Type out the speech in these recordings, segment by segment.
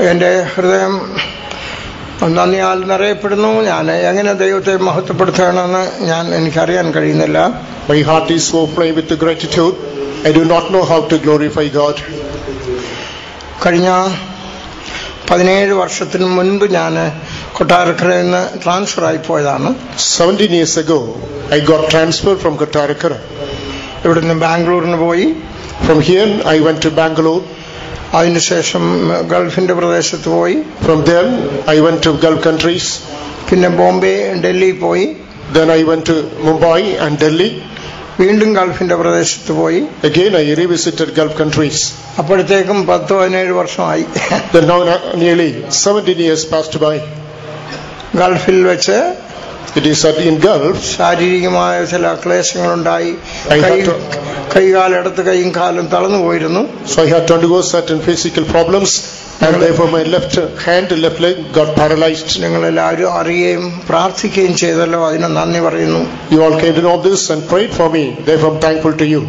എന്റെ ഹൃദയം നന്ദിയാൽ നിറയപ്പെടുന്നു. ഞാൻ എങ്ങനെ ദൈവത്തെ മഹത്വപ്പെടുത്തണമെന്ന് ഞാൻ എനിക്കറിയാൻ കഴിയുന്നില്ല. My heart is so full with gratitude I do not know how to glorify God. കഴിഞ്ഞ പതിനേഴ് വർഷത്തിന് മുൻപ് ഞാൻ കൊട്ടാരക്കര നിന്ന് ട്രാൻസ്ഫർ ആയി പോയതാണ്. 17 years ago, I got transfer from Kottarakara. ഇവിടുന്ന് ബാംഗ്ലൂരിന് പോയി From here, I went to Bangalore. അതിനുശേഷം ഗൾഫിന്റെ പ്രദേശത്ത് പോയി From there, I went to Gulf countries. പിന്നെ ബോംബെ ഡൽഹി പോയി Then I went to Mumbai and Delhi. വീണ്ടും ഗൾഫിന്റെ പ്രദേശത്ത് പോയി Again, I revisited Gulf countries. അപ്പോഴത്തേക്കും പത്ത് പതിനേഴ് വർഷമായി Then now na- nearly 17 years passed by. ഗൾഫിൽ വെച്ച് It is said in Gulf, ശാരീരികമായ ചില ക്ലേശങ്ങളുണ്ടായി I കൈ have to- കൈകാലിടത്ത് കൈയും കാലും തളർന്നു പോയിരുന്നു so I had to undergo certain physical problems, and therefore my left hand, left leg got paralyzed. നിങ്ങളെല്ലാവരും അറിയുകയും പ്രാർത്ഥിക്കുകയും ചെയ്തല്ലോ അതിന് നന്ദി പറയുന്നു You all came to know this and prayed for me. Therefore, I'm thankful to you.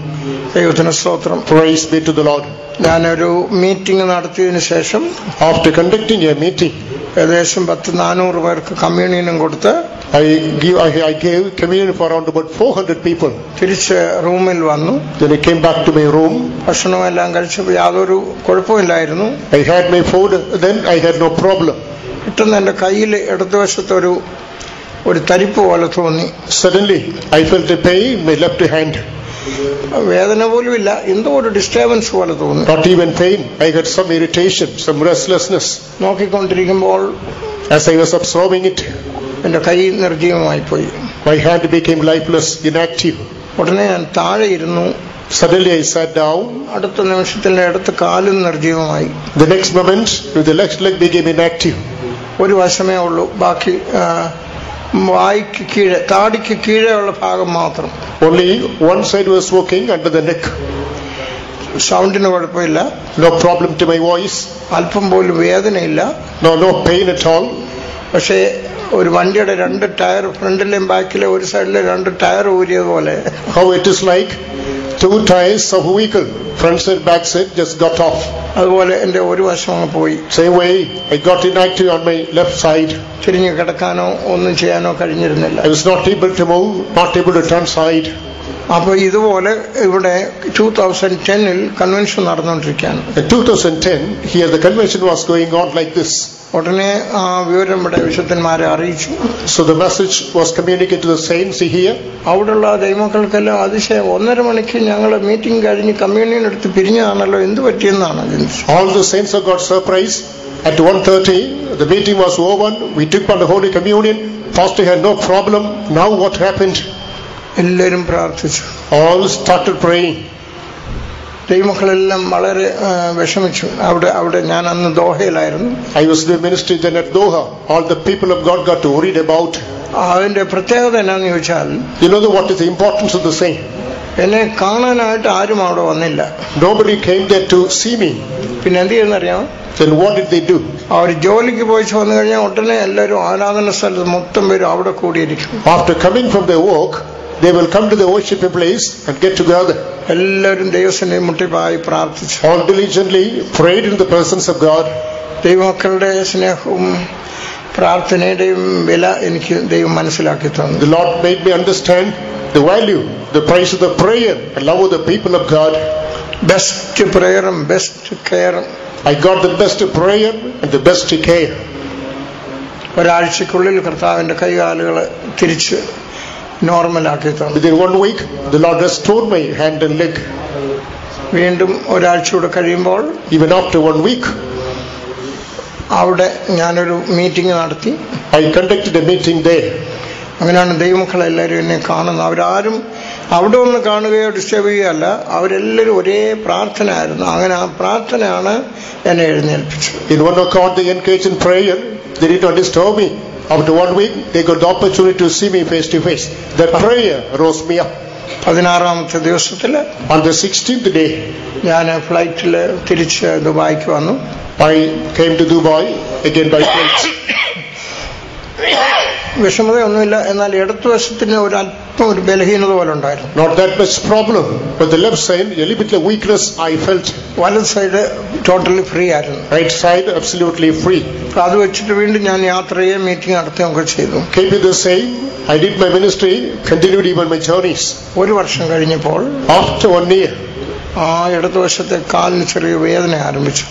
ദൈവത്തിന് സ്തോത്രം Praise be to the Lord. ഞാനൊരു മീറ്റിംഗ് നടത്തിയതിനു ശേഷം After conducting a meeting, ഏകദേശം പത്ത് നാനൂറ് പേർക്ക് കമ്മ്യൂണിയനും കൊടുത്ത് I, give, I, I gave communion for around about 400 people. തിരിച്ച് റൂമിൽ വന്നു Then I came back to my room. ഭക്ഷണമെല്ലാം കഴിച്ചപ്പോൾ യാതൊരു കുഴപ്പമില്ലായിരുന്നു I had my food. Then I had no problem. പെട്ടെന്ന് എന്റെ കയ്യിൽ ഇടതുവശത്തൊരു ഒരു തരിപ്പ് പോലെ തോന്നി. Suddenly I fell left hand വേദന പോലും ഇല്ല എന്തോ ഒരു ഡിസ്റ്റർബൻസ് പോലെ തോന്നി. Not even pain I had some irritation some restlessness നോക്കിക്കൊണ്ടിരിക്കുമ്പോൾ as I was absorbing it എന്റെ കൈ നിർജീവമായി പോയി. my hand became lifeless inactive. ഉടനെ ഞാൻ താഴെ ഇരുന്നു. സഡൻലി ഐ sat ഡൗൺ അടുത്ത നിമിഷത്തിൽ ഇടത്ത് കാലും നിർജീവമായി the next moment with the left leg became inactive. ഒരു വശമേ ഉള്ളൂ. ബാക്കി വായിക്ക് കീഴ് താടിക്ക് കീഴെയുള്ള ഭാഗം മാത്രം. Only one side was working under the neck സൗണ്ടിന് കുഴപ്പമില്ല. No problem to my voice അല്പം പോലും വേദനയില്ല. No no pain at all പക്ഷേ ഒരു വണ്ടിയുടെ രണ്ട് ടയർ ഫ്രണ്ടിലെയും ബാക്കിലെ ഒരു സൈഡിലെ രണ്ട് ടയർ ഊരിയ പോലെ. How it is like two tyres of vehicle front side back side just got off അതുപോലെ എന്റെ ഒരു വശം അങ്ങ് പോയി. Same way I got inactive on my left side ചുരുങ്ങി കിടക്കാനോ ഒന്നും ചെയ്യാനോ കഴിഞ്ഞിരുന്നില്ല. I was not able to move not able to turn side അപ്പോൾ ഇതുപോലെ ഇവിടെ ടൂ തൗസൻഡ് ടെന്നിൽ കൺവെൻഷൻ നടന്നുകൊണ്ടിരിക്കുകയാണ്. Two thousand ten here the convention was going on like this ഉടനെ ആ വിവരം ഇവിടെ വിശുദ്ധന്മാരെ അറിയിച്ചു So the message was communicated to the saints here. അവിടെയുള്ള ദൈവമക്കൾക്കെല്ലാം അതിശയം ഒന്നര മണിക്ക് ഞങ്ങൾ മീറ്റിംഗ് കഴിഞ്ഞ് കമ്മ്യൂണിയൻ എടുത്ത് പിരിഞ്ഞതാണല്ലോ എന്ത് പറ്റിയെന്നാണ് ചിന്തിച്ചത് All the saints of God surprised. At 1.30, the meeting was over. We took on the Holy Communion. Pastor had no problem. Now what happened? എല്ലാവരും പ്രാർത്ഥിച്ചു All started praying. ദൈവമക്കളെല്ലാം വളരെ വിഷമിച്ചു അവിടെ അവിടെ ഞാൻ അന്ന് ദോഹയിലായിരുന്നു I was the ministry then at Doha. All the people of God got worried about. അതിന്റെ പ്രത്യേകത എന്നാന്ന് ചോദിച്ചാൽ You know the, what is the importance of the saint? എന്നെ കാണാനായിട്ട് ആരും അവിടെ വന്നില്ല Nobody came there to see me. പിന്നെ എന്ത് ചെയ്യുന്നറിയാം Then what did they do? അവർ ജോലിക്ക് പോയി വന്നു കഴിഞ്ഞാൽ ഉടനെ എല്ലാവരും ആരാധന സ്ഥലത്ത് മൊത്തം പേരും അവിടെ കൂടിയിരിക്കും After coming from their work, they will come to the worshiping place and get together. എല്ലാവരും ദൈവസനെ മുട്ടിപ്പായി പ്രാർത്ഥിച്ചു All diligently prayed in the presence of God. ദൈവമക്കളുടെ സ്നേഹവും പ്രാർത്ഥനയുടെയും വില എനിക്ക് ദൈവം മനസ്സിലാക്കി തന്നു The Lord made me understand the value, the price of the prayer and love of the people of God. Best പ്രയറും best കെയറും I got the best prayer and the best care. ഒരാഴ്ചക്കുള്ളിൽ കർത്താവിന്റെ കൈകാലുകൾ തിരിച്ച് നോർമലാക്കി തന്നു week, the Lord restored my hand and leg. വീണ്ടും ഒരാഴ്ചയൂടെ കഴിയുമ്പോൾ ഇവൻ ആഫ്റ്റർ വൺ വീക്ക് അവിടെ ഞാനൊരു മീറ്റിംഗ് നടത്തി. I conducted a meeting there അങ്ങനെയാണ് ദൈവമക്കളെ എല്ലാവരും എന്നെ കാണുന്നത്. അവരാരും അവിടെ ഒന്ന് കാണുകയോ ഡിസ്റ്റർബ് ചെയ്യുകയല്ല അവരെല്ലാവരും ഒരേ പ്രാർത്ഥന ആയിരുന്നു അങ്ങനെ ആ പ്രാർത്ഥനയാണ് എന്നെ എഴുന്നേൽപ്പിച്ചത്. In one accord, they engaged in prayer. They did not disturb me. After one week, they got the opportunity to see me face to face. That prayer rose me up. പതിനാറാമത്തെ ദിവസത്തിൽ On the 16th day, ഞാൻ ഫ്ലൈറ്റിൽ തിരിച്ച് ദുബായിക്ക് വന്നു I came to Dubai again by flight. വിഷമതയൊന്നുമില്ല. എന്നാൽ ഇടത് വശത്തിന് ഒരു അല്പം ഒരു ബലഹീനത പോലെ ഉണ്ടായിരുന്നു. Not that much problem but the left side a little weakness I felt വലത് സൈഡ് ടോട്ടലി ഫ്രീ ആയിരുന്നു. റൈറ്റ് സൈഡ് അബ്സല്യൂട്ട്ലി ഫ്രീ അത് വെച്ചിട്ട് വീണ്ടും ഞാൻ യാത്ര മീറ്റിംഗ് നടത്തുകയും ഒക്കെ ചെയ്തു. Keep the same I did my ministry continued even my journeys ഒരു വർഷം കഴിഞ്ഞപ്പോൾ ആഫ്റ്റർ വൺ ഇയർ ആ ഇടത് വശത്തെ കാലിന് ചെറിയ വേദന ആരംഭിച്ചു.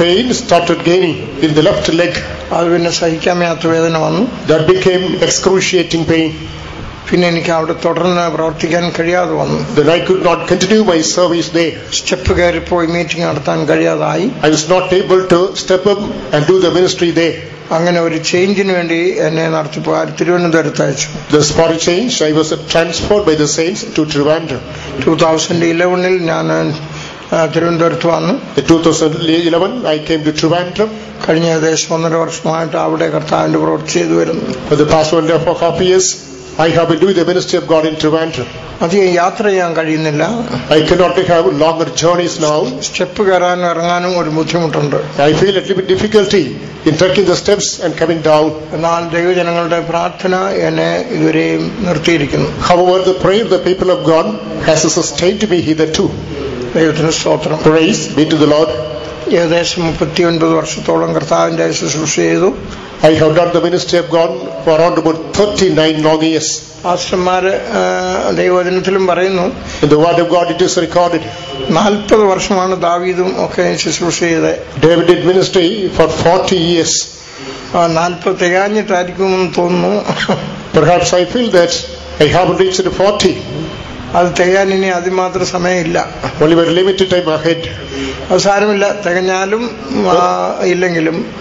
Pain start gaining in the left leg അത് പിന്നെ സഹിക്കാൻ വേദന വന്നു. ദാറ്റ് ബിക്കെയിം എക്സ്ക്രൂഷിയേറ്റിംഗ് പെയിൻ പിന്നെ എനിക്ക് അവിടെ തുടർന്ന് പ്രവർത്തിക്കാൻ കഴിയാതെ വന്നു Then I could not continue my service there. Step കയറിപ്പോയി മീറ്റിംഗ് നടത്താൻ കഴിയാതായി I was not able to step up and do the ministry there. അങ്ങനെ ഒരു ചേഞ്ചിന് വേണ്ടി എന്നെ നടത്തിപ്പോ തിരുവനന്തപുരത്ത് അയച്ചു Thus, for a change, I was transferred by the saints to Trivandrum. Two thousand ഇലവനിൽ ഞാൻ ആ, തിരുവനന്തപുരത്ത് വന്നു In 2011, I came to Trivandrum. കഴിഞ്ഞ ഏകദേശം ഒന്നര വർഷമായിട്ട് അവിടെ കർത്താവിന്റെ പ്രവൃത്തി ചെയ്തു വരുന്നു For the past one and a half years, I have been doing the ministry of God in Trivandrum. അധികം യാത്ര ചെയ്യാൻ കഴിയുന്നില്ല I cannot have longer journeys now. Step കയറാനും ഇറങ്ങാനും ഒരു ബുദ്ധിമുട്ടുണ്ട് I feel a little bit difficulty in trekking the steps and coming down. എന്നാൽ ദൈവജനങ്ങളുടെ പ്രാർത്ഥന എന്നെ ഇതുവരെയും നിർത്തിയിരിക്കുന്നു However, the prayer of the people of God has sustained me hitherto. ദൈവത്തിന് സ്തോത്രം Praise be to the Lord. ഏകദേശം മുപ്പത്തി ഒൻപത് വർഷത്തോളം കർത്താവിന്റെ ശുശ്രൂഷ ചെയ്തു. I have done the minister of God for around about thirty nine long years പാസ്റ്റർമാർ ദൈവവചനത്തിലും പറയുന്നു ദ വാർഡ് റെക്കോർഡഡ് നാൽപ്പത് വർഷമാണ് ദാവീദും ഒക്കെ ശുശ്രൂഷ ചെയ്തത്. David did ministry for forty years നാൽപ്പത് തികഞ്ഞിട്ടായിരിക്കും എന്ന് തോന്നുന്നു perhaps I feel that I have reached forty അത് തികയാൻ ഇനി അതിമാത്രം സമയമില്ല. സാരമില്ല. തികഞ്ഞാലും ഇല്ലെങ്കിലും.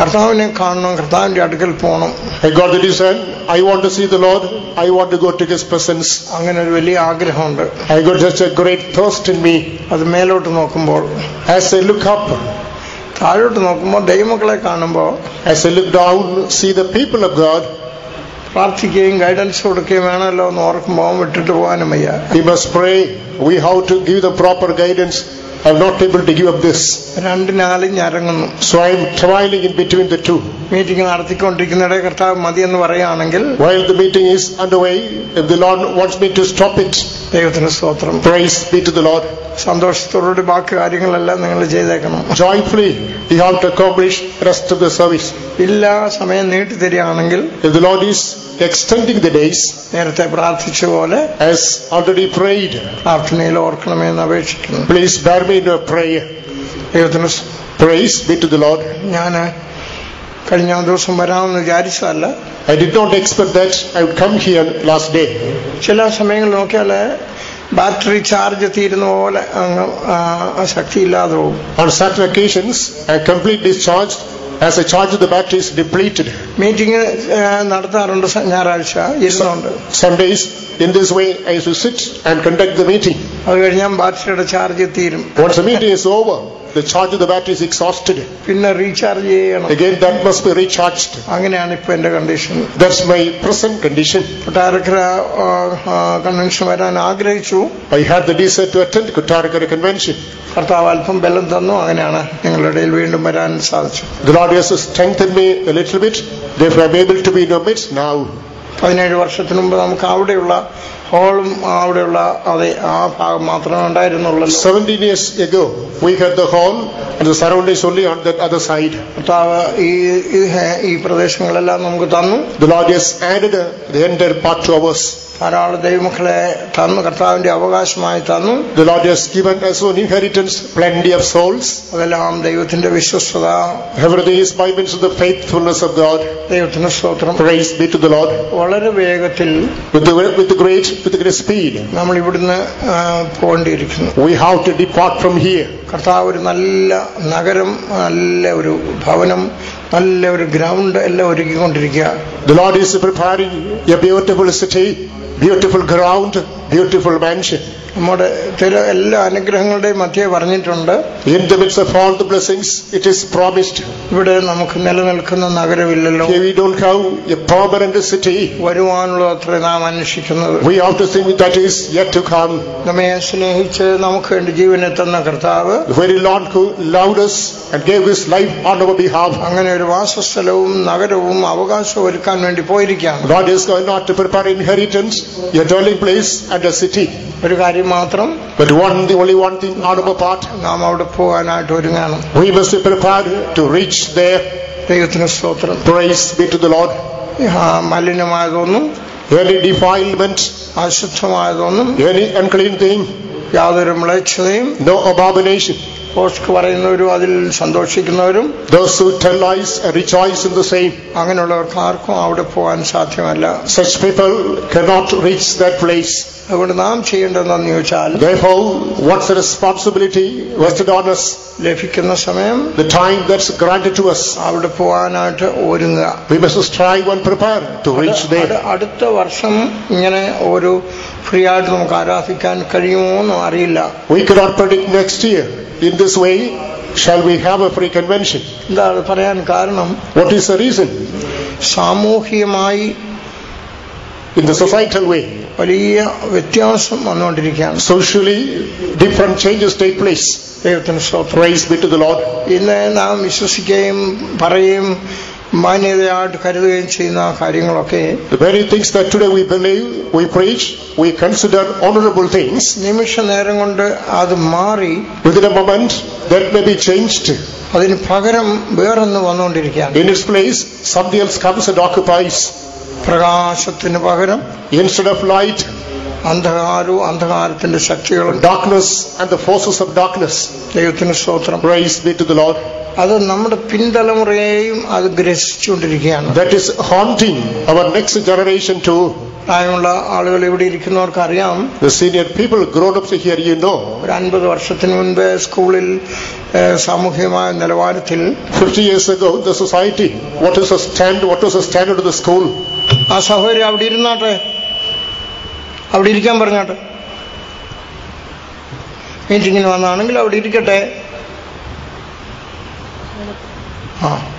കർത്താവിനെ കാണണം കർത്താവിന്റെ അടുക്കൽ പോകണം I want see there I want go to his presence അങ്ങനെ ഒരു വലിയ ആഗ്രഹമുണ്ട്. ഐ ഗോട്ട് മീ അത് മേലോട്ട് നോക്കുമ്പോൾ. ആസ് എ ലുക്ക് അപ്പ് താഴോട്ട് നോക്കുമ്പോൾ ദൈവമക്കളെ കാണുമ്പോൾ as a look down see see people of God പ്രാർത്ഥിക്കുകയും ഗൈഡൻസ് കൊടുക്കുകയും വേണമല്ലോ എന്ന് ഓർക്കുമ്പോൾ വിട്ടിട്ട് പോകാനും വയ്യ we must pray we how to to the proper guidance. I'm not able to give up this. രണ്ടിനാലും ഞരങ്ങുന്നു So I'm travailing in between the two. Meeting നടത്തിക്കൊണ്ടിരിക്കുന്നിടെ കർത്താവ് മതി എന്ന് പറയുകയാണെങ്കിൽ While the meeting is underway, if the Lord wants me to stop it, ദൈവത്തിന് സ്തോത്രം praise be to the Lord. സന്തോഷത്തോടുകൂടി ബാക്കി കാര്യങ്ങളെല്ലാം നിങ്ങൾ ചെയ്തേക്കണം Joyfully, you have to accomplish rest of the service. ഇല്ല സമയം നീട്ടി തരികയാണെങ്കിൽ If the Lord is extending the days, നേരത്തെ പ്രാർത്ഥിച്ച പോലെ as already prayed, പ്രാർത്ഥനയിൽ ഓർക്കണമെന്ന് അപേക്ഷിക്കുന്നു please bear me in your prayer. ദൈവത്തിന് സ്- Praise be to the Lord. ഞാൻ കഴിഞ്ഞ ദിവസം വരാമെന്ന് വിചാരിച്ചതല്ല I did not expect that I would come here last day. ചില സമയങ്ങൾ നോക്കിയാൽ ബാറ്ററി ചാർജ് തീരുന്ന പോലെ അങ്ങ് ആ, ആ ശക്തിയില്ലാതെ പോകും On certain occasions, I complete discharged as I charge the battery is depleted. Meeting നടത്താറുണ്ട് സ- ഞായറാഴ്ച ഇരുന്നുണ്ട് Some days, in this way, I used to sit and conduct the meeting. അത് കഴിഞ്ഞാൽ ബാറ്ററിയുടെ ചാർജ് തീരും Once the meeting is over, the charge of the battery is exhausted. പിന്നെ recharge ചെയ്യണം Again, that must be recharged. അങ്ങനെയാണ് ഇപ്പൊ എന്റെ condition That's my present condition. Kottarakkara convention വരാൻ ആഗ്രഹിച്ചു I had the desire to attend Kottarakara convention. കർത്താവ് അല്പം ബലം തന്നു അങ്ങനെയാണ് നിങ്ങളുടെ ഇടയിൽ വീണ്ടും വരാൻ സാധിച്ചു The Lord has strengthened me a little bit. Therefore, I'm able to be in your midst now. പതിനേഴ് വർഷത്തിന് മുമ്പ് നമുക്ക് അവിടെയുള്ള ഹോളും അവിടെയുള്ള അതെ ആ ഭാഗം മാത്രമേ ഉണ്ടായിരുന്നുള്ളൂ 17 years ago, we had the hall and the surroundings only on that other side. കർത്താവ് ഈ ഈ- ഈ പ്രദേശങ്ങളെല്ലാം നമുക്ക് തന്നു The Lord has added uh, the entire part to ours. ധാരാളം ദൈവമക്കളെ തന്നു കർത്താവിന്റെ അവകാശമായി തന്നു The Lord has given us an inheritance, plenty of souls. അതെല്ലാം ദൈവത്തിന്റെ വിശ്വസ്തത Everything is by means of the faithfulness of God. ദൈവത്തിന്റെ സ്തോത്രം Praise be to the Lord. വളരെ വേഗത്തിൽ With the, with the great, with the great speed, നമ്മൾ ഇവിടുന്ന് പോകേണ്ടിയിരിക്കുന്നു we have to depart from here. കർത്താവ് ഒരു നല്ല നഗരം നല്ല ഒരു ഭവനം നല്ല ഒരു ഗ്രൗണ്ട് എല്ലാം ഒരുക്കിക്കൊണ്ടിരിക്കുക The Lord is preparing a beautiful city, beautiful ground, beautiful mansion. നമ്മുടെ ചില എല്ലാ അനുഗ്രഹങ്ങളുടെയും മധ്യേ പറഞ്ഞിട്ടുണ്ട് In the midst of all the blessings, it is promised. ഇവിടെ നമുക്ക് നിലനിൽക്കുന്ന നഗരമില്ലല്ലോ Here we don't have a permanent city. വരുവാനുള്ള അത്ര നാം അന്വേഷിക്കുന്നത് We have to think that is yet to come. നമ്മെ സ്നേഹിച്ച് നമുക്ക് വേണ്ടി ജീവനെ തന്ന കർത്താവ് The very Lord who loved us and gave his life on our behalf. അങ്ങനെ ഒരു വാസസ്ഥലവും നഗരവും അവകാശവും ഒരുക്കാൻ വേണ്ടി പോയിരിക്കുകയാണ് God is going not to prepare inheritance, a dwelling place and a city. ഒരു കാര്യം മാത്രം But one, the only one thing on our part, നാം അവിടെ പോകാനായിട്ട് ഒരുങ്ങണം we must be prepared to reach there. ദൈവത്തിന് സ്തോത്രം Praise be to the Lord. ആ, മലിനമായതൊന്നും Any defilement, അശുദ്ധമായതൊന്നും any unclean thing, യാതൊരു മ്ലേച്ഛതയും no abomination. പോസ്റ്റ് പറയുന്നവരും അതിൽ സന്തോഷിക്കുന്നവരും Those who tell lies and rejoice in the same. അങ്ങനെയുള്ളവർക്ക് ആർക്കും അവിടെ പോകാൻ സാധ്യമല്ല Such people cannot reach that place. അതുകൊണ്ട് നാം ചെയ്യേണ്ടതെന്ന് ചോദിച്ചാൽ Therefore, what's the responsibility vested on us? ലഭിക്കുന്ന സമയം The time that's granted to us. അവിടെ പോകാനായിട്ട് ഒരുങ്ങുക We must strive and prepare to reach അത് there. അടുത്ത വർഷം ഇങ്ങനെ ഒരു ഫ്രീ ആയിട്ട് നമുക്ക് ആരാധിക്കാൻ കഴിയുമോ എന്നും അറിയില്ല We cannot predict next year. In this way, shall we have a free convention? എന്താ അത് പറയാൻ കാരണം What is the reason? സാമൂഹികമായി In the societal way, വലിയ വ്യത്യാസം വന്നുകൊണ്ടിരിക്കുകയാണ് socially, different changes take place. ദൈവത്തിന് സ്തോത്രം Praise be to the Lord. ഇന്ന് നാം വിശ്വസിക്കുകയും പറയുകയും മാന്യതയായിട്ട് കരുതുകയും ചെയ്യുന്ന കാര്യങ്ങളൊക്കെ The very things that today we believe, we preach, we consider honorable things, നിമിഷ നേരം കൊണ്ട് അത് മാറി within a moment, that may be changed. അതിന് പകരം വേറൊന്ന് വന്നുകൊണ്ടിരിക്കുകയാണ് In its place, something else comes and occupies. പ്രകാശത്തിന് പകരം Instead of light, അന്ധകാരവും അന്ധകാരത്തിന്റെ ശക്തികളും darkness and the forces of darkness. ദൈവത്തിന് സ്തോത്രം Praise be to the Lord. അത് നമ്മുടെ പിൻതലമുറയെയും അത് ഗ്രസിച്ചുകൊണ്ടിരിക്കുകയാണ്. That is haunting our next generation to പ്രായമുള്ള ആളുകൾ ഇവിടെ ഇരിക്കുന്നവർക്ക് അറിയാം. The senior people grown up here you know ഒരു അൻപത് വർഷത്തിന് മുൻപ് സ്കൂളിൽ സാമൂഹ്യമായ സാമൂഹികമായ നിലവാരത്തിൽ 50 years ago, the society, what is a stand, what was a standard of the school ആ സഹോദരി അവിടെ ഇരുന്നാട്ടെ. അവിടെ ഇരിക്കാൻ പറഞ്ഞാട്ടെ. മീറ്റിങ്ങിന് വന്നാണെങ്കിൽ അവിടെ ഇരിക്കട്ടെ. ആ.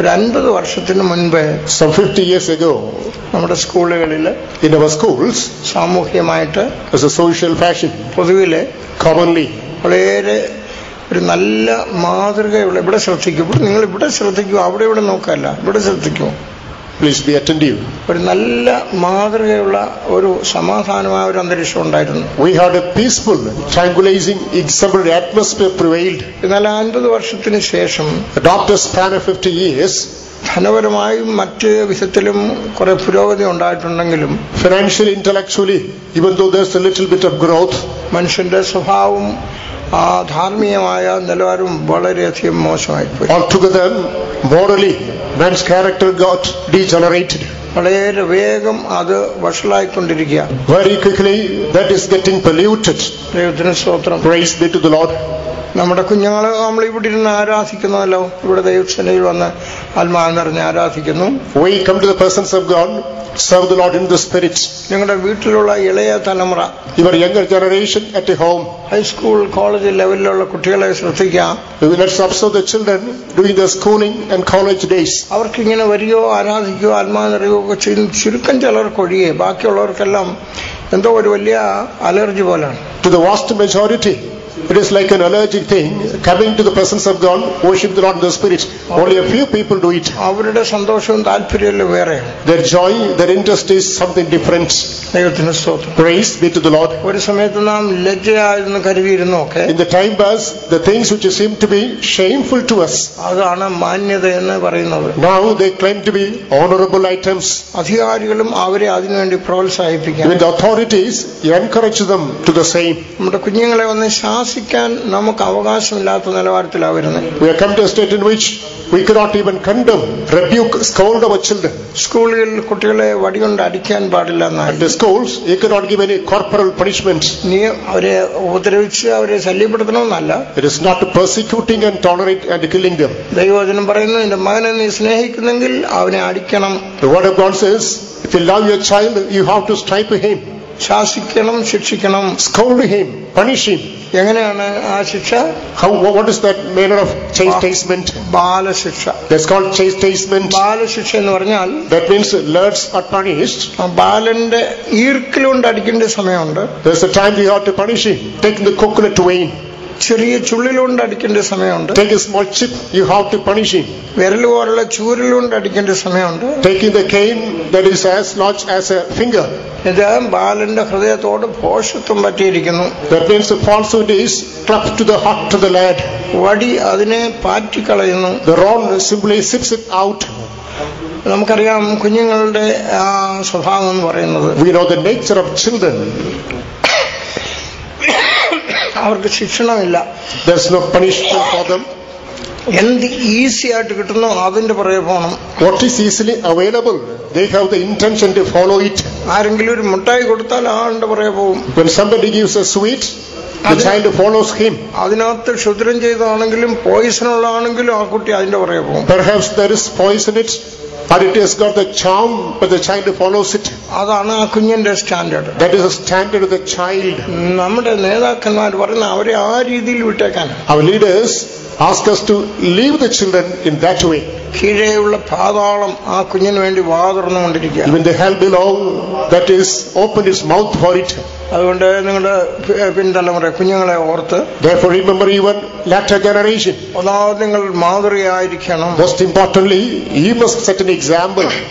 ഒരു അൻപത് വർഷത്തിന് മുൻപ് Some 50 years ago, നമ്മുടെ സ്കൂളുകളിൽ in our schools, സാമൂഹ്യമായിട്ട് as a social fashion, commonly, വളരെ ഒരു നല്ല മാതൃകയുള്ള ഇവിടെ ശ്രദ്ധിക്കും. ഇവിടെ നിങ്ങൾ ഇവിടെ ശ്രദ്ധിക്കൂ അവിടെ ഇവിടെ നോക്കല്ല ഇവിടെ ശ്രദ്ധിക്കൂ. please be attentive. ഒരു നല്ല മാതൃകയുള്ള ഒരു സമാധാനമായ ഒരു അന്തരീക്ഷം ഉണ്ടായിരുന്നു We had a peaceful, tranquilizing, exemplary atmosphere prevailed. എന്നാൽ അൻപത് വർഷത്തിന് ശേഷം After a span of 50 years, ധനപരമായും മറ്റ് വിധത്തിലും കുറെ പുരോഗതി ഉണ്ടായിട്ടുണ്ടെങ്കിലും financially, intellectually, even though there's a little bit of growth, മനുഷ്യന്റെ സ്വഭാവം ആ ധാർമ്മികമായ നിലവാരവും വളരെയധികം മോശമായിപ്പോയി altogether, morally, man's character got degenerated. വളരെ വേഗം അത് വഷളായിക്കൊണ്ടിരിക്കുക Very quickly, that is getting polluted. ദൈവത്തിന് സ്തോത്രം Praise be to the Lord. നമ്മുടെ കുഞ്ഞുങ്ങൾ നമ്മൾ ഇവിടെ ഇരുന്ന് ആരാധിക്കുന്നതല്ലോ. ഇവിടെ ദൈവസേനയിൽ വന്ന് ആത്മാവ് നിറഞ്ഞ് ആരാധിക്കുന്നു. We come to the presence of God, serve the Lord in the Spirit. നിങ്ങളുടെ വീട്ടിലുള്ള ഇളയ തലമുറ Your younger generation at home, high school college ലെവലിലുള്ള കുട്ടികളെ ശ്രദ്ധിക്കാം let's observe the children doing their schooling and college days. അവർക്ക് ഇങ്ങനെ വരികയോ ആരാധിക്കുകയോ ആത്മാവ് നിറയുകയോ ഒക്കെ ചെയ്യുന്ന ചുരുക്കം ചിലർക്കൊഴിയേ ബാക്കിയുള്ളവർക്കെല്ലാം എന്തോ ഒരു വലിയ അലർജി പോലാണ്. To the vast majority, it is like an allergic thing. Coming to the presence of God, worship the Lord in the Spirit. Only a few people do it. അവരുടെ സന്തോഷവും താല്പര്യവും വേറെയാണ് Their joy, their interest is something different. ദൈവത്തിന് സ്തോത്രം Praise be to the Lord. ഒരു സമയത്ത് നാം ലജ്ജയായിരുന്നു കരുതിയിരുന്നു ഒക്കെ In the time past, the things which seem to be shameful to us, അതാണ് മാന്യത എന്ന് പറയുന്നത് now they claim to be honorable items. അധികാരികളും അവരെ അതിനുവേണ്ടി പ്രോത്സാഹിപ്പിക്കാൻ Even the authorities encourage them to the same. നമ്മുടെ കുഞ്ഞുങ്ങളെ ഒന്ന് ശാസിക്കാൻ നമുക്ക് അവകാശമില്ലാത്ത നിലവാരത്തിലാണ് വരുന്നത് We have come to a state in which we cannot even condemn, rebuke, scold our children. സ്കൂളുകളിൽ കുട്ടികളെ വടികൊണ്ട് അടിക്കാൻ പാടില്ല എന്നാണ് the schools, you cannot give any corporal punishment. നീ അവരെ ഉപദ്രവിച്ച് അവരെ ശല്യപ്പെടുത്തണമെന്നല്ല It is not persecuting and tolerate and killing them. ദൈവവചനം പറയുന്നു നിന്റെ മകനെ നീ സ്നേഹിക്കുന്നെങ്കിൽ അവനെ അടിക്കണം The word of God says, if you love your child, you have to strike him. ശാസിക്കണം ശിക്ഷിക്കണം scold him, punish him. എങ്ങനെയാണ് ആ ശിക്ഷ How, what is that manner of chastisement? ബാലശിക്ഷ That's called chastisement. ബാലശിക്ഷ എന്ന് പറഞ്ഞാൽ That means lads are punished. ആ ബാലന്റെ ഈർക്കിലുകൊണ്ട് അടിക്കേണ്ട സമയമുണ്ട് There's a time we have to punish him. Taking the coconut vein, ചെറിയ ചുള്ളിലുകൊണ്ട് അടിക്കേണ്ട സമയമുണ്ട് take a small chip you have to punish him. വിരൽ പോലുള്ള ചൂരലുകൊണ്ട് അടിക്കേണ്ട സമയമുണ്ട് Taking the cane that is as large as a finger ഇത് ബാലന്റെ ഹൃദയത്തോട് ഭോഷത്വം പറ്റിയിരിക്കുന്നു. വടി അതിനെ പാറ്റിക്കളയുന്നു. നമുക്കറിയാം കുഞ്ഞുങ്ങളുടെ ആ സ്വഭാവം എന്ന് പറയുന്നത് we know the nature of children. അവർക്ക് ശിക്ഷണമില്ല. എന്ത് ഈസിയായിട്ട് കിട്ടുന്നു അതിന്റെ പുറകെ പോകണം what is easily available they have the intention to follow it ആരെങ്കിലും ഒരു മുട്ടായി കൊടുത്താൽ ആളുടെ പുറകെ പോകും സ്വീറ്റ് അതിനകത്ത് ക്ഷുദ്രം ചെയ്താണെങ്കിലും പോയിസൺ ഉള്ളതാണെങ്കിലും ആ കുട്ടി അതിന്റെ പുറകെ പോകും or it has got the charm, but the child follows it. അതാണ് ആ കുഞ്ഞിന്റെ standard That is the standard of the child. നമ്മുടെ നേതാക്കന്മാർ പറയുന്ന അവരെ ആ രീതിയിൽ വിട്ടേക്കാൻ Our leaders ask us to leave the children in that way. കീഴെയുള്ള പാതാളം ആ കുഞ്ഞിന് വേണ്ടി വാ തുറന്നുകൊണ്ടിരിക്കുക Even the hell below that is opened its mouth for it. അതുകൊണ്ട് നിങ്ങളുടെ പിൻതലമുറ കുഞ്ഞുങ്ങളെ ഓർത്ത് ജനറേഷൻ ഒന്നാമത് നിങ്ങൾ മാതൃകയായിരിക്കണം.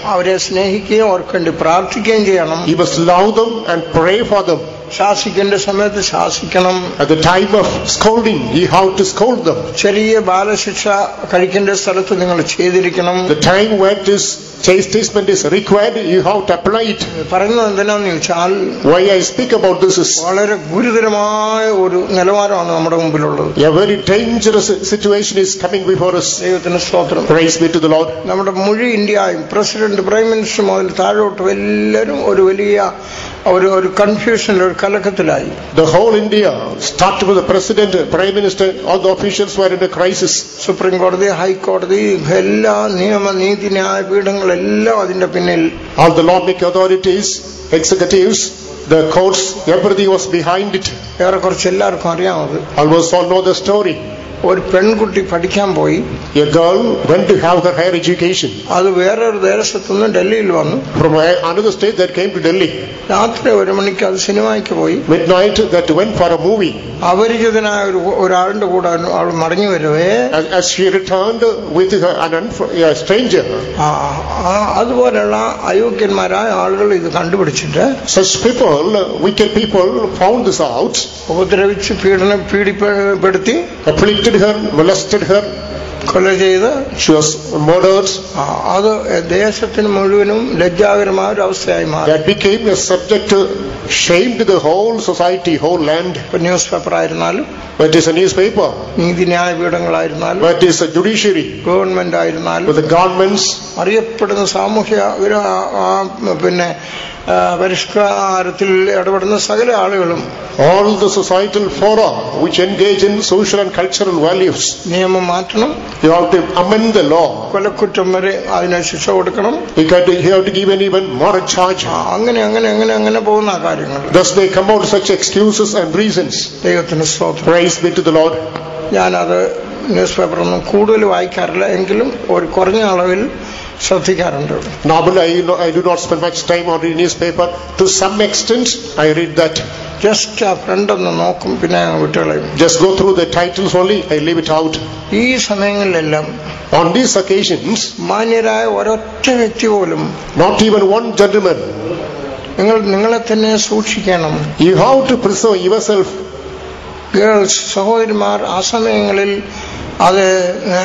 അവരെ സ്നേഹിക്കുകയും ഓർക്കേണ്ടി പ്രാർത്ഥിക്കുകയും ചെയ്യണം. Love them and pray for them ശാസിക്കേണ്ട സമയത്ത് ശാസിക്കണം At the time of scolding, you have to scold them. ചെറിയ ബാലശിക്ഷ കഴിക്കേണ്ട സ്ഥലത്ത് നിങ്ങൾ ചെയ്തിരിക്കണം the time when this chastisement is required, you have to apply it. പറയുന്നത് എന്തിനാന്ന് ചോദിച്ചാൽ Why I speak about this is വളരെ ഗുരുതരമായ ഒരു നിലവാരമാണ് നമ്മുടെ മുമ്പിലുള്ളത് a very dangerous situation is coming before us. ദൈവത്തിന് സ്തോത്രം Praise be to the Lord. നമ്മുടെ മുഴു ഇന്ത്യയും പ്രസിഡന്റ് പ്രൈം മിനിസ്റ്റർ മുതൽ താഴോട്ടും എല്ലാവരും ഒരു വലിയ ഒരു ഒരു കൺഫ്യൂഷനിൽ ഒരു കലക്കത്തിലായി The whole India, starting with the president, prime minister, all the officials were in a crisis. Supreme കോടതി ഹൈക്കോടതി എല്ലാ നിയമ നീതി ന്യായ പീഠങ്ങളെല്ലാം അതിന്റെ പിന്നിൽ All the lawmaking authorities, executives, the courts, everything was behind it. ഏറെക്കുറച്ച് എല്ലാവർക്കും അറിയാമത് Almost all know the story. ഒരു പെൺകുട്ടി പഠിക്കാൻ പോയി A girl went to have her higher education അത് വേറൊരു ദേശത്തുനിന്ന് ഡൽഹിയിൽ വന്നു from a- another state that came to Delhi. രാത്രി ഒരു മണിക്ക് അത് സിനിമയ്ക്ക് പോയി Midnight that went for a movie. അപരിചിതനായ ഒരു ഒരാളുടെ കൂടെ അവൾ മടങ്ങി വരുവേ As, as she returned with her, an unf- a stranger, ആ, ആ, അതുപോലെയുള്ള അയോഗ്യന്മാരായ ആളുകൾ ഇത് കണ്ടുപിടിച്ചിട്ട് such people, wicked people, found this out, ഉപദ്രവിച്ച് പീഡനം പീഡിപ്പെടുത്തി afflicted her, molested her. കൊല ചെയ്ത് അത് ദേശത്തിന് മുഴുവനും ലജ്ജാകരമായ ഒരു അവസ്ഥയായി മാറി. Subject to whole society whole land newspaper ആയിരുന്നാലും നീതിന്യായ പീഠങ്ങളായിരുന്നാലും ജുഡീഷ്യറി ഗവൺമെന്റ് ആയിരുന്നാലും അറിയപ്പെടുന്ന സാമൂഹ്യ പിന്നെ പരിഷ്കാരത്തിൽ ഇടപെടുന്ന സകല ആളുകളും all the societal forum which engage in social and cultural values നിയമം മാറ്റണം You have to amend the law. കൊലക്കുറ്റം വരെ അതിന് ശിക്ഷ കൊടുക്കണം You have to, you have to give an even more charge. അങ്ങനെ അങ്ങനെ അങ്ങനെ അങ്ങനെ പോകുന്ന കാര്യങ്ങൾ Thus they come out such excuses and reasons. ദൈവത്തിന് സ്തോത്രം Praise be to the Lord. ഞാനത് ന്യൂസ് പേപ്പറൊന്നും കൂടുതൽ വായിക്കാറില്ല എങ്കിലും ഒരു കുറഞ്ഞ അളവിൽ ശ്രദ്ധിക്കാറുണ്ട് Normally I, no- I do not spend much time on the newspaper. To some extent I read that. Just ആ ഫ്രണ്ട് ഒന്ന് നോക്കും പിന്നെ അങ്ങ് വിട്ടുകളയും Just go through the titles only, I leave it out. ഈ സമയങ്ങളിലെല്ലാം On these occasions, മാന്യരായ ഒരൊറ്റ വ്യക്തി പോലും not even one gentleman. നിങ്ങൾ നിങ്ങളെ തന്നെ സൂക്ഷിക്കണം You have to preserve yourself. Girls സഹോദരിമാർ ആ സമയങ്ങളിൽ അത് ആ,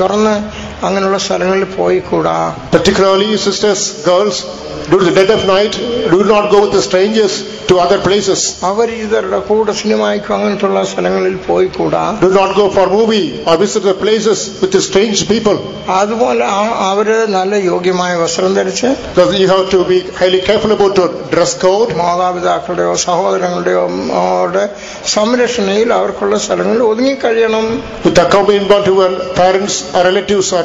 തുറന്ന് അങ്ങനെയുള്ള സ്ഥലങ്ങളിൽ പോയിക്കൂടാ Particularly sisters, girls, during the dead of night, do not go with the strangers to other places. അപരിചിതരുടെ കൂടെ സിനിമയ്ക്കും അങ്ങനത്തുള്ള സ്ഥലങ്ങളിൽ പോയിക്കൂടാ Do not go for movie or visit the places with the strange people. അതുപോലെ ആ- അവര് നല്ല യോഗ്യമായ വസ്ത്രം ധരിച്ച് Because you have to be highly careful about your dress code. മാതാപിതാക്കളുടെയോ സഹോദരങ്ങളുടെയോ അവരുടെ സംരക്ഷണയിൽ അവർക്കുള്ള സ്ഥലങ്ങളിൽ ഒതുങ്ങിക്കഴിയണം With accompaniment to your parents or relatives or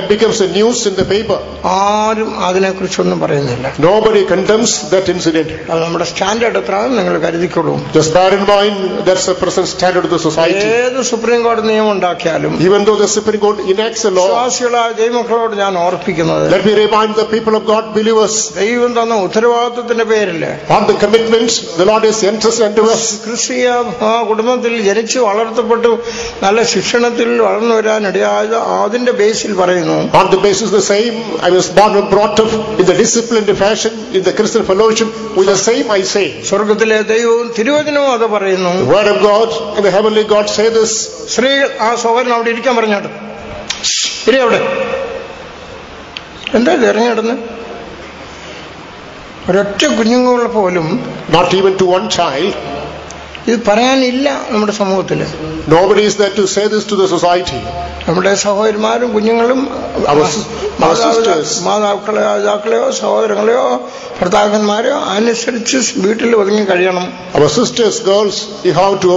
that becomes a news in the paper. ആരും അതിനെക്കുറിച്ചൊന്നും പറയുന്നില്ല Nobody condemns that incident. അത് നമ്മുടെ സ്റ്റാൻഡേർഡ് എത്രയാണെന്ന് നിങ്ങൾ കരുതിക്കൊള്ളൂ Just bear in mind that's the present standard of the society. ഏത് supreme കോടതി നിയമം ഉണ്ടാക്കിയാലും Even though the Supreme Court enacts a law, വിശ്വാസികളായ ദൈവമക്കളോട് ഞാൻ ഓർപ്പിക്കുന്നത് let me remind the people of God, believers, ദൈവം തന്ന ഉത്തരവാദിത്വത്തിന്റെ പേരിൽ on the commitments the Lord has entrusted unto us. ക്രിസ്തീയ ആ, കുടുംബത്തിൽ ജനിച്ച് വളർത്തപ്പെട്ടു നല്ല ശിക്ഷണത്തിൽ വളർന്നു വരാൻ ഇടയായത് അതിന്റെ ബേസിൽ പറയുന്നു On the basis of the same, I was born and brought up in the disciplined fashion in the Christian fellowship. With the same, I say, സ്വർഗത്തിലെ ദൈവവും തിരുവചനവും അത് പറയുന്നു the Word of God and the heavenly God say this. sri ആ സഹോദരൻ അവിടെ ഇരിക്കാൻ പറഞ്ഞോട്ട് ഇരി അവിടെ എന്താ ഇറങ്ങിയിടുന്നത് ഒരൊറ്റ കുഞ്ഞുങ്ങൾ പോലും not even to one child. ഇത് പറയാനില്ല നമ്മുടെ സമൂഹത്തിൽ. Nobody is there to say this to the society. നമ്മുടെ സഹോദരന്മാരും കുഞ്ഞുങ്ങളും മാതാക്കളെ രാജാക്കളെയോ സഹോദരങ്ങളെയോ ഭർത്താക്കന്മാരെയോ അനുസരിച്ച് വീട്ടിൽ ഒതുങ്ങി കഴിയണം. Sisters girls have to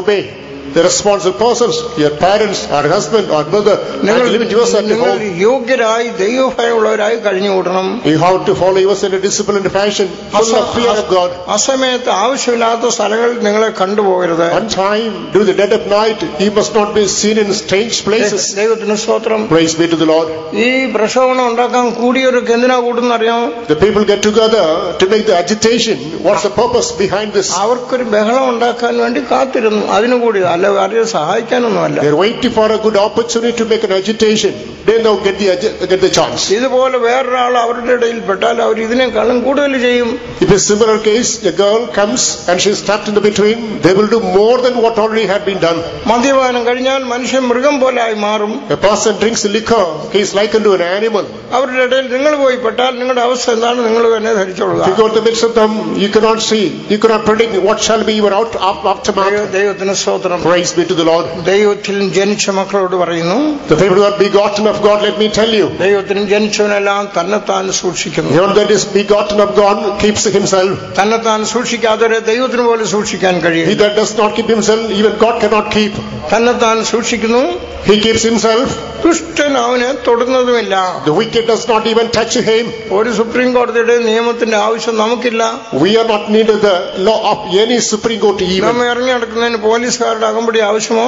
the responsible persons, your parents, or husband, or brother, നിങ്ങൾ and limit yourself at നിങ്ങൾ home. യോഗ്യരായി ദൈവഭയമുള്ളവരായി കഴിഞ്ഞു കൂട്ടണം You have to follow yourself in a disciplined fashion, full of fear of God. അസമയത്ത് ആവശ്യമില്ലാത്ത സ്ഥലങ്ങളിൽ നിങ്ങളെ കണ്ടുപോകരുത് One time, during the dead of night, you must not be seen in strange places. ദൈവത്തിന് സ്തോത്രം Praise be to the Lord. ഈ പ്രക്ഷോഭണം ഉണ്ടാക്കാൻ കൂടിയൊരു എന്തിനാ കൂടുന്നറിയാമോ The people get together to make the agitation. What's the purpose behind this? അവർക്കൊരു ബഹളം ഉണ്ടാക്കാൻ വേണ്ടി കാത്തിരുന്നു അതിനു കൂടി അല്ല ആരെയും സഹായിക്കാനൊന്നുമല്ല They're waiting for a good opportunity to make an agitation. They now get the agi- get the chance. ഇതുപോലെ വേറൊരാൾ അവരുടെ ഇടയിൽ പെട്ടാൽ അവർ ഇതിനേക്കാളും കൂടുതൽ ചെയ്യും If a similar case, a girl comes and she's trapped in the between, they will do more than what already had been done. മദ്യപാനം കഴിഞ്ഞാൽ മനുഷ്യൻ മൃഗം പോലെ ആയി മാറും A person drinks liquor, he is likened to an animal. അവരുടെ ഇടയിൽ നിങ്ങൾ പോയി പെട്ടാൽ നിങ്ങളുടെ അവസ്ഥ എന്താണ് നിങ്ങൾ തന്നെ ധരിച്ചോളുക If you go to the midst of them, you cannot see, you cannot predict what shall be your out, up, aftermath. ദൈവ- ദൈവത്തിന് സ്തോത്രം Praise be to the Lord. ദൈവത്തിൽ ജനിച്ച മക്കളോട് പറയുന്നു The people who are begotten of God, let me tell you, ദൈവത്തിന് ജനിച്ചവനെല്ലാം തന്നെത്താൻ സൂക്ഷിക്കുന്നു he that is begotten of God keeps himself. തന്നെത്താൻ സൂക്ഷിക്കാത്തവരെ ദൈവത്തിന് പോലും സൂക്ഷിക്കാൻ He കഴിയും that does not keep himself, even God cannot keep. തന്നെത്താൻ സൂക്ഷിക്കുന്നു He keeps himself. ദുഷ്ടൻ അവനെ തൊടുന്നതുമില്ല The wicked does not even touch him. ഒരു സുപ്രീം കോടതിയുടെ നിയമത്തിന്റെ ആവശ്യം നമുക്കില്ല We are not needed the law of any Supreme Court even. നമ്മ ഇറങ്ങി നടക്കുന്നതിന് പോലീസുകാരുടെ ആകുമ്പോഴേ ആവശ്യമോ?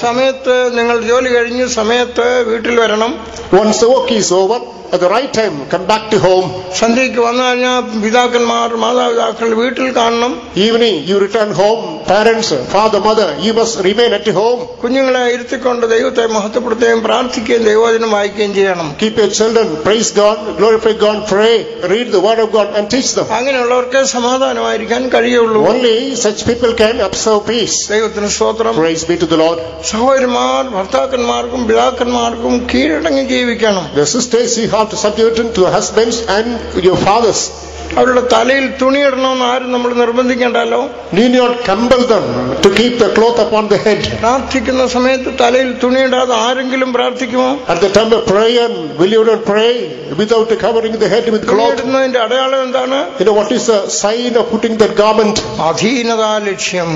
സമയത്ത് നിങ്ങൾ ജോലി കഴിഞ്ഞ് സമയത്ത് വീട്ടിൽ വരണം. Once ഓക്കീസ് over at the right time, come back to home. സന്ധ്യയ്ക്ക് വന്നു കഴിഞ്ഞാൽ പിതാക്കന്മാർ മാതാപിതാക്കൾ വീട്ടിൽ കാണണം Evening, you return home. Parents, father, mother, you must remain at home. കുഞ്ഞുങ്ങളെ ഇരുത്തിക്കൊണ്ട് ദൈവത്തെ മഹത്വപ്പെടുത്തുകയും പ്രാർത്ഥിക്കുകയും ദൈവവചനം വായിക്കുകയും ചെയ്യണം Keep your children, praise God, glorify God, pray, read the word of God and teach them. അങ്ങനെയുള്ളവർക്ക് സമാധാനമായിരിക്കാൻ കഴിയുള്ളൂ Only such people can observe peace. ദൈവത്തിന് സ്തോത്രം Praise be to the Lord. സഹോദരിമാർ ഭർത്താക്കന്മാർക്കും പിതാക്കന്മാർക്കും കീഴടങ്ങി ജീവിക്കണം The sisters, you have to subject to your husbands and your fathers. അവരുടെ തലയിൽ തുണിയിടണമെന്ന് ആരും നമ്മൾ നിർബന്ധിക്കേണ്ടല്ലോ Need not compel them to keep the cloth upon the head. പ്രാർത്ഥിക്കുന്ന സമയത്ത് തലയിൽ തുണിയിടാതെ ആരെങ്കിലും പ്രാർത്ഥിക്കുമോ At the time of prayer, will you not pray without covering the head with cloth? തുണിയിടുന്നതിന്റെ അടയാളം എന്താണ് You know what is the sign of putting that garment? അധീനതാ ലക്ഷ്യം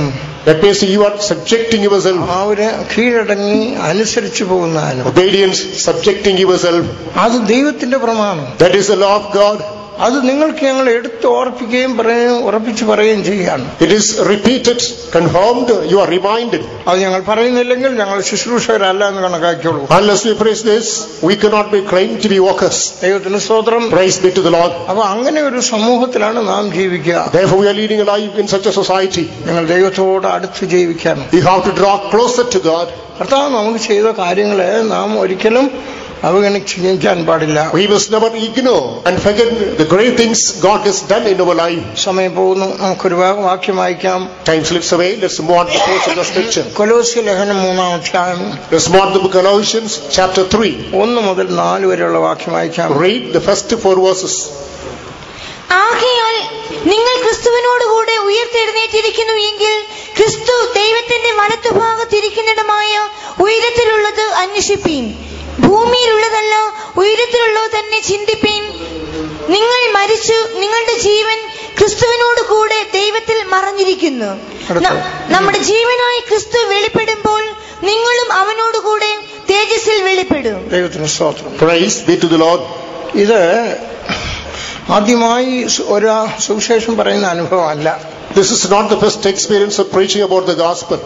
That means you are subjecting yourself. അവർ കീഴടങ്ങി അനുസരിച്ചു പോകുന്നതിനും Obedience, subjecting yourself. അത് ദൈവത്തിന്റെ പ്രമാണം That is the law of God. അത് നിങ്ങൾക്ക് ഞങ്ങൾ എടുത്ത് ഓർപ്പിക്കുകയും പറയുകയും ഉറപ്പിച്ച് പറയുകയും ചെയ്യുകയാണ് It is repeated, confirmed, you are reminded. അത് ഞങ്ങൾ പറയുന്നില്ലെങ്കിൽ ഞങ്ങൾ ശുശ്രൂഷകരല്ല എന്ന് കണക്കാക്കിയോളൂ Unless we praise this, we cannot be claimed to be workers. ദൈവത്തിന് സ്തോത്രം Praise be to the Lord. അപ്പോൾ അങ്ങനെ ഒരു സമൂഹത്തിലാണ് നാം ജീവിക്കുക Therefore, we are leading a life in such a society. ഞങ്ങൾ ദൈവത്തോട് അടുത്ത് ജീവിക്കണം You have to draw closer to God. കർത്താവ് നമുക്ക് ചെയ്ത കാര്യങ്ങളെ നാം ഒരിക്കലും അവഗണിക്കാൻ പാടില്ല. സമയം പോകുന്നു. നമുക്ക് ഒരു വാക്യം വായിക്കാം. ലഹനം മൂന്നാം ഒന്ന് മുതൽ നാല് വരെയുള്ള വാക്യം വായിക്കാം. ആകയാൽ നിങ്ങൾ ക്രിസ്തുവിനോടുകൂടെ ഉയർത്തെഴുന്നേറ്റിരിക്കുന്നു എങ്കിൽ ക്രിസ്തു ദൈവത്തിന്റെ വലത്തുഭാഗത്തിരിക്കുന്നിടമായ ഉയരത്തിലുള്ളത് അന്വേഷിപ്പീൻ. ഭൂമിയിലുള്ളതല്ല ഉയരത്തിലുള്ളത് തന്നെ ചിന്തിപ്പീൻ. നിങ്ങൾ മരിച്ചു നിങ്ങളുടെ ജീവൻ ക്രിസ്തുവിനോട് കൂടെ ദൈവത്തിൽ മറഞ്ഞിരിക്കുന്നു. നമ്മുടെ ജീവനായി ക്രിസ്തു വെളിപ്പെടുമ്പോൾ നിങ്ങളും അവനോട് കൂടെ തേജസ്സിൽ വെളിപ്പെടും. ദൈവത്തിന് സ്തോത്രം. Praise be to the Lord ഇത് ആദ്യമായി ഒരു സുവിശേഷം പറയുന്ന അനുഭവമല്ല. This is not the first experience of preaching about the gospel.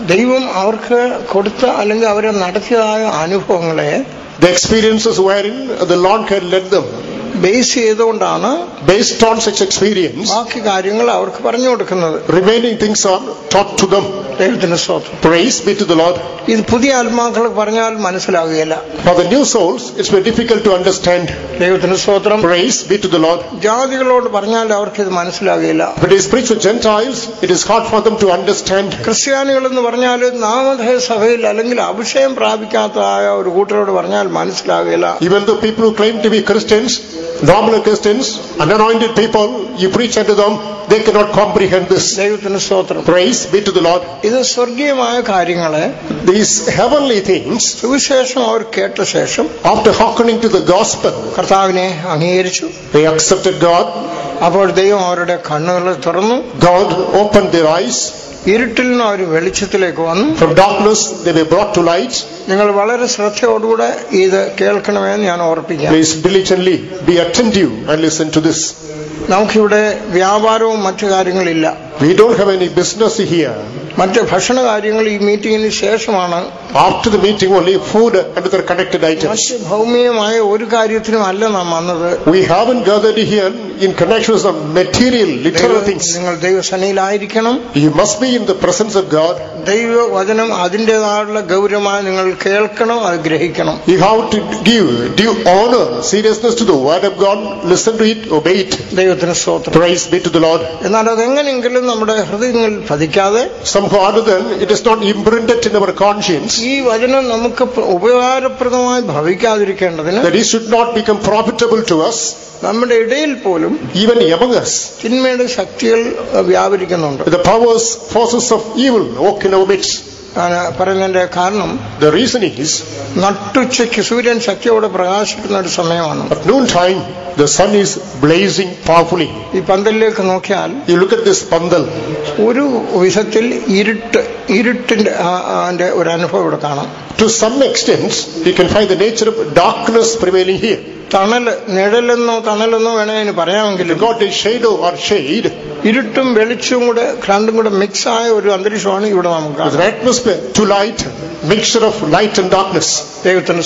ദൈവം അവർക്ക് കൊടുത്ത അല്ലെങ്കിൽ അവരെ നടത്തിയതായ അനുഭവങ്ങളെ the experiences വയറിൻ the Lord had led them base ചെയ്തുകൊണ്ടാണ് Based on such experience, ബാക്കി കാര്യങ്ങൾ അവർക്ക് പറഞ്ഞു കൊടുക്കുന്നത് remaining things are taught to them. ദൈവത്തിന് സ്തോത്രം Praise be to the Lord. ഇത് പുതിയ ആത്മാക്കൾ പറഞ്ഞാൽ മനസ്സിലാകുകയില്ല For the new souls, it's very difficult to understand. ദൈവത്തിന് സ്തോത്രം Praise be to the Lord. ജാതികളോട് പറഞ്ഞാൽ അവർക്ക് ഇത് മനസ്സിലാകുകയില്ല But as preached to Gentiles, it is hard for them to understand. ക്രിസ്ത്യാനികൾ എന്ന് പറഞ്ഞാൽ നാമധേയ സഭയിൽ അല്ലെങ്കിൽ അഭിഷേകം പ്രാപിക്കാത്തതായ ഒരു കൂട്ടരോട് പറഞ്ഞാൽ മനസ്സിലാകുകയില്ല Even though people who claim to be Christians, nominal Christians, unanointed people, you preach unto them, they cannot comprehend this. ദൈവത്തിന് സ്തോത്രം Praise be to the Lord. ഇത് സ്വർഗീയമായ കാര്യങ്ങളെ These heavenly things, സുവിശേഷം അവർ കേട്ട ശേഷം after hearkening to the gospel, കർത്താവിനെ അംഗീകരിച്ചു they accepted God. അപ്പോൾ ദൈവം അവരുടെ കണ്ണുകൾ തുറന്നു God opened their eyes. ഇരുട്ടിൽ നിന്ന് അവർ വെളിച്ചത്തിലേക്ക് വന്നു. From darkness, they were brought to light നിങ്ങൾ വളരെ ശ്രദ്ധയോടുകൂടെ ഇത് കേൾക്കണമെന്ന് ഞാൻ ഓർപ്പിക്കാം. Please diligently be attentive and listen to this. നമുക്കിവിടെ വ്യാപാരവും മറ്റു കാര്യങ്ങളില്ല We don't have any business here. മറ്റ് ഭക്ഷണ കാര്യങ്ങൾ ഈ മീറ്റിംഗിന് ശേഷമാണ് After the meeting, only food and other connected items. മറ്റ് ഭൗമികമായ ഒരു കാര്യത്തിനും അല്ല നാം വന്നത് We haven't gathered here in connection with some material, literal ദൈവ- things. നിങ്ങൾ ദൈവസനയിലായിരിക്കണം You must be in the presence of God. ദൈവവചനം അതിൻ്റെതായുള്ള ഗൗരവമായി നിങ്ങൾ കേൾക്കണം അത് ഗ്രഹിക്കണം You have to give due honor, seriousness to the word of God. Listen to it, obey it. ദൈവത്തിന് സ്തോത്രം Praise be to the Lord. എന്നാൽ അതെങ്ങനെയെങ്കിലും നമ്മുടെ ഹൃദയങ്ങളിൽ പതിക്കാതെ ഈ വചനം നമുക്ക് ഉപകാരപ്രദമായി ഭവിക്കാതിരിക്കേണ്ടതിന് നമ്മുടെ ഇടയിൽ പോലും ഈവൻ യമങ്സ് തിന്മയുടെ ശക്തികൾ വ്യാപരിക്കുന്നുണ്ട്. ഞാൻ പറയുന്നതിന്റെ കാരണം The reason is, നട്ടുച്ചയ്ക്ക് സൂര്യൻ ശക്തിയോടെ പ്രകാശിക്കുന്ന ഒരു സമയമാണ് at noontime, the sun is blazing powerfully. ഈ പന്തലിലേക്ക് നോക്കിയാൽ You look at this pandal. ഒരു വിധത്തിൽ ഇരുട്ട് ഇരുട്ടിന്റെ ആ- ആന്റെ ഒരു അനുഭവം ഇവിടെ കാണാം To some extent, you can find the nature of darkness prevailing here. തണൽ നിഴലെന്നോ തണലെന്നോ വേണേ അതിന് shadow or shade, ഇരുട്ടും വെളിച്ചവും കൂടെ രണ്ടും കൂടെ മിക്സ് ആയ ഒരു അന്തരീക്ഷമാണ് ഇവിടെ നമുക്ക് കാണാം atmosphere to light, mixture of light and darkness.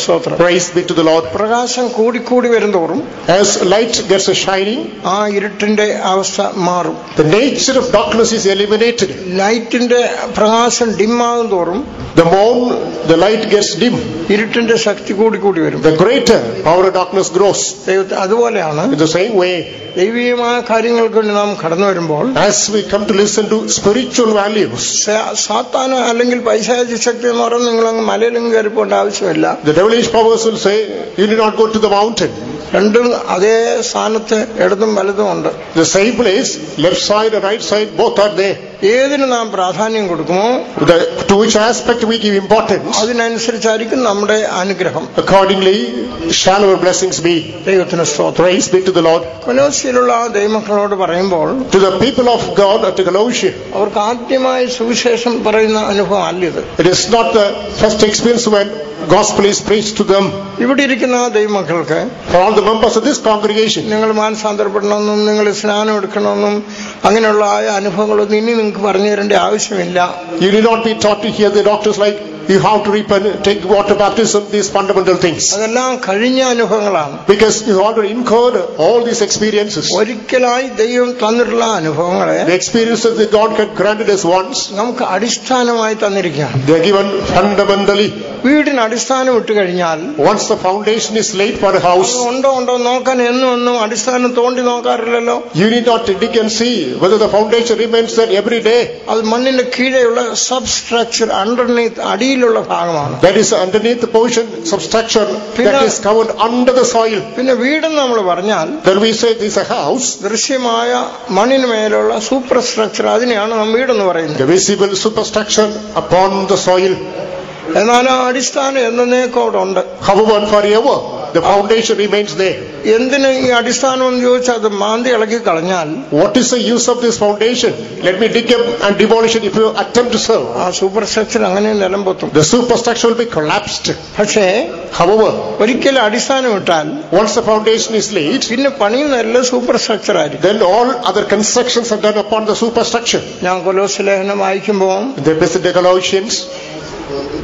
സ്തോത്രം Praise be to the Lord. പ്രകാശം കൂടിക്കൂടി വരുന്തോറും As light gets a shining, ആ ഇരുട്ടിന്റെ അവസ്ഥ മാറും the nature of darkness is eliminated. ലൈറ്റിന്റെ പ്രകാശം ഡിമ്മാകും തോറും The more the light gets dim, ഇരുട്ടിന്റെ ശക്തി കൂടിക്കൂടി വരും the greater power of darkness ഗ്രോസ് ദൈവത്തെ അതുപോലെയാണ് ദൈവീയമായ കാര്യങ്ങൾക്ക് വേണ്ടി നാം കടന്നു വരുമ്പോൾ സാത്താന അല്ലെങ്കിൽ പൈസാജ് ശക്തി എന്ന് പറഞ്ഞാൽ നിങ്ങൾ അങ്ങ് മലയിലും കയറി പോകേണ്ട ആവശ്യമില്ല രണ്ടും അതേ സ്ഥാനത്ത് ഇടതും വലതും ഉണ്ട്. Right side both are they ഏതിന് നാം പ്രാധാന്യം കൊടുക്കുമോ? To which aspect we give importance അതിനനുസരിച്ചായിരിക്കും നമ്മുടെ അനുഗ്രഹം. Accordingly shall our be. ദൈവത്തിന് സ്തോത്രം Praise be to the Lord. കൊലോസിയിലുള്ള ആ ദൈവമക്കളോട് പറയുമ്പോൾ To the people of God at Colossia, അവർക്ക് ആദ്യമായി സുവിശേഷം പറയുന്ന അനുഭവം അല്ലിത് it is not the first experience when gospel is preached to them. ഇവിടെ ഇരിക്കുന്ന ആ ദൈവമക്കൾക്ക് For all the members of this congregation, നിങ്ങൾ മാനസാന്തരപ്പെടണമെന്നും നിങ്ങൾ സ്നാനം എടുക്കണമെന്നും അങ്ങനെയുള്ള ആ അനുഭവങ്ങളൊന്നും ഇനി നിങ്ങൾക്ക് പറഞ്ഞു തരേണ്ട ആവശ്യമില്ല you need not be taught to hear the doctors like, you have to repent, take water baptism, these fundamental things. അതെല്ലാം കഴിഞ്ഞ അനുഭവങ്ങളാണ് Because you already incurred all these experiences. ഒരിക്കലായി ദൈവം തന്നിട്ടുള്ള അനുഭവങ്ങളെ The experiences that God had granted us once, നമുക്ക് അടിസ്ഥാനമായി തന്നിരിക്കുകയാണ് they are given fundamentally. വീടിന് അടിസ്ഥാനം ഇട്ട് കഴിഞ്ഞാൽ the foundation is laid for a house, ഉണ്ടോ ഉണ്ടോ നോക്കാൻ എന്നും ഒന്നും അടിസ്ഥാനം തോണ്ടി നോക്കാറില്ലല്ലോ you need not to dig and see whether the foundation remains there every day. അത് മണ്ണിന്റെ കീഴെയുള്ള സബ്സ്ട്രക്ചർ അണ്ടർനീത്ത് അടിയിലുള്ള ഭാഗമാണ് That is underneath the portion, substructure that is covered under the soil. പിന്നെ വീടെന്ന് നമ്മൾ പറഞ്ഞാൽ we say this is a house, ദൃശ്യമായ മണ്ണിന് മേലുള്ള സൂപ്പർ സ്ട്രക്ചർ അതിനെയാണ് നാം വീടെന്ന് പറയുന്നത് the visible superstructure upon the soil. എന്നാൽ ആ അടിസ്ഥാനം എന്നേക്കും അവിടെ ഉണ്ട് However, forever, the foundation remains there. എന്തിന് ഈ അടിസ്ഥാനം എന്ന് ചോദിച്ചാൽ അത് മാന്തി ഇളക്കി കളഞ്ഞാൽ What is the use of this foundation? Let me dig up and demolish it if you attempt to serve. ആ സൂപ്പർ അങ്ങനെ നിലംപൊത്തും The superstructure will be collapsed. പക്ഷേ However, ഒരിക്കലും അടിസ്ഥാനം ഇട്ടാൽ once the foundation is laid, പിന്നെ പണിയുന്നതെല്ലാം superstructure ആയിരിക്കും then all other constructions are done upon the superstructure. ഞാൻ കൊലോസ് ലേഖനം വായിക്കുമ്പോൾ The visit the Colossians.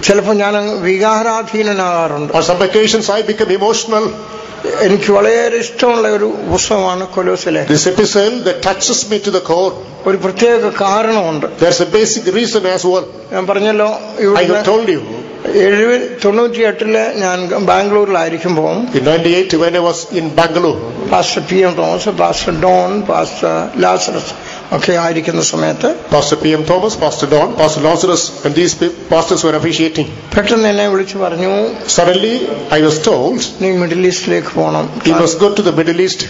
ചിലപ്പോൾ ഞാൻ വികാരാധീനനാകാറുണ്ട് On some occasions, I become emotional. എനിക്ക് വളരെ ഇഷ്ടമുള്ള ഒരു പുസ്തകമാണ് കൊലോസ് ലേഖനം This episode that touches me to the core. ഒരു പ്രത്യേക കാരണമുണ്ട് There's a basic reason as well. ഞാൻ പറഞ്ഞല്ലോ I ഇവിടെ have told you. എഴുപത് തൊണ്ണൂറ്റി എട്ടില് ഞാൻ ബാംഗ്ലൂരിലായിരിക്കുമ്പോൾ In 98, when I was in Bangalore, pastor P M Thomas pastor Don pastor Lazarus ഒക്കെ ആയിരിക്കുന്ന സമയത്ത്. പെട്ടെന്ന് എന്നെ വിളിച്ചു പറഞ്ഞു Suddenly, I was told നീ മിഡിൽ ഈസ്റ്റിലേക്ക് പോകണം he must go to the Middle East.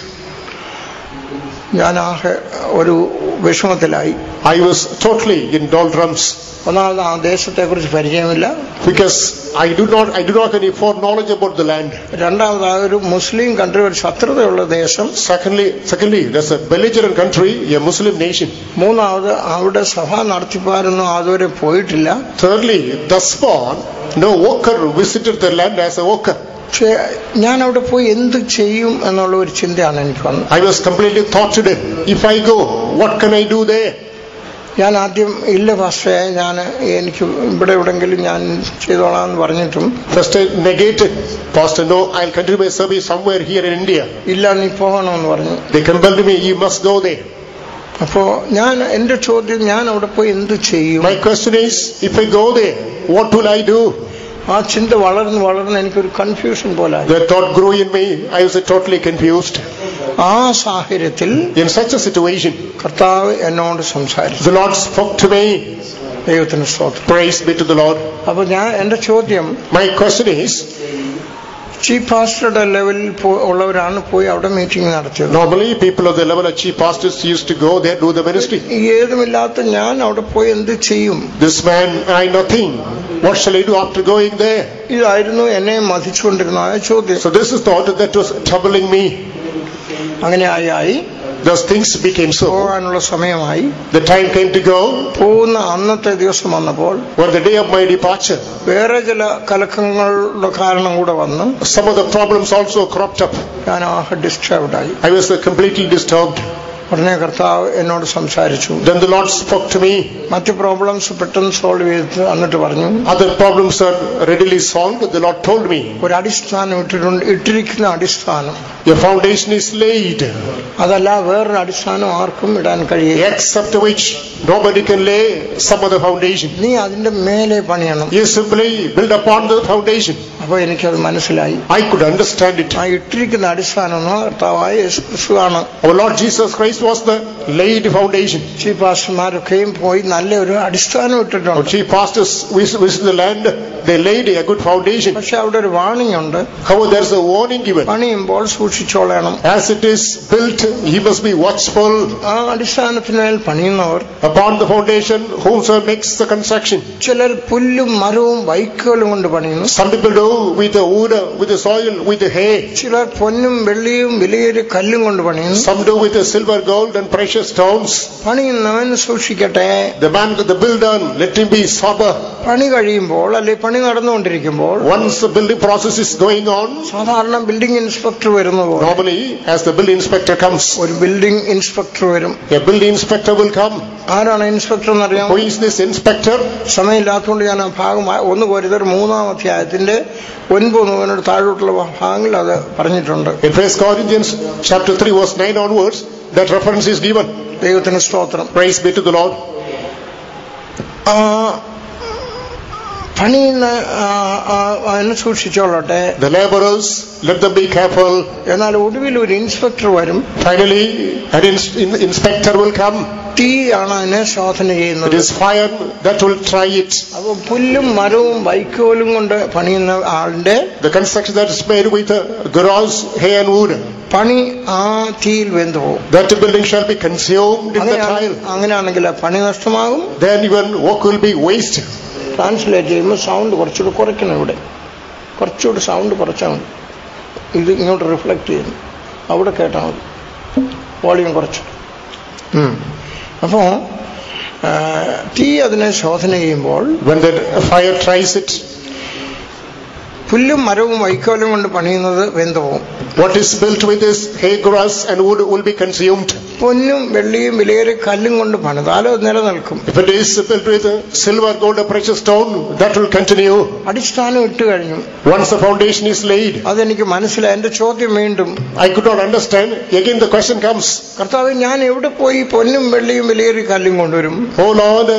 ഞാനാകെ ഒരു വിഷമത്തിലായി. I was totally in doldrums ഒന്നാമത് ആ ദേശത്തെ കുറിച്ച് പരിചയമില്ല. Because I do not I do not any for knowledge about the land രണ്ടാമത് ആ ഒരു മുസ്ലിം കൺട്രി ഒരു ശത്രുതയുള്ള ദേശം. Secondly secondly thus a belligerent country a Muslim nation മൂന്നാമത് അവിടെ സഭ നടത്തിപ്പാരൊന്നും അതുവരെ പോയിട്ടില്ല. Thirdly thus phone no worker visited the land as a worker പക്ഷേ ഞാൻ അവിടെ പോയി എന്ത് ചെയ്യും എന്നുള്ള ഒരു ചിന്തയാണ് എനിക്ക് വന്നത് I was completely thoughted. If I go, what can I do there? ഞാൻ ആദ്യം ഇല്ല പക്ഷേ ഞാൻ എനിക്ക് ഇവിടെ എവിടെങ്കിലും ഞാൻ ചെയ്തോളാം എന്ന് പറഞ്ഞിട്ടും I negated. Pastor, no, I'll continue my service somewhere here in India. ഇല്ല നീ പോകണമെന്ന് പറഞ്ഞു They compelled me, you must go there. അപ്പോ ഞാൻ എന്റെ ചോദ്യം ഞാൻ അവിടെ പോയി എന്ത് ചെയ്യും My question is, if I go there, what will I do? ആ ചിന്ത വളർന്ന് വളർന്ന് എനിക്കൊരു confusion പോലായി The thought grew in me. I was totally confused. ആ സാഹചര്യത്തിൽ In such a situation, കർത്താവ് എന്നോട് സംസാരിച്ചു the Lord spoke to me. ദൈവത്തിന് സ്തോത്രം Praise be to the Lord. അപ്പൊ ഞാൻ എന്റെ ചോദ്യം My question is, ചീഫ് പാസ്റ്ററുടെ ലെവലിൽ ഉള്ളവരാണ് പോയി അവിടെ മീറ്റിംഗ് നടത്തിയത് normally people of the level of chief pastors used to go there, do the ministry. ഈ ഏതുമില്ലാത്ത ഞാൻ അവിടെ പോയി എന്ത് ചെയ്യും This man, I nothing. What shall I do after going there? ഇതായിരുന്നു എന്നെ മതിച്ചുകൊണ്ടിരുന്ന ആ ചോദ്യം So this is thought that was troubling me. അങ്ങനെ ആയി ആയി Thus things became so. പോകാനുള്ള സമയമായി The time came to go. പോകുന്ന അന്നത്തെ ദിവസം വന്നപ്പോൾ On the day of my departure, വേറെ ചില കലക്കങ്ങളുടെ കാരണം കൂടെ വന്ന് some of the problems also cropped up. ഞാൻ ആകെ ഡിസ്റ്റർബ്ഡ് ആയി I was uh, completely disturbed. ഉടനെ കർത്താവ് എന്നോട് സംസാരിച്ചു. മറ്റു പ്രോബ്ലംസ് പെട്ടെന്ന് സോൾവ് ചെയ്ത് എന്നിട്ട് പറഞ്ഞു. ഒരു അടിസ്ഥാനം ഇട്ടിട്ടുണ്ട് ഇട്ടിരിക്കുന്ന അടിസ്ഥാനം. Your foundation is laid. അതല്ല വേറെ അടിസ്ഥാനം ആർക്കും ഇടാൻ കഴിയില്ല. നീ അതിന്റെ മേലെ പണിയണം. ബിൽഡ് ദ ഫൗണ്ടേഷൻ അപ്പൊ എനിക്കത് മനസ്സിലായി I could understand it. ആ ഇട്ടിരിക്കുന്ന അടിസ്ഥാനം എന്ന് കർത്താവായ യേശു ക്രിസ്തുവാണ് Our Lord Jesus Christ was the laid foundation. Chief പാസ്റ്റർമാരൊക്കെയും പോയി നല്ലൊരു അടിസ്ഥാനം Our ഇട്ടിട്ടുണ്ട് chief pastors vis- visit the land, they laid a good foundation. പക്ഷെ അവിടെ ഒരു വാണിംഗ് ഉണ്ട് However, there's a warning given. പണിയുമ്പോൾ സൂക്ഷിച്ചോളണം As it is built, he must be watchful ആ അടിസ്ഥാനത്തിന്മേൽ പണിയുന്നവർ upon the foundation, whomsoever makes the construction. ചിലർ പുല്ലും മരവും വൈക്കോലും കൊണ്ട് പണിയുന്നു Some people do with the wood, with the soil, with the hay. ചിലർ പൊന്നും വെള്ളിയും വിലയേറിയ കല്ലും കൊണ്ട് പണിയുന്നു Some do with the silver, gold, and precious stones. പണിയുന്നവൻ സൂക്ഷിക്കട്ടെ The man, the builder, let him be sober. പണി കഴിയുമ്പോൾ അല്ലെ പണി നടന്നുകൊണ്ടിരിക്കുമ്പോൾ Once the building process is going on, സാധാരണ ബിൽഡിംഗ് ഇൻസ്പെക്ടർ വരുന്ന പോലെ normally, as the building inspector comes, ഒരു building inspector വരും a building inspector will come. ആരാണ് ഇൻസ്പെക്ടർ എന്നറിയാം Who is this inspector? സമയമില്ലാത്തതുകൊണ്ട് ഞാൻ ആ ഭാഗം ആ- ഒന്ന് കോരിതർ മൂന്നാം അധ്യായത്തിന്റെ ഒൻപത് മുതലോട് താഴോട്ടുള്ള ഭാഗങ്ങളിൽ അത് പറഞ്ഞിട്ടുണ്ട് In 1 Corinthians chapter 3 verse 9 onwards, that reference is given. ദൈവത്തിന് സ്തോത്രം Praise be to the Lord. ആ ആ, അതിനെ സൂക്ഷിച്ചോളട്ടെ The laborers, let them be careful. എന്നാൽ ഒടുവിൽ ഒരു ഇൻസ്പെക്ടർ വരും Finally, an ins- in- inspector will come. തീയാണ് അതിനെ ശോധന It ചെയ്യുന്നത് is fire that will try it. അപ്പൊ പുല്ലും മരവും വൈക്കോലും കൊണ്ട് പണിയുന്ന ആളിന്റെ The construction that is made with uh, grass, hay and wood, പണി ആ തീയിൽ വെന്തു പോകും that building shall be consumed in the trial. അങ്ങനെയാണെങ്കിൽ പണി നഷ്ടമാകും Then even work will be waste. Translate ചെയ്യുമ്പോൾ സൗണ്ട് കുറച്ചുകൂടി കുറയ്ക്കണം ഇവിടെ. കുറച്ചുകൂടി സൗണ്ട് കുറച്ചാൽ മതി. ഇത് ഇങ്ങോട്ട് റിഫ്ലക്റ്റ് ചെയ്യുന്നു. അവിടെ കേട്ടാൽ മതി. വോളിയം കുറച്ച്. അപ്പോൾ തീ അതിനെ ശോധന ചെയ്യുമ്പോൾ fire tries it, പുല്ലും മരവും വൈക്കോലും കൊണ്ട് പണിയുന്നത് വെന്തവും. പൊന്നും വെള്ളിയും വിലയേറിയ കല്ലും കൊണ്ട് പണിതാലോ നിലനിൽക്കും. അടിസ്ഥാനം ഇട്ട് കഴിഞ്ഞു. അതെനിക്ക് മനസ്സിലായി. എന്റെ ചോദ്യം വീണ്ടും. I could not understand again the question comes കർത്താവ് ഞാൻ എവിടെ പോയി പൊന്നും വെള്ളിയും വിലയേറിയ കല്ലും കൊണ്ടുവരും? ഹോ Lord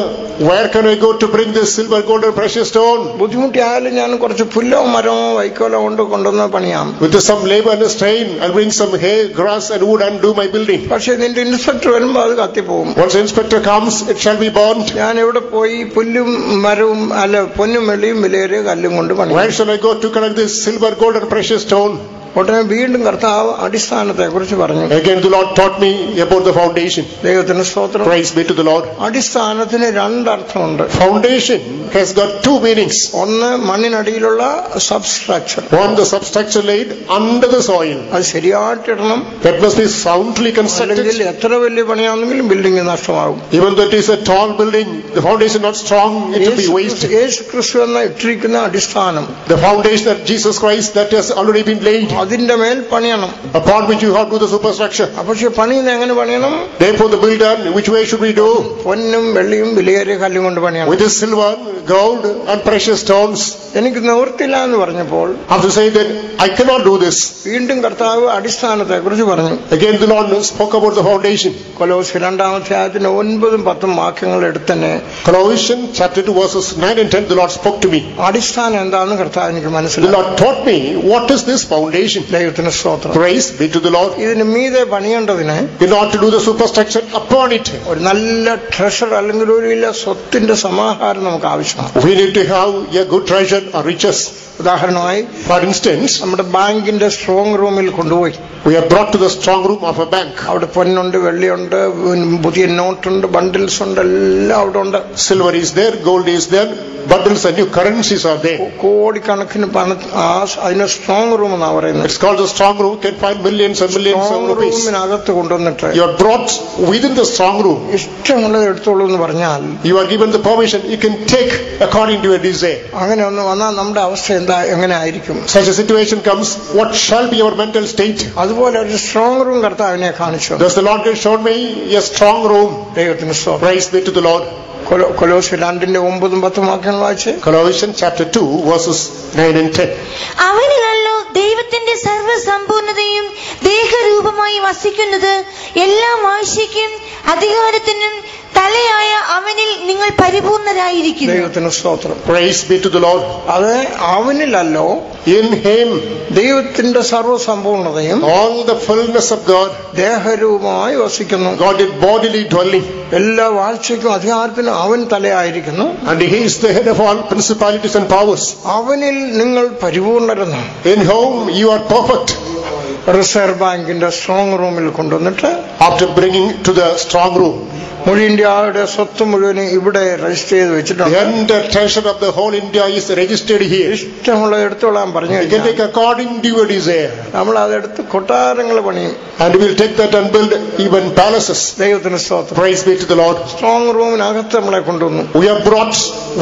where can I go to bring this silver gold precious stone ബുദ്ധിമുട്ടി ആയാലും ഞാൻ കുറച്ച് പുല്ലോ മരമോ വൈക്കോലോ കൊണ്ട് കൊണ്ടുവന്ന് പണിയാം With some labor and strain, I'll bring some hay, grass, and wood and do my building. പക്ഷെ നിന്റെ ഇൻസ്പെക്ടർ വരുമ്പോൾ അത് കത്തിപ്പോകും Once the inspector comes, it shall be burnt. ഞാൻ എവിടെ പോയി പുല്ലും മരവും അല്ല പൊന്നും വെള്ളിയും വിലയേറിയ കല്ലും കൊണ്ട് Where പണിയാം shall I go to collect this silver, gold, and precious stone? ഉടനെ വീണ്ടും കർത്താവ് അടിസ്ഥാനത്തെ കുറിച്ച് പറഞ്ഞു Again, the Lord taught me about the foundation. ദൈവത്തിന് സ്തോത്രം Praise be to the Lord. അടിസ്ഥാനത്തിന് രണ്ടർത്ഥമുണ്ട് Foundation has got two meanings. ഒന്ന് മണ്ണിനടിയിലുള്ള substructure One, the substructure laid under the soil. അത് ശരിയായിട്ടിടണം That must be soundly അല്ലെങ്കിൽ constructed. എത്ര വലിയ പണിയാണെങ്കിലും building നഷ്ടമാകും Even though it is a tall building, the foundation not strong, it will be Yesu wasted. Yesu Kristu എന്ന ഇട്ടിരിക്കുന്ന അടിസ്ഥാനം The foundation of Jesus Christ that has already been laid, അതിന്റെ മേൽ പണിയണം upon which you have to do the superstructure. പക്ഷെ പണിയുന്ന എങ്ങനെ പണിയണം Therefore, the builder, which way should we do? പൊന്നും വെള്ളിയും വിലയേറിയ കല്ലും കൊണ്ട് പണിയണം With the silver, gold, and precious stones. എനിക്ക് നിവൃത്തില്ല എന്ന് പറഞ്ഞപ്പോൾ After saying that, I cannot do this. വീണ്ടും കർത്താവ് അടിസ്ഥാനത്തെ കുറിച്ച് പറഞ്ഞു Again, the Lord spoke about the foundation. കൊലോസ് രണ്ടാം അധ്യായത്തിന്റെ ഒൻപതും പത്തും വാക്യങ്ങൾ എടുത്തന്നെ Colossians chapter 2, verses 9 and 10, the Lord spoke to me. അടിസ്ഥാനം എന്താണെന്ന് കർത്താവ് എനിക്ക് The മനസ്സിലായി Lord taught me what is this foundation. ദൈവത്തിന് സ്തോത്രം Praise be to the Lord. ഇതിന് മീതെ പണിയേണ്ടതിന് In order to do the superstructure upon it, ഒരു നല്ല ട്രഷർ അല്ലെങ്കിൽ ഒരു വലിയ സ്വത്തിന്റെ സമാഹാരം നമുക്ക് ആവശ്യമാണ് we need to have a good treasure or riches. ഉദാഹരണമായി For instance, നമ്മുടെ ബാങ്കിന്റെ സ്ട്രോങ് റൂമിൽ കൊണ്ടുപോയി we are brought to the strong room of a bank. അവിടെ പൊന്നുണ്ട് വെള്ളിയുണ്ട് പുതിയ നോട്ടുണ്ട് ബണ്ടിൽസ് ഉണ്ട് എല്ലാം അവിടെ ഉണ്ട് Silver is there, gold is there, bundles and new currencies are there. കോടിക്കണക്കിന് പണ ആ അതിന് സ്ട്രോങ് റൂം എന്നാ പറയുന്നത് It's called the strong room, can find millions and millions of strong rupees. റൂമിനകത്ത് കൊണ്ടുവന്നിട്ട് You are brought within the strong room. ഇഷ്ടമുള്ളത് എടുത്തോളൂ എന്ന് പറഞ്ഞാൽ You are given the permission, you can take according to your desire. അങ്ങനെ ഒന്ന് വന്നാൽ നമ്മുടെ അവസ്ഥ എന്താ എങ്ങനെ ആയിരിക്കും Such a situation comes, what shall be your mental state? അതുപോലെ ഒരു സ്ട്രോങ് റൂം കർത്താവിനെ കാണിച്ചു Does the Lord has shown me a strong room? ദൈവത്തിന് സ്തോത്രം Praise be to the Lord. കൊലോ- കൊലോസ് രണ്ടിന്റെ ഒമ്പതും പത്തും വാക്യങ്ങൾ വായിച്ച് Colossians chapter 2, verses 9 and 10. അവനിലല്ലോ ദൈവത്തിന്റെ സർവസമ്പൂർണതയും ദേഹരൂപമായി വസിക്കുന്നത് എല്ലാ വാഴ്ചയ്ക്കും അധികാരത്തിനും തലയായ അവനിൽ നിങ്ങൾ പരിപൂർണരായിരിക്കും ദൈവത്തിന് സ്തോത്രം. Praise be to the Lord അത് അവനിലല്ലോ ഇൻ ഹെയിം ദൈവത്തിന്റെ സർവസമ്പൂർണതയും all the fullness of God ദേഹരൂപമായി വസിക്കുന്നു. ഗോഡ് ഇസ് ബോഡിലി ഡ്വല്ലിംഗ് എല്ലാ വാഴ്ചയ്ക്കും അധികാരത്തിനും അവൻ തലയായിരിക്കുന്നു. And he is the head of all principalities and powers അവനിൽ നിങ്ങൾ പരിപൂർണരുന്നു. In home you are perfect reserve ബാങ്കിന്റെ സ്ട്രോങ് റൂമിൽ കൊണ്ടുവന്നിട്ട് after bringing to the strong room മുഴുവൻ ഇന്ത്യയുടെ സ്വത്ത് മുഴുവനും ഇവിടെ രജിസ്റ്റർ ചെയ്ത് the വെച്ചിട്ടുണ്ട് entire treasure of the whole India is registered here. ഇഷ്ടമുള്ള എടുത്തോളാൻ പറഞ്ഞു You can കഴിഞ്ഞാൽ take according to your desire, നമ്മൾ അതെടുത്ത് കൊട്ടാരങ്ങൾ പണിയും and we'll take that and build even palaces. ദൈവത്തിന് സ്തോത്രം Praise be to the Lord. Strong റൂമിനകത്ത് നമ്മളെ കൊണ്ടുവന്നു We are brought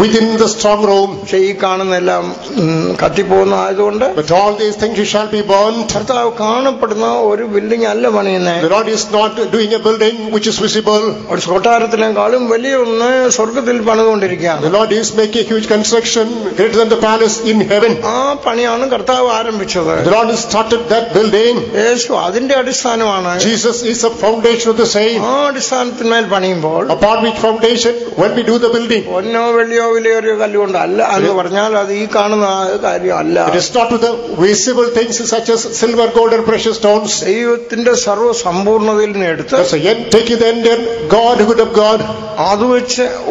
within the strong room, പക്ഷെ ഈ കാണുന്ന എല്ലാം ഉം, കത്തിപ്പോകുന്ന ആയതുകൊണ്ട് but all these things you shall be burnt. ഭർത്താവ് കാണപ്പെടുന്ന ഒരു ബിൽഡിംഗ് അല്ല പണിയുന്നത് The Lord is not start doing a building which is visible. ഒരു കൊട്ടാരത്തിനേക്കാളും വലിയ ഒന്ന് സ്വർഗത്തിൽ പണിതുകൊണ്ടിരിക്കുകയാണ് The Lord is making a huge construction greater than the palace in heaven. ആ പണിയാണ് കർത്താവ് ആരംഭിച്ചത് The Lord has started that building. യേശു അതിന്റെ അടിസ്ഥാനമാണ് Jesus is a foundation of the same. ആ അടിസ്ഥാനത്തിന്മേൽ പണിയുമ്പോൾ Upon which foundation, when we do the building, പൊന്നോ വെള്ളിയോ വിലയേറിയോ കല്ലുകൊണ്ട് അല്ല എന്ന് പറഞ്ഞാൽ അത് ഈ കാണുന്ന ആ കാര്യമല്ല it is not with the visible things such as silver, gold, and precious stones. ദൈവത്തിന്റെ സർവ്വ സമ്പൂർണ്ണതയിൽ നിന്ന് എടുത്ത് That's the end, taking the end and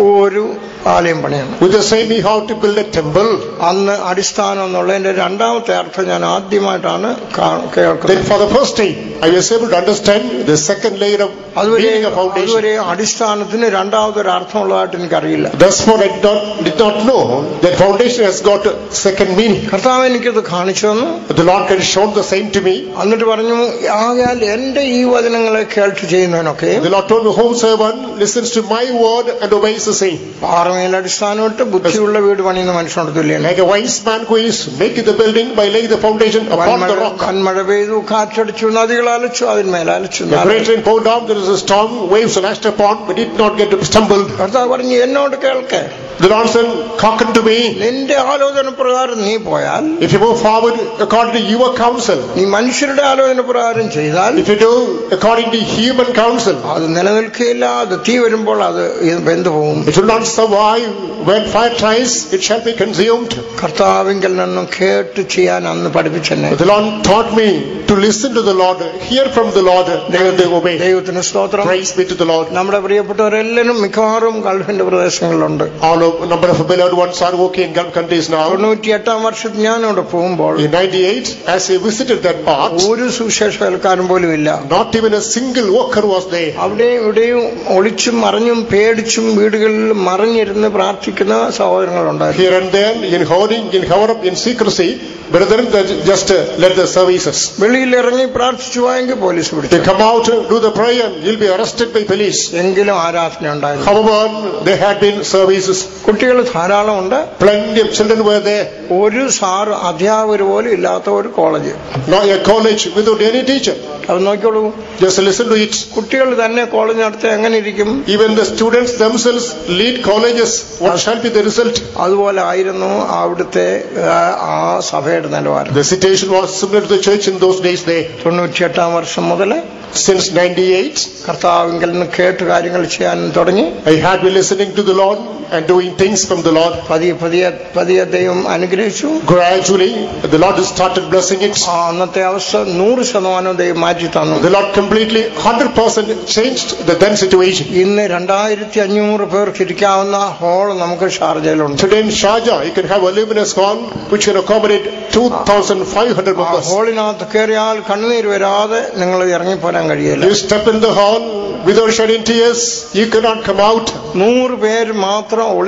ഒരു ആലയം പണിയണം With the same, we have to build a temple. അന്ന് അടിസ്ഥാനം എന്നുള്ളതിന്റെ രണ്ടാമത്തെ അർത്ഥം ഞാൻ ആദ്യമായിട്ടാണ് കാ- Then കേൾക്കുന്നത് for the first time, I was able to understand the second layer of അതുവരെ building a foundation. അതുവരെ അടിസ്ഥാനത്തിന് രണ്ടാമതൊരു അർത്ഥമുള്ളതായിട്ട് എനിക്കറിയില്ല Thus far, I did not, did not know that foundation has got a second meaning. കർത്താവ് എനിക്കത് കാണിച്ചു തന്നു The Lord had shown the same to me. എന്നിട്ട് പറഞ്ഞു ആകയാൽ എന്റെ ഈ വചനങ്ങളെ കേൾട്ട് ചെയ്യുന്നതിനൊക്കെ The അടിസ്ഥാനമിട്ട് ബുദ്ധിയുള്ള വീട് പണിയുന്ന മനുഷ്യനോട് തുല്യമാണ് Like a wise man who is making the building by laying the foundation upon വൻമഴ the rock. വൻമഴ പെയ്തു കാറ്റടിച്ചു നദികൾ അലച്ചു അതിന്മേൽ അലച്ചു The great rain poured down, there is a storm, waves lashed upon, but did not get stumbled. കർത്താവ് പറഞ്ഞു എന്നോട് കേൾക്കേ The Lord said, "Come to me. നിന്റെ ആലോചന പ്രകാരം നീ പോയാൽ If you move forward according to your counsel, നീ മനുഷ്യരുടെ ആലോചന പ്രകാരം ചെയ്താൽ if you do according to human counsel, അത് നിലനിൽക്കുകയില്ല അത് തീ വരുമ്പോൾ അത് വെന്തു പോകും it will not survive. When fire tries, it shall be consumed. കർത്താവിങ്കിൽ നിന്നും കേട്ട് ചെയ്യാൻ അന്ന് പഠിപ്പിച്ചെന്നെ The Lord taught me to listen to the Lord, hear from the Lord, and obey. ദൈവത്തിന് സ്തോത്രം Praise be to the Lord. നമ്മുടെ പ്രിയപ്പെട്ടവരെല്ലാവരും മിക്കവാറും ഗൾഫിന്റെ പ്രദേശങ്ങളിലുണ്ട് All number of beloved ones are working in Gulf countries now. തൊണ്ണൂറ്റിയെട്ടാം വർഷത്തിൽ ഞാൻ അവിടെ പോകുമ്പോൾ In 98, as I visited that part, ഒരു സുവിശേഷ വേലക്കാരൻ പോലും ഇല്ല not even a single worker was there. അവിടെയും ഇവിടെയും ഒളിച്ചും മറിഞ്ഞും പേടിച്ചും വീടുകളിൽ മറിഞ്ഞിരുന്ന് പ്രാർത്ഥിക്കുന്ന സഹോദരങ്ങളുണ്ടായിരുന്നു Here and there, in hoarding, in cover up, in secrecy, brethren, that just uh, let the services. വെളിയിൽ ഇറങ്ങി പ്രാർത്ഥിച്ചു പോയെങ്കിൽ പോലീസ് They പിടിച്ചു come out, do the prayer, you'll be arrested by police. എങ്കിലും ആരാധന ഉണ്ടായിരുന്നു However, there had been services. കുട്ടികൾ ധാരാളം ഉണ്ട് Plenty of children were there. ഒരു സാറ് അധ്യാപകർ പോലും ഇല്ലാത്ത ഒരു college Not a college without any teacher. അത് നോക്കിയോളൂ Just listen to it. കുട്ടികൾ തന്നെ കോളേജ് നടത്തി എങ്ങനെ ഇരിക്കും Even the students themselves lead colleges. What shall be the result? അതുപോലെ ആയിരുന്നു അവിടുത്തെ ആ, ആ സഭയുടെ നിലവാരം The situation was similar to the church in those days there. തൊണ്ണൂറ്റിയെട്ടാം വർഷം മുതൽ Since 98, കർത്താവിങ്കിൽ നിന്ന് കേട്ട് കാര്യങ്ങൾ ചെയ്യാൻ തുടങ്ങി I had been listening to the Lord and doing things from the Lord. പതിയെ പതിയെ പതിയെ ദൈവം അനുഗ്രഹിച്ചു Gradually, the Lord has started blessing it. ആ അന്നത്തെ അവസ്ഥ 100 ശതമാനം ദൈവം മാറ്റി തന്നു The Lord completely, 100% changed the then situation. ഇന്ന് രണ്ടായിരത്തി അഞ്ഞൂറ് പേർക്ക് ഇരിക്കാവുന്ന ഹോൾ നമുക്ക് ഷാർജയിലുണ്ട് Today in Sharjah, you can have a luminous hall which can accommodate 2,500 ആ members. ഹോളിനകത്ത് കയറിയാൽ കണ്ണുനീർ വരാതെ നിങ്ങൾ ഇറങ്ങിപ്പോരാൻ കഴിയില്ല You step in the hall without shedding tears, you cannot come out. നൂറ് പേര് മാത്രം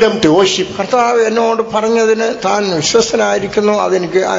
to worship. കർത്താവ് എന്നോട് പറഞ്ഞതിന് താൻ വിശ്വസ്തനായിരിക്കുന്നു അതെനിക്ക് ആ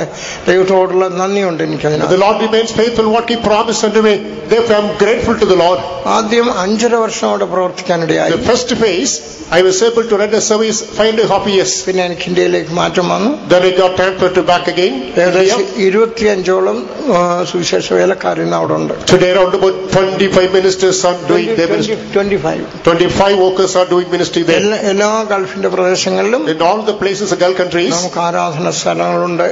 ദൈവത്തോടുള്ള നന്ദിയുണ്ട് എനിക്കതിന് The Lord remains faithful what He promised unto me. Therefore, I am grateful to the Lord. ആദ്യം അഞ്ചര വർഷം അവിടെ പ്രവർത്തിക്കാനിടയായി The first phase, I was able to run a service five and a half years. പിന്നെ എനിക്ക് ഇന്ത്യയിലേക്ക് മാറ്റം വന്നു Then I got transferred to back again. ഏകദേശം India. ഇരുപത്തിയഞ്ചോളം ആ, സുവിശേഷ വേലക്കാർ ഇന്ന് അവിടെ ഉണ്ട് Today, around about 25 ministers are doing their ministry. Twenty five 25 workers are doing ministry there. എല്ലാ എല്ലാ ഗൾഫിന്റെ പ്രദേശങ്ങളിലും നമുക്ക് ആരാധന സ്ഥലങ്ങളുണ്ട്.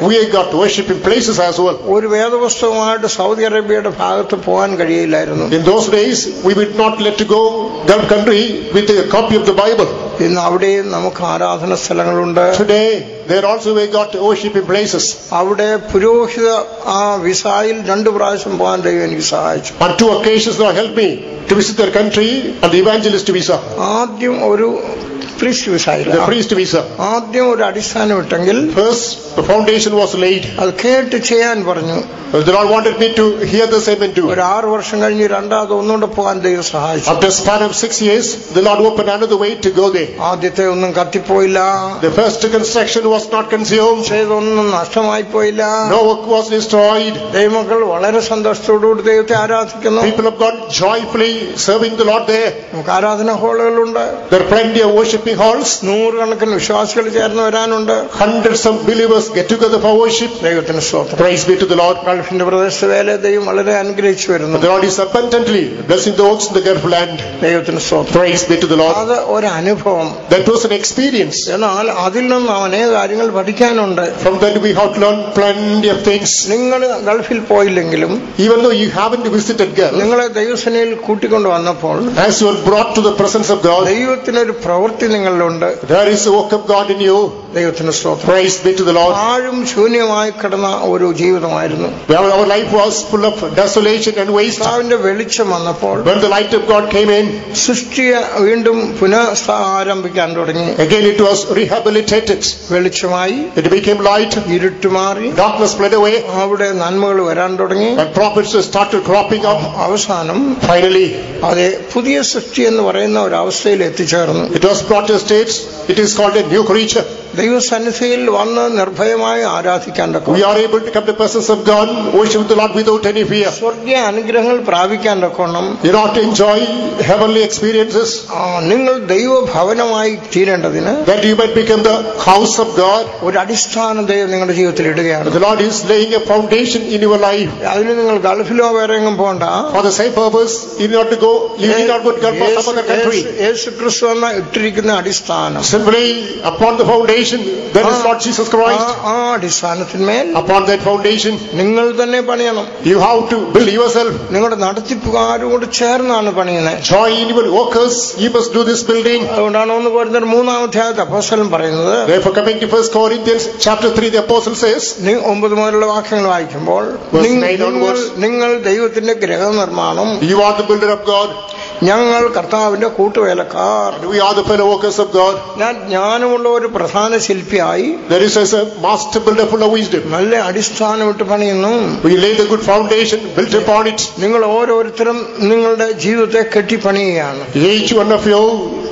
ഒരു വേദപുസ്തകമായിട്ട് സൗദി അറേബ്യയുടെ ഭാഗത്ത് പോകാൻ കഴിയില്ലായിരുന്നു. In those days we would not let go gulf country with a copy of the Bible ഇന്ന് അവിടെയും നമുക്ക് ആരാധന സ്ഥലങ്ങളുണ്ട്. അവിടെ പുരോഹിത ആ വിസായിൽ രണ്ടു പ്രാവശ്യം പോകാൻ ദൈവം എനിക്ക് സഹായിച്ചു. ആദ്യം ഒരു പ്രീസ്റ്റ് the വിസായില്ല priest visa. ആദ്യം ഒരു അടിസ്ഥാനം ഇട്ടെങ്കിൽ First, the foundation was laid. അത് കേട്ട് ചെയ്യാൻ പറഞ്ഞു The Lord wanted me to hear the same and do. ഒരു ആറ് വർഷം കഴിഞ്ഞ് രണ്ടാമത് ഒന്നുകൂടെ പോകാൻ ദൈവം സഹായിച്ചു After a span of six years, the Lord opened another way to go there. ആദ്യത്തെ ഒന്നും കത്തിപ്പോയില്ല The first construction was not consumed. ചെയ്തൊന്നും നഷ്ടമായി പോയില്ല No work was destroyed. ദൈവമക്കൾ വളരെ സന്തോഷത്തോടുകൂടി ദൈവത്തെ ആരാധിക്കുന്നു People of God joyfully serving the Lord there. നമുക്ക് ആരാധന ഹാളുകളുണ്ട് There are plenty of worshiping halls. നൂറുകണക്കിന് വിശ്വാസികൾ ചേർന്ന് വരാനുണ്ട് Hundreds of believers get together for worship. ദൈവത്തിന് സ്തോത്രം Praise be to the Lord. ഗൾഫിന്റെ പ്രദേശത്ത് വേല ദൈവം വളരെ അനുഗ്രഹിച്ചു വരുന്നു is abundantly blessing the works in the Gulf land. ദൈവത്തിന് സ്തോത്രം Praise be to the Lord. അത് ഒരു അനുഭവം That was an experience. എന്നാൽ അതിൽ നിന്ന് അനേക കാര്യങ്ങൾ പഠിക്കാനുണ്ട് From that we have to learn plenty of things. നിങ്ങൾ ഗൾഫിൽ പോയില്ലെങ്കിലും Even though you haven't visited Gulf, നിങ്ങളെ ദൈവസേനയിൽ കൂട്ടിക്കൊണ്ട് വന്നപ്പോൾ as you are brought to the presence of God, ദൈവത്തിനൊരു പ്രവൃത്തി നിങ്ങളിലുണ്ട് there is a work of God in you. ദൈവത്തിന് സ്തോത്രം Praise be to the Lord. ആഴും ശൂന്യമായി കിടന്ന ഒരു ജീവിതമായിരുന്നു Our our life was full of desolation and waste. കർത്താവിന്റെ വെളിച്ചം വന്നപ്പോൾ When the light of God came in, സൃഷ്ടിയെ വീണ്ടും പുനഃആരംഭിക്കാൻ തുടങ്ങി again it was rehabilitated. വെളിച്ചമായി It became light. ഇരുട്ടുമാറി Darkness fled away. അവിടെ നന്മകൾ വരാൻ തുടങ്ങി And prophets started cropping up. അവസാനം Finally, അതെ പുതിയ സൃഷ്ടി എന്ന് പറയുന്ന ഒരു അവസ്ഥയിൽ എത്തിച്ചേർന്നു it was brought to states. It is called a new creature. ദൈവസന്നിധിയിൽ വന്ന് നിർഭയമായി ആരാധിക്കാൻ We തക്കോണം are able to come to the presence of God, worship the Lord without any fear. സ്വർഗീയ അനുഗ്രഹങ്ങൾ പ്രാപിക്കാൻ തക്കോണം You ought to enjoy heavenly experiences. ആ, നിങ്ങൾ ദൈവഭവനമായി തീരേണ്ടതിന് That you might become the house of God. ഒരു അടിസ്ഥാന ദൈവം നിങ്ങളുടെ ജീവിതത്തിൽ ഇടുകയാണ് The Lord is laying a foundation in your life. അതിന് നിങ്ങൾ ഗൾഫിലോ വേറെ എങ്ങും പോകണ്ട For the same purpose, you need not to go, you need not go to God for some other country. യേശു ക്രിസ്തു എന്ന ഇട്ടിരിക്കുന്ന അടിസ്ഥാനം Simply upon the foundation, there is Lord Jesus ആ Christ. ആ അടിസ്ഥാനത്തിന്മേൽ Upon that foundation, നിങ്ങൾ തന്നെ പണിയണം you have to build yourself. നിങ്ങളുടെ നടത്തിപ്പുകാരോട് ചേർന്നാണ് പണിയുന്നത് Join your workers. You must do this building. അതുകൊണ്ടാണ് ഒന്ന് കോരുന്നർ മൂന്നാമധ്യായത്തെ അപ്പോസ്തലൻ പറയുന്നത് Therefore, coming to First Corinthians chapter 3, the apostle says, നി- ഒമ്പത് മുതലുള്ള വാക്യങ്ങൾ വായിക്കുമ്പോൾ Verse നിങ്ങ- nine നിങ്ങൾ onwards. നിങ്ങൾ ദൈവത്തിന്റെ ഗ്രഹനിർമ്മാണം You are the builder of God, ഞങ്ങൾ കർത്താവിന്റെ കൂട്ടുവേലക്കാർ we are the fellow workers of God. ഞാൻ ജ്ഞാനമുള്ള ഒരു പ്രധാന ശില്പിയായി There is a master builder full of wisdom. നല്ല അടിസ്ഥാനമിട്ട് പണിയുന്നു We lay the good foundation, built upon it. നിങ്ങൾ ഓരോരുത്തരും നിങ്ങളുടെ ജീവിതത്തെ കെട്ടിപ്പണിയുകയാണ് Each one of you,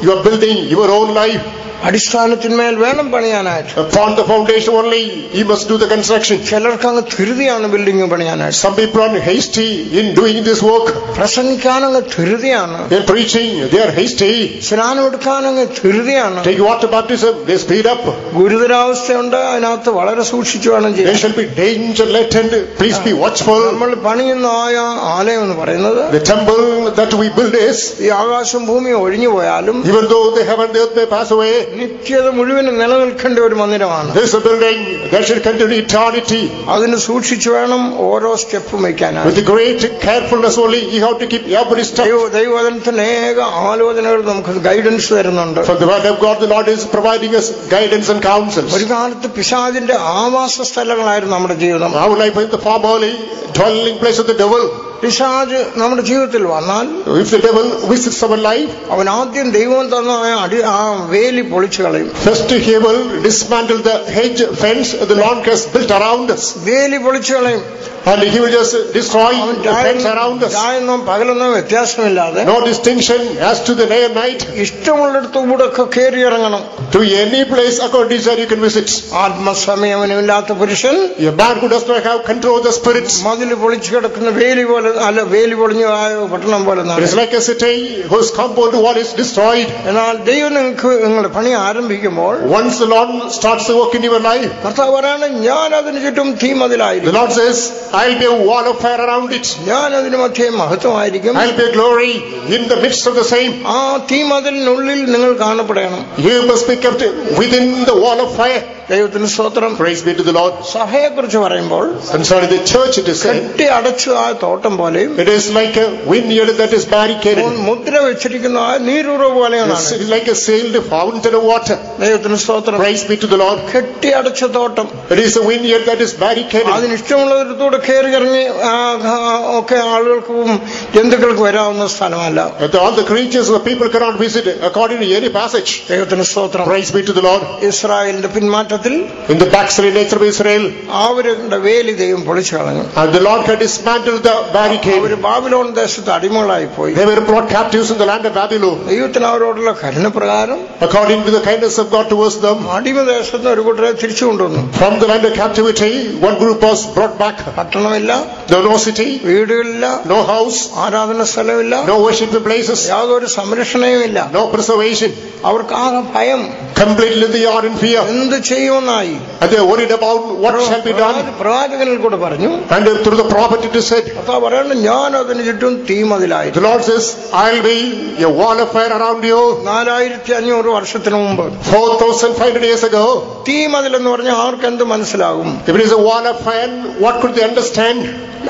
you are building your own life. അടിസ്ഥാനത്തിന്മേൽ വേണം പണിയാനായിട്ട് Upon the foundation only, you must do the construction. ചിലർക്ക് അങ്ങ് ധൃതിയാണ് ബിൽഡിംഗ് പണിയാനായിട്ട് Some people are hasty in doing this work. പ്രസംഗിക്കാൻ അങ്ങ് ധൃതിയാണ് In preaching, they are hasty. സ്നാനം എടുക്കാൻ അങ്ങ് ധൃതിയാണ് Take water baptism, they speed up. ഗുരുതരാവസ്ഥയുണ്ട് അതിനകത്ത് വളരെ സൂക്ഷിച്ചു വേണം There ചെയ്യാൻ shall be danger latent. Please be watchful. നമ്മൾ പണിയുന്ന ആയ ആലയം എന്ന് പറയുന്നത് The temple that we build is, ഈ ആകാശം ഭൂമി ഒഴിഞ്ഞു പോയാലും even though the heaven and the earth may pass away, നിത്യത മുഴുവനും നിലനിൽക്കേണ്ട ഒരു മന്ദിരമാണ് this building that shall continue eternity. അതിന് സൂക്ഷിച്ചു വേണം ഓരോ സ്റ്റെപ്പും വയ്ക്കാനായി With great carefulness only, you have to keep every step. ദൈവ ദൈവവചനത്തിന് അനേക ആലോചനകൾ നമുക്ക് ഗൈഡൻസ് തരുന്നുണ്ട് From the word of God, the Lord is providing us guidance and counsels. ഒരു കാലത്ത് പിശാചിന്റെ ആവാസ സ്ഥലങ്ങളായിരുന്നു നമ്മുടെ ജീവിതം Our life is the formerly dwelling place of the devil. പിശാജ് നമ്മുടെ ജീവിതത്തിൽ വന്നാൽ If the devil visits our life, അവൻ ആദ്യം ദൈവം തന്ന ആ അടി ആ വേലി പൊളിച്ചു കളയും first he will dismantle the hedge fence the Lord has built around us. വേലി പൊളിച്ചു കളയും And he will just destroy the fence around us. രായെന്നോ പകലെന്നോ വ്യത്യാസമില്ലാതെ No distinction as to the day and night. ഇഷ്ടമുള്ളിടത്തു കൂടെ ഒക്കെ കയറി ഇറങ്ങണം To any place according to you can visit. ആത്മസമയവനുമില്ലാത്ത പുരുഷൻ A man who does not have control of the spirits. മതിൽ പൊളിച്ചു കിടക്കുന്ന വേലി പോലെ അല്ല വേലി പൊളിഞ്ഞു ആയ പട്ടണം പോലെ It എന്നാണ്. is like a city whose compound wall is destroyed. എന്നാൽ ദൈവം നിങ്ങൾക്ക് നിങ്ങളുടെ പണി ആരംഭിക്കുമ്പോൾ Once the Lord starts the work in your life, കർത്താവ് പറയാണ് ഞാൻ അതിന് ചുറ്റും തീ the മതിലായിരിക്കും Lord says, I'll be a wall of fire around it. ഞാൻ അതിന് മധ്യേ മഹത്വമായിരിക്കും I'll be a glory in the midst of the same. ആ തീ മതിലിനുള്ളിൽ നിങ്ങൾ കാണപ്പെടണം You must be kept within the wall of fire. ദൈവത്തിന് സ്തോത്രം Praise be to the Lord. സഭയെക്കുറിച്ച് പറയുമ്പോൾ Concerning the church, it is said, കെട്ടി അടച്ചു ആ തോട്ടം പോലെയും it is like a vineyard that is barricaded. മുദ്ര വെച്ചിരിക്കുന്ന ആ നീരുറവ് പോലെയാണ് It's like a sealed fountain of water. ദൈവത്തിന് സ്തോത്രം Praise be to the Lord. കെട്ടി അടച്ച തോട്ടം It is a vineyard that is barricaded. അതിന് ഇഷ്ടമുള്ളവരത്തൂടെ കയറി ഇറങ്ങി ആ, ആ, ഒക്കെ ആളുകൾക്കും ജന്തുക്കൾക്കും വരാവുന്ന സ്ഥലമല്ല That all the creatures, the people cannot visit according to any passage. ദൈവത്തിന് സ്തോത്രം Praise be to the Lord. ഇസ്രായേലിന്റെ പിന്മാറ്റത്തിൽ In the backslid nature of Israel, അവരുടെ വേലി ദൈവം പൊളിച്ചു കളഞ്ഞു and the Lord had dismantled the അവര് barricade. ബാബിലോൺ ദേശത്ത് അടിമകളായി പോയി They were brought captives in the land of Babylon. ദൈവത്തിന് അവരോടുള്ള കരുണപ്രകാരം According to the kindness of God towards them, അടിമദേശത്ത് ഒരു കൂട്ടരെ തിരിച്ചു കൊണ്ടുവന്നു from the land of captivity, one group was brought back. പട്ടണമില്ല There was no city, വീടുകളില്ല no house, ആരാധന സ്ഥലമില്ല no worshiping places, യാതൊരു സംരക്ഷണയും ഇല്ല no preservation. അവർക്ക് ആകെ ഭയം Completely they are in fear. എന്ത് ചെയ്യുമെന്നായി And they worried about what shall be done. പ്രവാചകനിൽ കൂടെ പറഞ്ഞു And through the prophet it is said, കർത്താവ് പറയണം ഞാൻ അതിന് ചുറ്റും തീമതിലായി the Lord says, I'll be a wall of fire around you. നാലായിരത്തി അഞ്ഞൂറ് വർഷത്തിന് മുമ്പ് 4,500 years ago, തീമതിൽ എന്ന് പറഞ്ഞാൽ ആർക്ക് എന്ത് മനസ്സിലാകും if it is a wall of fire, what could they understand?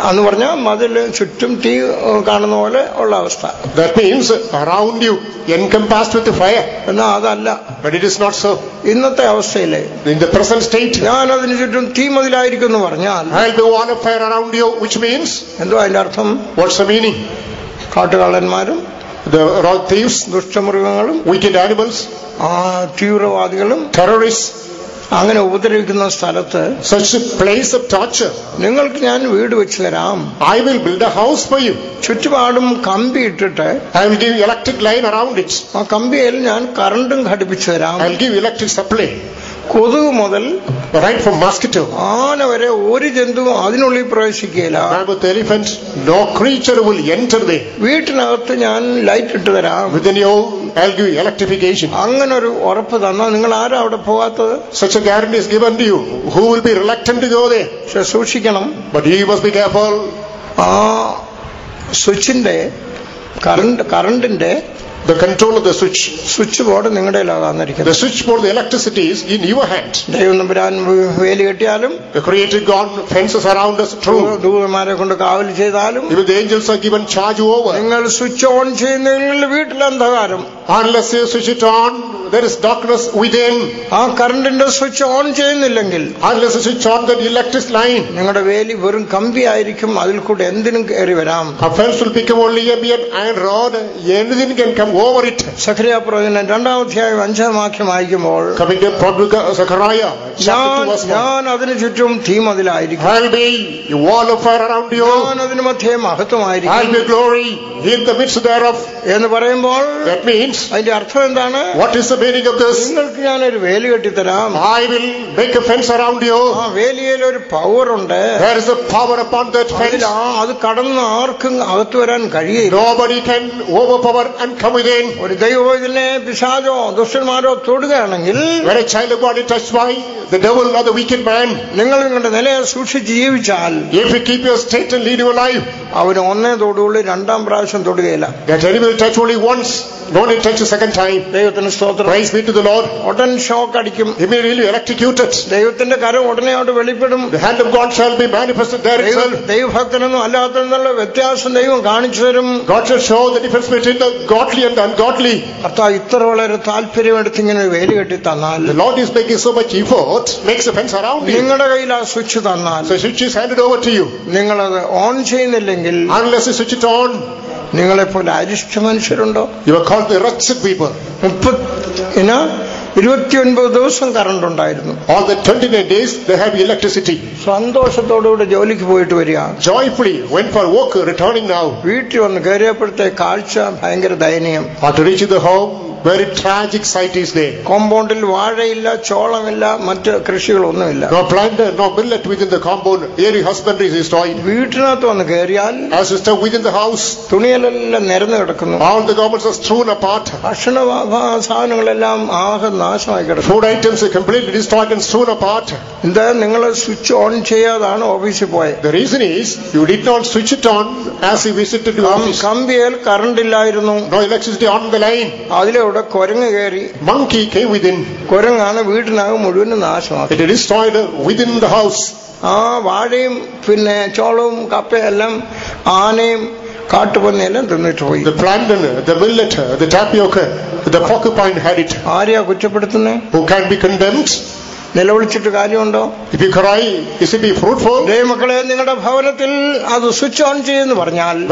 അന്ന് പറഞ്ഞാൽ മതിൽ ചുറ്റും തീ കാണുന്ന പോലെ ഉള്ള അവസ്ഥ That means around you, encompassed with the fire. എന്നാൽ അതല്ല But it is not so. ഇന്നത്തെ അവസ്ഥയിലെ In the present state, ഞാൻ അതിന് ചുറ്റും തീമതിലായിരിക്കും എന്ന് പറഞ്ഞാൽ I'll be wall of fire around you, which means, എന്തോ അതിന്റെ അർത്ഥം? what's the meaning? കാട്ടുകള്ളന്മാരും The rogue thieves, ദുഷ്ടമൃഗങ്ങളും wicked animals, ആ തീവ്രവാദികളും terrorists, അങ്ങനെ ഉപദ്രവിക്കുന്ന സ്ഥലത്ത് സച്ച് പ്ലേസ് ഓഫ് of നിങ്ങൾക്ക് ഞാൻ വീട് വെച്ച് തരാം. I will build a house for you ചുറ്റുപാടും കമ്പി ഇട്ടിട്ട് I will give electric line around it ആ കമ്പിയിൽ ഞാൻ കറണ്ടും ഘടിപ്പിച്ചു തരാം. I will give electric supply. കൊതുക് മുതൽ റൈറ്റ് ഫ്രം മാസ്കിറ്റോ ആന വരെ ഒരു ജന്തുവും അതിനുള്ളിൽ പ്രവേശിക്കുകയില്ല. വീട്ടിനകത്ത് ഞാൻ ലൈറ്റ് ഇട്ട് തരാം. ഇലക്ട്രിഫിക്കേഷൻ അങ്ങനെ ഒരു ഉറപ്പ് തന്നാ നിങ്ങൾ ആരും അവിടെ പോകാത്തത്? സൂക്ഷിക്കണം. സ്വിച്ചിന്റെ കറണ്ട് കറണ്ടിന്റെ The control of the switch. Switch board നിങ്ങളുടെ The switch board the electricity is in your hand. ദൈവം നമ്പുരാൻ വേലി കെട്ടിയാലും The created God fences around us true. ദൂതന്മാരെ കൊണ്ട് കാവൽ ചെയ്താലും if the angels are given charge over. നിങ്ങൾ switch on ചെയ്യുന്നതിൽ വീട്ടിൽ അന്ധകാരം Unless you switch it on, there is darkness within. ആ കറണ്ടിന്റെ സ്വിച്ച് ഓൺ ചെയ്യുന്നില്ലെങ്കിൽ Unless you switch on that electric line, നിങ്ങളുടെ വേലി വെറും കമ്പി ആയിരിക്കും അതിൽ കൂടെ എന്തിനും കയറി വരാം a fence will become only a mere iron rod. Anything can come over it. Zakariya പ്രവചനം രണ്ടാം അധ്യായം അഞ്ചാം വാക്യം വായിക്കുമ്പോൾ Coming to Prophet Zechariah, chapter 2 ഞാൻ verse 1. ഞാൻ അതിന് ചുറ്റും തീമതിലായിരിക്കും I'll be a wall of fire around you. ഞാൻ അതിന് മധ്യേ I'll മഹത്വമായിരിക്കും be glory in the midst thereof. എന്ന് പറയുമ്പോൾ That means, അതിന്റെ അർത്ഥം എന്താണ് what is the meaning of this? നിങ്ങൾക്ക് ഞാനൊരു വേലി കെട്ടിത്തരാം I will make a fence around you. ആ വേലിയിൽ ഒരു പവർ ഉണ്ട് There is a power upon that അതിൽ fence. ആ- അത് കടന്ന് ആർക്കും അകത്ത് വരാൻ കഴിയില്ല Nobody can overpower and come within. ഒരു ദൈവത്തിനെ പിശാചോ ദുഷ്ടന്മാരോ തൊടുകയാണെങ്കിൽ When a child of God is touched by the devil or the wicked man, നിങ്ങൾ നിങ്ങളുടെ നിലയെ സൂക്ഷിച്ച് ജീവിച്ചാൽ if you keep your state and lead your life, അവന് ഒന്നേ തൊടുള്ളൂ രണ്ടാം പ്രാവശ്യം തൊടുകയില്ല that enemy will touch only once, no need touch a second time. ദൈവത്തിന് സ്തോത്രം Praise be to the Lord. ഉടൻ ഷോക്ക് അടിക്കും Immediately electrocuted. ദൈവത്തിന്റെ കരം ഉടനെ അവിടെ വെളിപ്പെടും The hand of God shall be manifested there itself. ദൈവഭക്തനെന്നും അല്ലാത്തതെന്നുള്ള വ്യത്യാസം ദൈവം കാണിച്ചു തരും God shall show the difference between the godly and ungodly. കർത്താവ് ഇത്ര വളരെ താല്പര്യമെടുത്ത് ഇങ്ങനെ വേലി കെട്ടി തന്നാൽ The Lord is making so much effort, makes a fence around you. നിങ്ങളുടെ കയ്യിൽ ആ സ്വിച്ച് തന്നാൽ So switch is handed over to you. നിങ്ങളത് ഓൺ ചെയ്യുന്നില്ലെങ്കിൽ Unless you switch it on, നിങ്ങളെപ്പോലെ അരിഷ്ട മനുഷ്യരുണ്ടോ are called the wretched people. മുപ്പത് ഇന ഇരുപത്തിയൊൻപത് ദിവസം കറണ്ട് ഉണ്ടായിരുന്നു All the 29 days they have electricity. സന്തോഷത്തോടുകൂടെ ജോലിക്ക് പോയിട്ട് വരിക Joyfully went for work, returning now. വീട്ടിൽ വന്ന് കയറിയപ്പോഴത്തെ കാഴ്ച ഭയങ്കര ദയനീയം After reaching the home, very tragic sight is there. കോമ്പൗണ്ടിൽ വാഴയില്ല ചോളമില്ല മറ്റ് കൃഷികളൊന്നുമില്ല No planter, no millet within the compound. Airy husbandry is destroyed. വീട്ടിനകത്ത് വന്ന് കയറിയാൽ As is step within the house, തുണിയിലെല്ലാം നിരന്നു കിടക്കുന്നു all the garments are strewn apart. ഭക്ഷണ സാധനങ്ങളെല്ലാം ആകെ നാശമായി കിടക്കും food items complete destroyed and soon apart എന്താ നിങ്ങൾ സ്വിച്ച് ഓൺ ചെയ്യാതാണ് ഓഫീസിൽ പോയത് reason is you did not switch it on as you visited your office കമ്പിയൽ current ഇല്ലായിരുന്നു. No electricity on the line അതിലൂടെ കുരങ്ങ് കയറി. മങ്കി കേം വിദിൻ കുരങ്ങാണ് വീടിനകം മുഴുവൻ നാശമാക്കി. It destroyed within the house ആ വാഴയും പിന്നെ ചോളവും എല്ലാം ആനയും കാട്ടു എല്ലാം തിന്നിട്ട് പോയി. ആരെയാ കുറ്റപ്പെടുത്തുന്നേ? നിലവിളിച്ചിട്ട് കാര്യമുണ്ടോ? ഫ്രൂട്ട്ഫുൾ മക്കളെ നിങ്ങളുടെ ഭവനത്തിൽ അത് സ്വിച്ച് ഓൺ ചെയ്യുന്നു പറഞ്ഞാൽ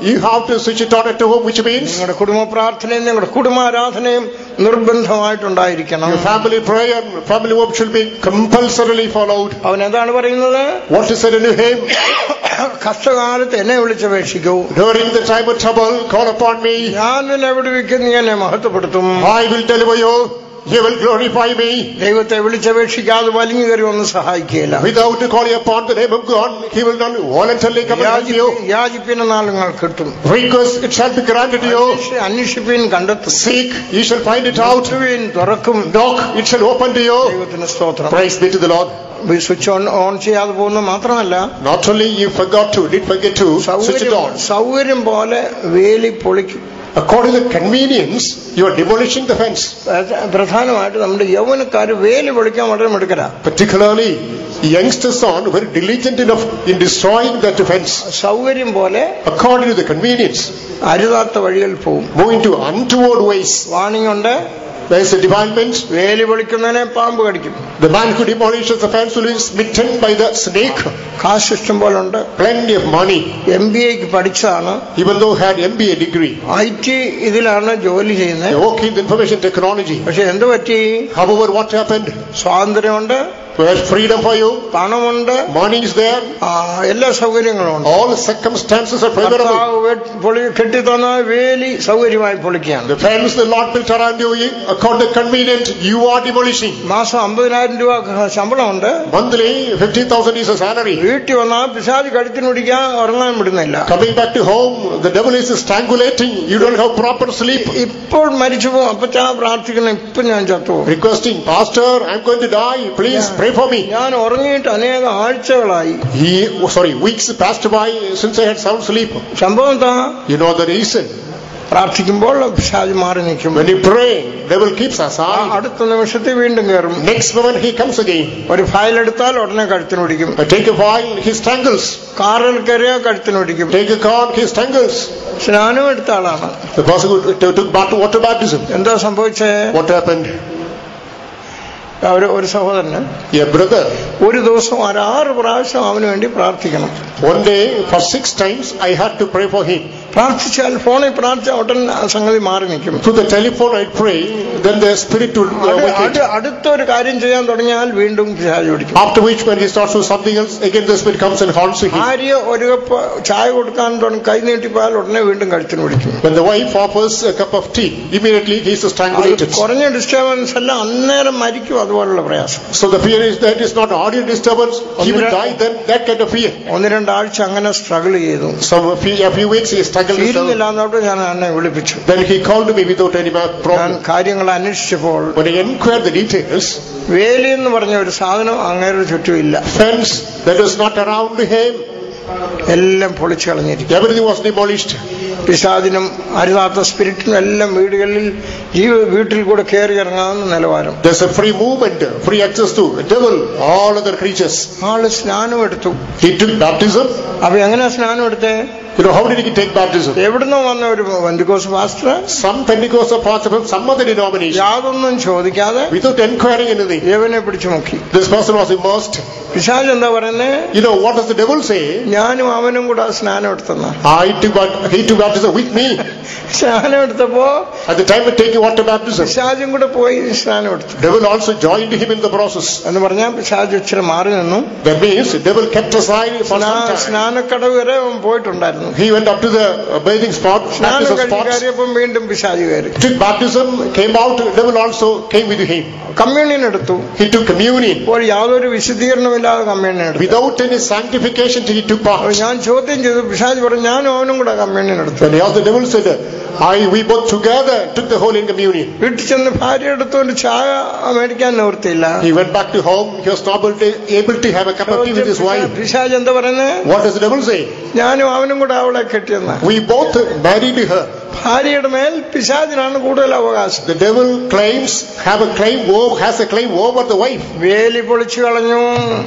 you have to switch it on at home, which means നിങ്ങളുടെ കുടുംബ പ്രാർത്ഥനയും നിങ്ങളുടെ കുടുംബാരാധനയും നിർബന്ധമായിട്ടുണ്ടായിരിക്കണം your family prayer, family work should be compulsorily followed. അവൻ എന്താണ് പറയുന്നത് What is said in him? കഷ്ടകാലത്ത് എന്നെ വിളിച്ചപേക്ഷിക്കൂ During the time of trouble, call upon me. ഞാൻ നിന്നെ വിടുവിക്കും നീ എന്നെ മഹത്വപ്പെടുത്തും I will deliver you. He will glorify me. ദൈവത്തെ വിളിച്ചപേക്ഷിക്കാതെ വലിഞ്ഞു കയറി ഒന്നും സഹായിക്കുകയില്ല Without calling upon the name of God, He will not voluntarily come and help you. യാചിപ്പിന് നാൾ നിങ്ങൾ കിട്ടും Request, it shall be granted to you. അന്വേഷി- അന്വേഷിപ്പീൻ കണ്ടെത്തും Seek, ye shall find it out. മുട്ടുവീൻ തുറക്കും Knock, it shall open to you. ദൈവത്തിന് സ്തോത്രം Praise be to the Lord. ഈ switch on on ചെയ്യാതെ പോകുന്നത് മാത്രമല്ല Not only you forgot to, did forget to switch it സൗകര്യം on. സൗകര്യം പോലെ വേലി പൊളിക്കും According to the convenience, you are demolishing the fence. പ്രധ- പ്രധാനമായിട്ട് നമ്മുടെ യൗവനക്കാർ വേലി പൊളിക്കാൻ വളരെ മിടുക്കരാ Particularly, youngsters are very diligent enough in destroying that fence. സൗകര്യം പോലെ According to the convenience, അരുതാത്ത വഴികൾ പോവും moving to untoward ways. Warning ഉണ്ട് There is a defilement. വേലി പൊളിക്കുന്നതിനെ പാമ്പ് കടിക്കും The man who demolishes the fence will be smitten by the snake. കാശ് ഇഷ്ടം പോലെ ഉണ്ട് Plenty of money, M B എക്ക് പഠിച്ചതാണ് even though had MBA degree. I T ഇതിലാണ് ജോലി ചെയ്യുന്നത് They work in the information technology. പക്ഷെ എന്ത് പറ്റി However, what happened? സ്വാതന്ത്ര്യമുണ്ട് There's freedom for you. പണമുണ്ട് Money is there. ആ, എല്ലാ സൗകര്യങ്ങളും ഉണ്ട് All circumstances are favorable. കർത്താവ് വെ- പൊളി കെട്ടിത്തന്ന വേലി സൗകര്യമായി പൊളിക്കുകയാണ് The fence the Lord built around you, according to convenient, you are demolishing. മാസം അമ്പതിനായിരം രൂപ ക- ശമ്പളമുണ്ട് Monthly, 50,000 is a salary. വീട്ടിൽ വന്നാൽ പിശാജ് കഴുത്തിന് പിടിക്കാൻ ഉറങ്ങാൻ വിടുന്നില്ല Coming back to home, the devil is strangulating. You don't have proper sleep. ഇപ്പോൾ മരിച്ചു പോകും അപ്പച്ചാ പ്രാർത്ഥിക്കണം ഇപ്പൊ ഞാൻ ചത്തുപോകും Requesting, Pastor, I'm going to die. Please pray for me. ഞാൻ ഉറങ്ങിയിട്ട് അനേക ആഴ്ചകളായി He, oh, sorry, weeks passed by since I had sound sleep. സംഭവം എന്താ You know the reason. പ്രാർത്ഥിക്കുമ്പോൾ പിശാജ് മാറി നിൽക്കും When you pray, devil keeps ആ aside. അടുത്ത നിമിഷത്തിൽ വീണ്ടും കയറും Next moment he comes again. ഒരു ഫയൽ എടുത്താൽ ഉടനെ കഴുത്തിന് പിടിക്കും I take a file, he strangles. കാറിൽ കയറിയാൽ കഴുത്തിന് പിടിക്കും Take a car, he strangles. സ്നാനം എടുത്ത ആളാണ് The person who t- took bat- water baptism. എന്താ സംഭവിച്ചേ What happened? ഒരു ഒരു സഹോദരന് A brother. ഒരു ദിവസം ഒരു ആറ് പ്രാവശ്യം അവന് വേണ്ടി പ്രാർത്ഥിക്കണം One day, for six times, I had to pray for him. പ്രാർത്ഥിച്ചാൽ ഫോണിൽ പ്രാർത്ഥിച്ച ഉടൻ ആ സംഗതി മാറി നിൽക്കും Through the telephone, I pray. Then the spirit will uh, അത് wake അത് it. അടുത്തൊരു കാര്യം ചെയ്യാൻ തുടങ്ങിയാൽ വീണ്ടും പിശാച് പിടിക്കും After which, when he starts with something else, again the spirit comes and haunts him. ഭാര്യ ഒരു കപ്പ് ചായ കൊടുക്കാൻ തുടങ്ങി കൈ നീട്ടിപ്പോയാൽ ഉടനെ വീണ്ടും കഴുത്തിന് പിടിക്കും When the wife offers a cup of tea, immediately he is അത് strangulated. കുറഞ്ഞ ഡിസ്റ്റർബൻസ് അല്ല അന്നേരം മരിക്കും അതുപോലുള്ള പ്രയാസം. So the fear is that is not ordinary disturbance he died that kind fear on ഒന്ന് ആഴ്ച അങ്ങനെ സ്ട്രഗിൾ ചെയ്തു. തീരുന്നില്ലാന്നോട്ട് ഞാൻ എന്നെ വിളിപ്പിച്ചു. കാര്യങ്ങൾ അന്വേഷിച്ചപ്പോൾ വേലി എന്ന് പറഞ്ഞ ഒരു സാധനം അങ്ങേരുടെ ചുറ്റുമില്ല എല്ലാം പൊളിച്ചു ഡിമോളിഷ്ഡ് പിശാദിനും അരുതാത്ത സ്പിരിറ്റിനും എല്ലാം വീടുകളിൽ ജീവ വീട്ടിൽ കൂടെ കയറി ഇറങ്ങാവുന്ന നിലവാരം free movement free access to double to other creatures ആൾ സ്നാനം എടുത്തു took അപ്പൊ എങ്ങനെയാ സ്നാനം എടുത്തേ You know, how did he take baptism? എവിടുന്നോ വന്ന ഒരു Pentecost pastor Pentecostal pastor from some other denomination, യാതൊന്നും ചോദിക്കാതെ inquiring anything. ദേവനെ പിടിച്ചു മുക്കി This person was immersed. പിശാജ് എന്താ പറയുന്നേ You know, what does the devil say? ഞാനും അവനും കൂടെ സ്നാനം എടുത്തെന്ന bat- he took baptism with me. സ്നാനം എടുത്തപ്പോ At the time of taking water baptism, പിശാജും കൂടെ പോയി സ്നാനം എടുത്തു devil also joined him in the process. എന്ന് പറഞ്ഞാൽ പിശാജ് ഇച്ചിരി മാറി നിന്നു That means devil kept aside for some time. സ്നാനക്കടവ് വരെ അവൻ പോയിട്ടുണ്ടായിരുന്നു He went up to the uh, bathing spot, baptism spot, കയറിയപ്പം വീണ്ടും പിശാജ് കയറി took baptism, came out, devil also came with him. Communion എടുത്തു He took communion. അപ്പോൾ യാതൊരു വിശദീകരണമില്ലാതെ കമ്മ്യൂണിയൻ എടുത്തു Without any sanctification, he took part. ഞാൻ ചോദ്യം ചെയ്തു പിശാജ് പറഞ്ഞു ഞാനും അവനും കൂടെ കമ്മ്യൂണിയൻ എടുത്തു When the devil, said, I, we both together took the Holy Communion. വീട്ടിൽ ചെന്ന് ഭാര്യ എടുത്തുകൊണ്ട് ചായ മേടിക്കാൻ നിവൃത്തിയില്ല He went back to home. He was not able to, able to have a cup of tea with his wife. പിശാജ് എന്താ പറയുന്നത് What does the devil say? ഞാനും അവനും കൂടെ അവളെ കെട്ടിയെന്ന We both married her. ഭാര്യയുടെ മേൽ പിശാചിനാണ് കൂടുതൽ അവകാശം The devil claims, have a claim, over, has a claim over the wife. വേലി പൊളിച്ചു കളഞ്ഞു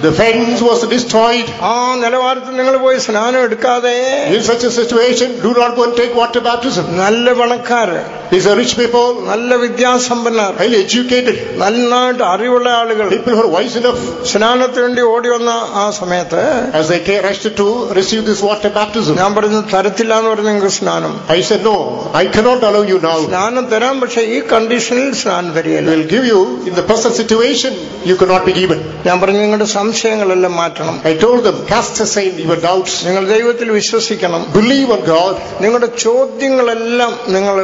The fence was destroyed. ആ നിലവാരത്തിൽ നിങ്ങൾ പോയി സ്നാനം എടുക്കാതെ In such a situation, do not go and take water baptism. നല്ല പണക്കാര് These are rich people, നല്ല വിദ്യാസമ്പന്നർ highly educated, നന്നായിട്ട് അറിവുള്ള ആളുകൾ people who are wise enough സ്നാനത്തിന് വേണ്ടി ഓടി വന്ന ആ സമയത്ത് as they came rushed to receive this water baptism. ഞാൻ പറഞ്ഞു തരത്തില്ല എന്ന് പറഞ്ഞു നിങ്ങൾക്ക് സ്നാനം I said, no, I cannot allow you now. സ്നാനം തരാം പക്ഷെ ഈ കണ്ടീഷനിൽ സ്നാനം I തരികയില്ല will give you, in the present situation, you cannot be given. ഞാൻ പറഞ്ഞു നിങ്ങളുടെ സംശയങ്ങളെല്ലാം മാറ്റണം I told them, cast aside your doubts. നിങ്ങൾ ദൈവത്തിൽ വിശ്വസിക്കണം Believe on God. നിങ്ങളുടെ ചോദ്യങ്ങളെല്ലാം നിങ്ങൾ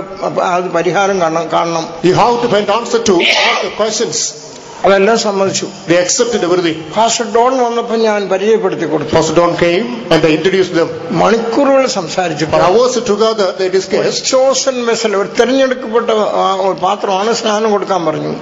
അത് പരിഹാരം കാണണം കാണണം You have to find answer to all the questions. അതെല്ലാം സമ്മതിച്ചു They accepted everything. Pastor Don വന്നപ്പോൾ ഞാൻ പരിചയപ്പെടുത്തി കൊടുത്തു Pastor Don came and I introduced them. മണിക്കൂറുകൾ For സംസാരിച്ചപ്പോൾ hours together, they discussed. Chosen vessel ഒരു തെരഞ്ഞെടുക്കപ്പെട്ട ആ, ഒരു പാത്രമാണ് സ്നാനം കൊടുക്കാൻ പറഞ്ഞു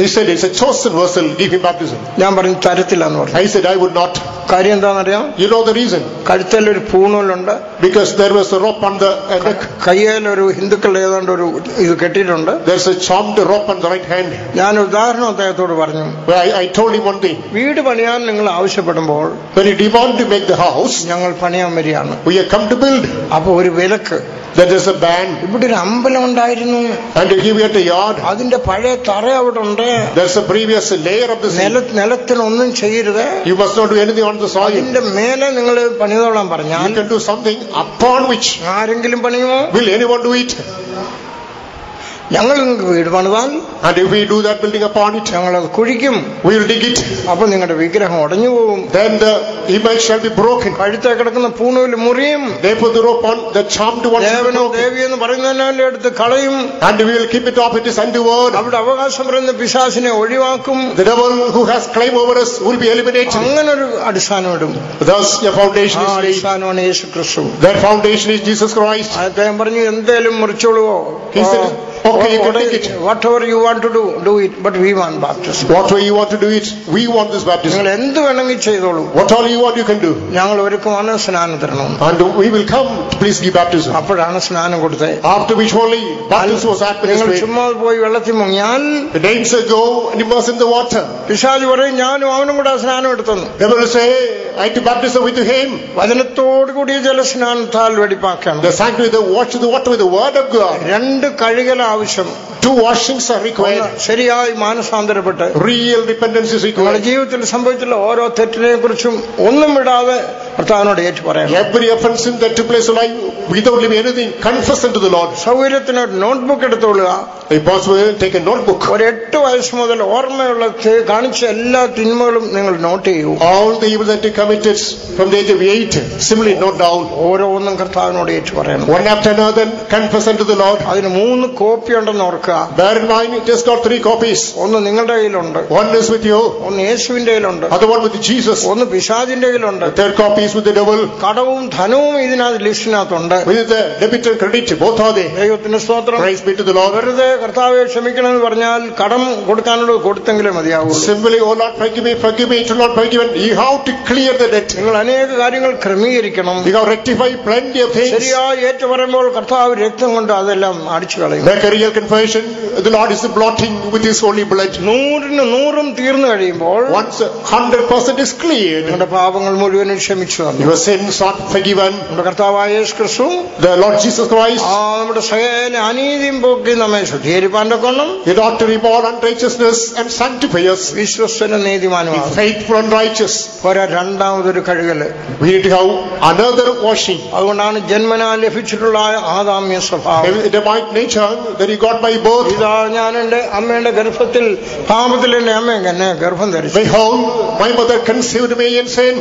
He said, it's a chosen vessel, give him baptism. ഞാൻ പറഞ്ഞു തരത്തില്ല എന്ന് പറഞ്ഞു I said, I would not. കാര്യം എന്താണെന്നറിയാം You know the reason? കഴുത്തിൽ ഒരു പൂണൂലുണ്ട് Because there was a rope on the uh, neck. കയ്യിൽ ഒരു ഹിന്ദുക്കളുടെ ഏതാണ്ട് ഒരു ഇത് കെട്ടിയിട്ടുണ്ട് There's a charmed rope on the right hand. ഞാൻ ഉദാഹരണം അദ്ദേഹത്തോട് പറഞ്ഞു Well, I, I told him one thing. വീട് പണിയാൻ നിങ്ങൾ ആവശ്യപ്പെടുമ്പോൾ When you demand to make the house, ഞങ്ങൾ പണിയാൻ വരികയാണ് we have come to build. അപ്പൊ ഒരു വിലക്ക് Then there's a ban. ഇവിടെ ഒരു അമ്പലം ഉണ്ടായിരുന്നു And here we at a yard. അതിന്റെ പഴയ തറ അവിടെ ഉണ്ട് There's a previous layer of the നില sea. നിലത്തിനൊന്നും ചെയ്യരുത് You must not do anything on the soil. അതിന്റെ മേലെ നിങ്ങൾ പണിതോളാൻ പറഞ്ഞാൽ You can do something upon which. ആരെങ്കിലും പണിയുമോ Will anyone do it? ഞങ്ങൾ നിങ്ങൾക്ക് വീട് പണിതാൽ ബിൽഡിംഗ് അപ്പോൺ ഇറ്റ് ഞങ്ങൾ അത് കുഴിക്കും. അപ്പൊ നിങ്ങളുടെ വിഗ്രഹം ഉടഞ്ഞു പോകും കഴുത്തെ കിടക്കുന്ന പൂണൂൽ മുറിയും. ദേവിയെന്ന് പറയുന്നതിനാലും എടുത്ത് കളയും. അവിടെ അവകാശം പറയുന്ന പിശാസിനെ ഒഴിവാക്കും. അങ്ങനെ ഒരു അടിസ്ഥാനമിടും പറഞ്ഞു എന്തേലും മുറിച്ചോളുവോ? "Okay, you can take it." Whatever you want to do do it but we want baptism What way you want to do it, we want this baptism. നിങ്ങൾ എന്ത് വേണമെങ്കിൽ ചെയ്തോളൂ What all you want, you can do. ഞങ്ങൾ ഒരുക്കമാണ് സ്നാനം തരണം And we will come to please give baptism. അപ്പോഴാണ് സ്നാനം കൊടുത്തത് After which only baptism was നിങ്ങൾ administered. ചുമ്മാ പോയി വെള്ളത്തിൽ മുങ്ങിയാൽ The names say, go and immerse in the water. പിശാജ് പറയും ഞാനും അവനും കൂടെ ആ സ്നാനം എടുത്തെന്ന് They will say, I took baptism with him. വചനത്തോടു കൂടിയ ജലസ്നാനത്താൽ വെടിപ്പാക്കണം The sanctuary, the wash the water with the word of God. രണ്ട് കഴുകൽ ആവശ്യം ഒന്ന് required. ശരിയായി മാനസാന്തരപ്പെട്ട് Real repentance is നിങ്ങളുടെ ജീവിതത്തിൽ സംഭവിച്ചുള്ള ഓരോ തെറ്റിനെ കുറിച്ചും ഒന്നും വിടാതെ ഭർത്താവിനോട് ഏറ്റു unto the Lord. സൗകര്യത്തിന് ഒരു If possible, take a notebook. ഒരു എട്ട് വയസ്സ് മുതൽ ഓർമ്മയുള്ള കാണിച്ച എല്ലാ തിന്മകളും നിങ്ങൾ നോട്ട് ചെയ്യൂ. ഓരോന്നും കർത്താവിനോട് ഏറ്റു പറയണം One after another, confess unto the Lord. അതിന് മൂന്ന് കോപ്പി കോപ്പി ഉണ്ടെന്ന് ഓർക്കുക. കോപ്പീസ് ഒന്ന് നിങ്ങളുടെ കയ്യിലുണ്ട്. ഒന്ന് യേശുവിന്റെ കയ്യിലുണ്ട്. അതുപോലെ വിത്ത് ജീസസ് ഒന്ന് പിശാജിന്റെ കയ്യിലുണ്ട്. തേർഡ് കോപ്പീസ് വിത്ത് ഡബിൾ കടവും ധനവും ഇതിനകത്ത് ലിസ്റ്റിനകത്തുണ്ട്. ഡെബിറ്റ് ക്രെഡിറ്റ് ബോധാതെ ദൈവത്തിന്റെ സ്തോത്രം. വെറുതെ കർത്താവെ ക്ഷമിക്കണം എന്ന് പറഞ്ഞാൽ കടം കൊടുക്കാനുള്ള കൊടുത്തെങ്കിലും മതിയാവും simply oh lot ഫൈക്കി me ഫൈക്കി me to lot ഫൈക്കി when you to clear the debt നിങ്ങൾ അനേക കാര്യങ്ങൾ ക്രമീകരിക്കണം. You have rectify plenty of things ശരിയായി ഏറ്റു പറയുമ്പോൾ കർത്താവ് രക്തം കൊണ്ട് അതെല്ലാം അടിച്ചു കളയും. Make a real confession. The Lord is blotting with His holy blood. നൂറിന് നൂറും തീർന്നു കഴിയുമ്പോൾ Once hundred percent is cleared, നിങ്ങളുടെ പാപങ്ങൾ മുഴുവനും ക്ഷമിച്ചു തന്നു your sins are forgiven. നമ്മുടെ കർത്താവായ യേശു ക്രിസ്തു The Lord Jesus Christ, ആ നമ്മുടെ സകല അനീതിയും പോക്കി നമ്മെ ശുദ്ധീകരിപ്പാന്റെ കൊണ്ടും He ought to remove unrighteousness and sanctify us. വിശ്വസ്തന Be നീതിമാനുമാണ് faithful and righteous. പോരാ രണ്ടാമതൊരു കഴുകല് We need to have another washing. അതുകൊണ്ടാണ് ജന്മനാ ലഭിച്ചിട്ടുള്ള ആദാമ്യ സ്വഭാവം The white nature that He got by birth. ഇതാ ഞാൻ എന്റെ അമ്മയുടെ ഗർഭത്തിൽ പാപത്തിൽ എന്റെ അമ്മ എന്നെ ഗർഭം ധരിച്ചു Behold, my mother conceived me in sin.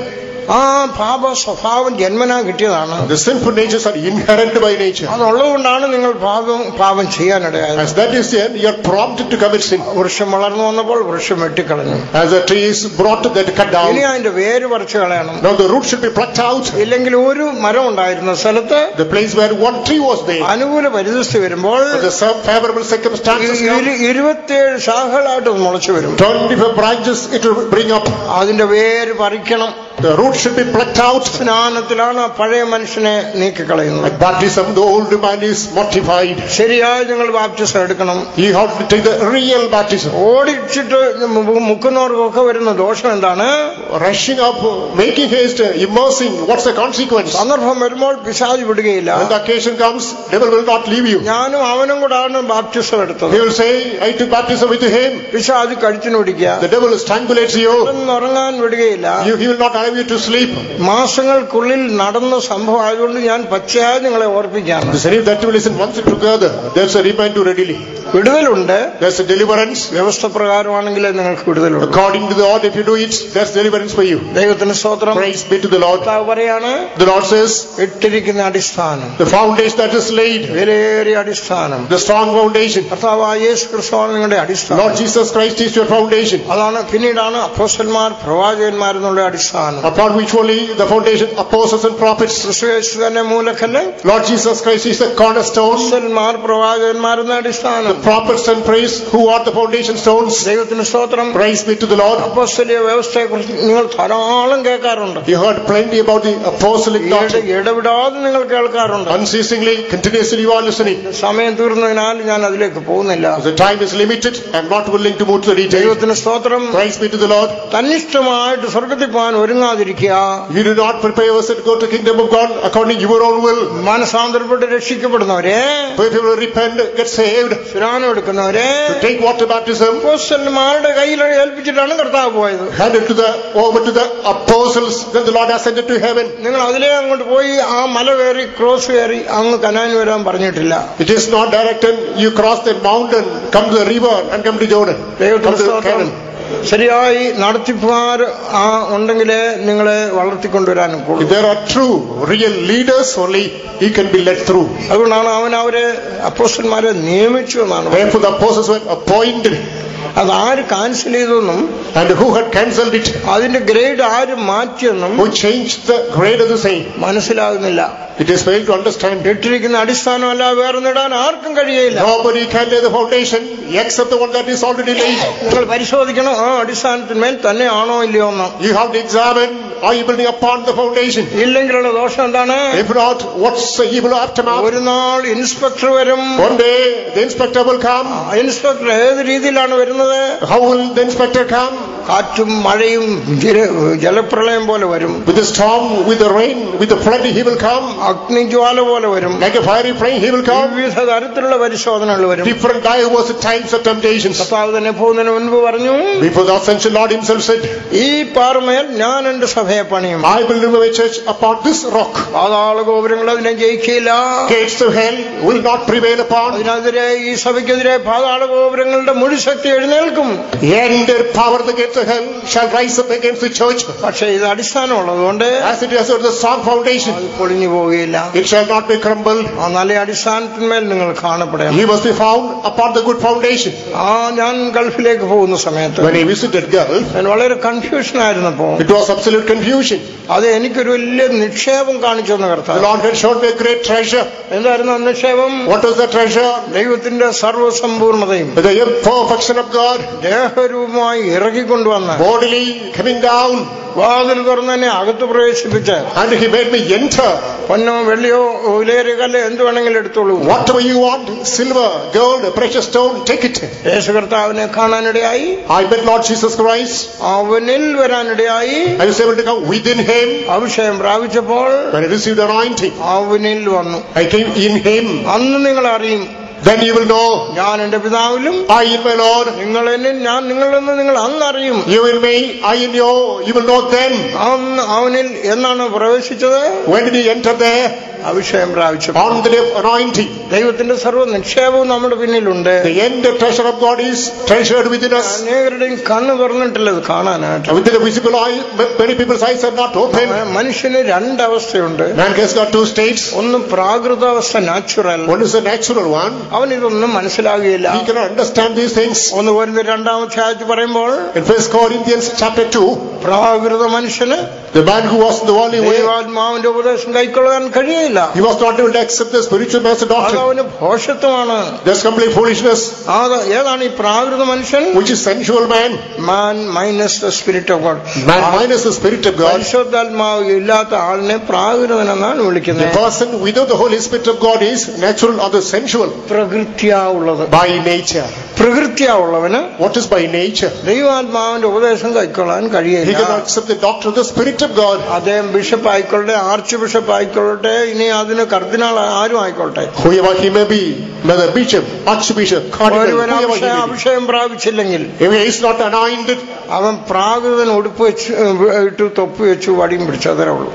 ആ പാപ സ്വഭാവം ജന്മനാ കിട്ടിയതാണ് The sinful natures are inherent by nature. അതുള്ളതുകൊണ്ടാണ് നിങ്ങൾ പാപം പാപം ചെയ്യാനിടയായത് As that is there, you are prompted to commit sin. വൃക്ഷം വളർന്നു വന്നപ്പോൾ വൃക്ഷം വെട്ടിക്കളഞ്ഞു As the tree is brought that cut down, ഇനി അതിന്റെ വേര് പറിച്ചു കളയണം now the root should be plucked out. ഇല്ലെങ്കിൽ ഒരു മരം ഉണ്ടായിരുന്ന സ്ഥലത്ത് The place where one tree was there, അനുകൂല പരിതസ്ഥിതി വരുമ്പോൾ but the some favorable circumstances come, ഇരു- ഇരുപത്തിയേഴ് ശാഖകളായിട്ട് മുളച്ചു വരും 25 branches it will bring up. അതിന്റെ വേര് പറിക്കണം The root should be plucked out. സ്നാനത്തിലാണ് പഴയ മനുഷ്യനെ നീക്കിക്കളയുന്നത് At baptism, the old man is mortified. ശരിയായി നിങ്ങൾ ബാപ്റ്റിസം എടുക്കണം You have to take the real baptism. ഓടിച്ചിട്ട് മുക്കുന്നവർക്കൊക്കെ വരുന്ന ദോഷം എന്താണ് Rushing up, making haste, immersing, what's the consequence? സന്ദർഭം വരുമ്പോൾ പിശാജ് വിടുകയില്ല When the occasion comes, devil will not leave you. ഞാനും അവനും കൂടാണ് ബാപ്റ്റിസം എടുത്തത് He will say, I took baptism with him. പിശാജ് കഴുത്തിന് പിടിക്കുക The devil strangulates you. ഒന്നും ഉറങ്ങാൻ വിടുകയില്ല you. He will not allow you to sleep. മാസങ്ങൾക്കുള്ളിൽ നടന്ന സംഭവം ആയതുകൊണ്ട് ഞാൻ പച്ചയായി നിങ്ങളെ ഓർപ്പിക്കുകയാണ് The sin that will listen once together. There's a reminder readily. വിടുതലുണ്ട് There's a deliverance. വ്യവസ്ഥ പ്രകാരമാണെങ്കിൽ നിങ്ങൾക്ക് വിടുതലുണ്ട് According to the order, if you do it, there's deliverance for you. ദൈവത്തിന് സ്തോത്രം Praise be to the Lord. കർത്താവ് പറയാണ് The Lord says, ഇട്ടിരിക്കുന്ന അടിസ്ഥാനം the foundation that is laid, വിലയേറിയ അടിസ്ഥാനം the strong foundation. കർത്താവ് യേശു ക്രിസ്തുവാണ് നിങ്ങളുടെ അടിസ്ഥാനം Lord Jesus Christ is your foundation, അതാണ് പിന്നീടാണ് അപ്പോസ്റ്റന്മാർ പ്രവാചകന്മാരെന്നുള്ള അടിസ്ഥാനം upon which only the foundation apostles and prophets. ക്രിസ്തു യേശു തന്നെ മൂലക്കല്ല് Lord Jesus Christ is the cornerstone, അപ്പോസ്റ്റന്മാർ പ്രവാചകന്മാരെന്ന അടിസ്ഥാനം the prophets and priests who are the foundation stones. ദൈവത്തിന് സ്തോത്രം Praise be to the Lord. അപ്പോസ്തലിക വ്യവസ്ഥയെ കുറിച്ച് നിങ്ങൾ ധാരാളം കേൾക്കാറുണ്ട് You heard plenty about the apostolic ഇട- doctrine. ഇടവിടാതെ നിങ്ങൾ കേൾക്കാറുണ്ട് Unceasingly, continuously you are listening. സമയം തീർന്നതിനാൽ ഞാൻ അതിലേക്ക് പോകുന്നില്ല The time is limited. I'm not willing to move to the details. ദൈവത്തിന് സ്തോത്രം Praise be to the Lord. തന്നിഷ്ടമായിട്ട് സ്വർഗത്തിൽ പോകാൻ ഒരുങ്ങാതിരിക്കുക You do not prepare yourself to go to kingdom of God according to your own will. മനസാന്തരപ്പെട്ട് രക്ഷിക്കപ്പെടുന്നവരെ people will repent, get saved, സ്നാനം എടുക്കുന്നവരെ to take water baptism, അപ്പോസ്റ്റലന്മാരുടെ കയ്യിൽ ഏൽപ്പിച്ചിട്ടാണ് കർത്താവ് പോയത് hand it to the over to the apostles, then the Lord ascended to heaven. നിങ്ങൾ അതിലേ അങ്ങോട്ട് പോയി ആ മല കയറി ക്രോസ് കയറി അങ്ങ് കനാൻ വരാൻ പറഞ്ഞിട്ടില്ല It is not directed, you cross the mountain, come to the river and come to Jordan. ദൈവത്തിന് ശരിയായി നടത്തിപ്പുമാർ ആ ഉണ്ടെങ്കിലേ നിങ്ങളെ വളർത്തിക്കൊണ്ടുവരാനും If കൊള്ളൂ there are true, real leaders, only he can be led through. അതുകൊണ്ടാണ് അവൻ അവരെ അപ്പോസ്റ്റന്മാരെ നിയമിച്ചു എന്നാണ് പറയുന്നത്. Therefore, the apostles were appointed, അത് ആര് കാൻസൽ ചെയ്തെന്നും and who had cancelled it, അതിന്റെ ഗ്രേഡ് ആര് മാറ്റിയെന്നും who changed the grade of the same. മനസ്സിലാകുന്നില്ല It is failed to understand. ഇട്ടിരിക്കുന്ന അടിസ്ഥാനമല്ല വേറെ നേടാൻ ആർക്കും is already laid. നിങ്ങൾ പരിശോധിക്കണം ആ അടിസ്ഥാനത്തിന്മേൽ തന്നെ ആണോ ഇല്ലയോ എന്നോ. You have to examine are you building upon the foundation ഇല്ലെങ്കിലുള്ള ദോഷം എന്താണ്? If not what's the evil aftermath ഒരു നാൾ ഇൻസ്പെക്ടർ വരും. One day the inspector will come inspector ഏത് രീതിയിലാണ് വരുന്നത്? How will the inspector come കാറ്റും മഴയും ജലപ്രളയം പോലെ വരും. With the storm with the rain with the flood he will come അഗ്നിജ്വാല പോലെ വരും. Like a fiery flame he will come വിവിധ തരത്തിലുള്ള പരിശോധനകൾ വരും. Different divers times of temptations കർത്താവ് തന്നെ പോകുന്നതിന് മുൻപ് പറഞ്ഞു before the ascension Lord himself said ഈ പാറമേൽ ഞാൻ എന്റെ സഭയെ പണിയും. I will remove a church അപ്പോൾ ദിസ് റോക്ക് പാതാള ഗോപുരങ്ങൾ അതിനെ ജയിക്കില്ല. Gates to hell will not prevail അപ്പോൾ അതിനെതിരെ ഈ സഭയ്ക്കെതിരെ പാതാള ഗോപുരങ്ങളുടെ മുഴുശക്തി എഴുന്നേൽക്കും. Under power the gates of hell, shall rise up against the church. പക്ഷെ ഇത് അടിസ്ഥാനമുള്ളതുകൊണ്ട് As it is the strong foundation, അത് പൊളിഞ്ഞു പോവുകയില്ല it shall not be crumbled. ആ നല്ല അടിസ്ഥാനത്തിന്മേൽ നിങ്ങൾ കാണപ്പെടണം He must be found upon the good foundation. ആ ഞാൻ ഗൾഫിലേക്ക് പോകുന്ന സമയത്ത് When he visited Gulf, ഞാൻ വളരെ കൺഫ്യൂഷൻ ആയിരുന്നപ്പോ it was absolute confusion. അത് എനിക്കൊരു വലിയ നിക്ഷേപം കാണിച്ചു തന്ന The കർത്താവ് Lord had shown me a great treasure. എന്തായിരുന്നു ആ നിക്ഷേപം What was the treasure? ദൈവത്തിന്റെ സർവസമ്പൂർണതയും The perfection of God, ദേഹരൂപമായി കൊണ്ടുവന്ന് ബോഡിലി കമ്മിംഗ് ഡൗൺ വാതിൽ തുറന്ന് തന്നെ അകത്ത് പ്രവേശിപ്പിച്ച് and he made me end പൊന്നോ വെള്ളിയോ ഉലേറിയ കല്ല് എന്ത് വേണമെങ്കിലും എടുത്തോളൂ. What you want silver gold precious stone take it യേശു കർത്താവിനെ കാണാനിടയായി. I met not Jesus Christ അവനിൽ വരാനിടയായി. I was able within him അവശേഷം പ്രാപിച്ചപ്പോൾ ഐ റിസീവ്ഡ് അവനിൽ വന്നു. ഐ കേം ഇൻ ഹിം അന്ന് നിങ്ങൾ അറിയും Then you will know ഞാൻ എന്റെ പിതാവിലും I in my Lord, നിങ്ങൾ എന്നിൽ ഞാൻ നിങ്ങളെന്ന് നിങ്ങൾ അന്ന് അറിയും you in me, I in you, you will know then. അന്ന് അവനിൽ എന്നാണ് പ്രവേശിച്ചത് When did he enter there? അഭിഷേകം പ്രാപിച്ചു on the day of anointing. ദൈവത്തിന്റെ സർവ്വ നിക്ഷേപവും നമ്മുടെ പിന്നിലുണ്ട് The end treasure of God is treasured within us. അനേകരുടെയും കണ്ണ് തുറന്നിട്ടില്ല ഇത് കാണാനായിട്ട് Within the visible eye, many people's eyes are not open. മനുഷ്യന് രണ്ടവസ്ഥയുണ്ട് Man has got two states. ഒന്ന് പ്രാകൃതാവസ്ഥ natural One is a natural one. അവൻ ഇതൊന്നും മനസ്സിലാകുകയില്ല He cannot understand these things. ഒന്ന് വരുന്ന രണ്ടാമത്തെ അധ്യായത്തിൽ പറയുമ്പോൾ In First Corinthians chapter 2, പ്രാകൃത മനുഷ്യന് the man who was in the worldly way, ദൈവാത്മാവിന്റെ ഉപദേശം കൈക്കൊള്ളാൻ കഴിയില്ല he was not able to accept the spiritual master അത് doctrine. അവന് ഭോഷത്വമാണ് That's complete foolishness. അത് ഏതാണ് ഈ പ്രാകൃത മനുഷ്യൻ Which is sensual man. Man minus the spirit of God Man minus the spirit of God. പരിശുദ്ധാത്മാവ് ഇല്ലാത്ത ആളിനെ പ്രാകൃതനെന്നാണ് The വിളിക്കുന്നത് person without the Holy Spirit of God is natural or the sensual പ്രകൃത്യാ ഉള്ളത് by nature. പ്രകൃത്യാ ഉള്ളവന് What is by nature? ദൈവാത്മാവിന്റെ ഉപദേശം കൈക്കൊള്ളാൻ He കഴിയില്ല cannot accept the doctrine the Spirit of God. അദ്ദേഹം ബിഷപ്പ് ആയിക്കൊള്ളട്ടെ ആർച്ച് ബിഷപ്പ് ആയിക്കൊള്ളട്ടെ ഇനി അതിന് കർദിനാൾ ആരും ആയിക്കോട്ടെ അഭിഷേകം പ്രാപിച്ചില്ലെങ്കിൽ he is not anointed അവൻ പ്രാകൃതൻ ഉടുപ്പ് വെച്ച് ഇട്ട് തൊപ്പി വെച്ചു വടിയും പിടിച്ചതരേ ഉള്ളൂ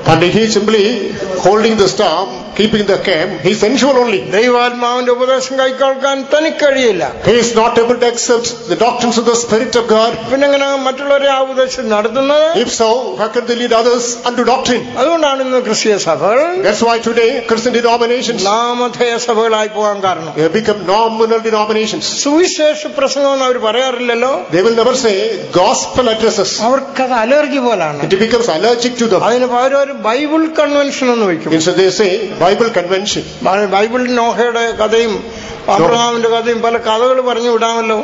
holding the is simply holding the staff, keeping the camp, he is sensual only. ദൈവാത്മാവിന്റെ ഉപദേശം കൈക്കൊള്ളുക്കാൻ തനിക്ക് കഴിയില്ല He is not able to accept the doctrines of the Spirit of God. പിന്നെ എങ്ങനെ മറ്റുള്ളവരെ ആ ഉപദേശം നടത്തുന്നത് If so, how can they lead others unto doctrine? അതുകൊണ്ടാണ് ഇന്ന് ക്രിസ്തീയ സഭകൾ That's why today Christian denominations നാമധേയ സഭകളായി പോകാൻ കാരണം have become nominal denominations. സുവിശേഷ പ്രസംഗം എന്ന് അവർ പറയാറില്ലല്ലോ They will never say gospel addresses. അവർക്കത് അലർജി പോലാണ് It becomes allergic to them. അതിന് പകരം ഒരു ബൈബിൾ കൺവെൻഷൻ എന്ന് വയ്ക്കും Instead they say Bible convention. Bible നോഹയുടെ കഥയും അബ്രഹാമിന്റെ കഥയും പല കഥകൾ പറഞ്ഞു വിടാമല്ലോ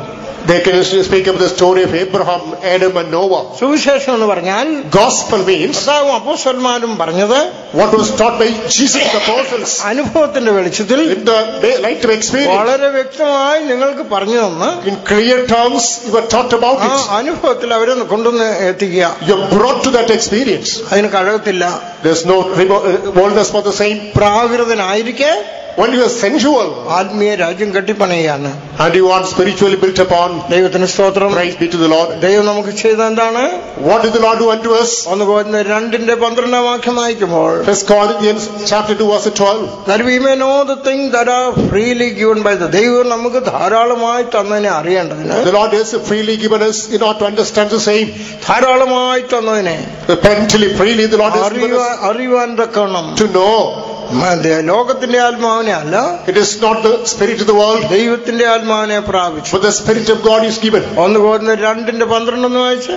They can speak of the story of Abraham, Adam and Noah. സുവിശേഷം എന്ന് പറഞ്ഞാൽ Gospel means കർത്താവും അപ്പോസ്തലന്മാരും പറഞ്ഞത് what was taught by Jesus the apostles അനുഭവത്തിന്റെ വെളിച്ചത്തിൽ in the light of experience. വളരെ വ്യക്തമായി നിങ്ങൾക്ക് പറഞ്ഞു തന്ന് In clear terms, you were taught about ആ it. അനുഭവത്തിൽ അവരെ കൊണ്ടുവന്ന് എത്തിക്കുക You are brought to that experience. അതിന് കഴകത്തില്ല There's no remo- uh, boldness for the same. പ്രാകൃതനായിരിക്കെ When you are sensual ആത്മീയ രാജ്യം കെട്ടിപ്പണയാണ് and you are spiritually built upon, ദൈവത്തിന് സ്തോത്രം praise be to the Lord. ദൈവം നമുക്ക് ചെയ്ത എന്താണ് What did the Lord do unto us? ഒന്ന് പോകുന്ന രണ്ടിന്റെ പന്ത്രണ്ടാം വാക്യം വായിക്കുമ്പോൾ First Corinthians chapter 2 verse 12. that we may know the thing that are freely given by the ദൈവം നമുക്ക് ധാരാളമായി തന്നതിനെ അറിയേണ്ടതിന് The Lord has freely given us in order to understand the same. ധാരാളമായി തന്നതിനെ Repentantly freely the Lord has given us അറിയുവാൻ തക്കണം to know. ലോകത്തിന്റെ ആത്മാവിനെ അല്ല It is not the spirit of the world, ദൈവത്തിന്റെ ആത്മാവിനെ പ്രാപിച്ചു the spirit of God is given. ഒന്ന് പോകുന്ന രണ്ടിന്റെ പന്ത്രണ്ടെന്ന് വായിച്ച്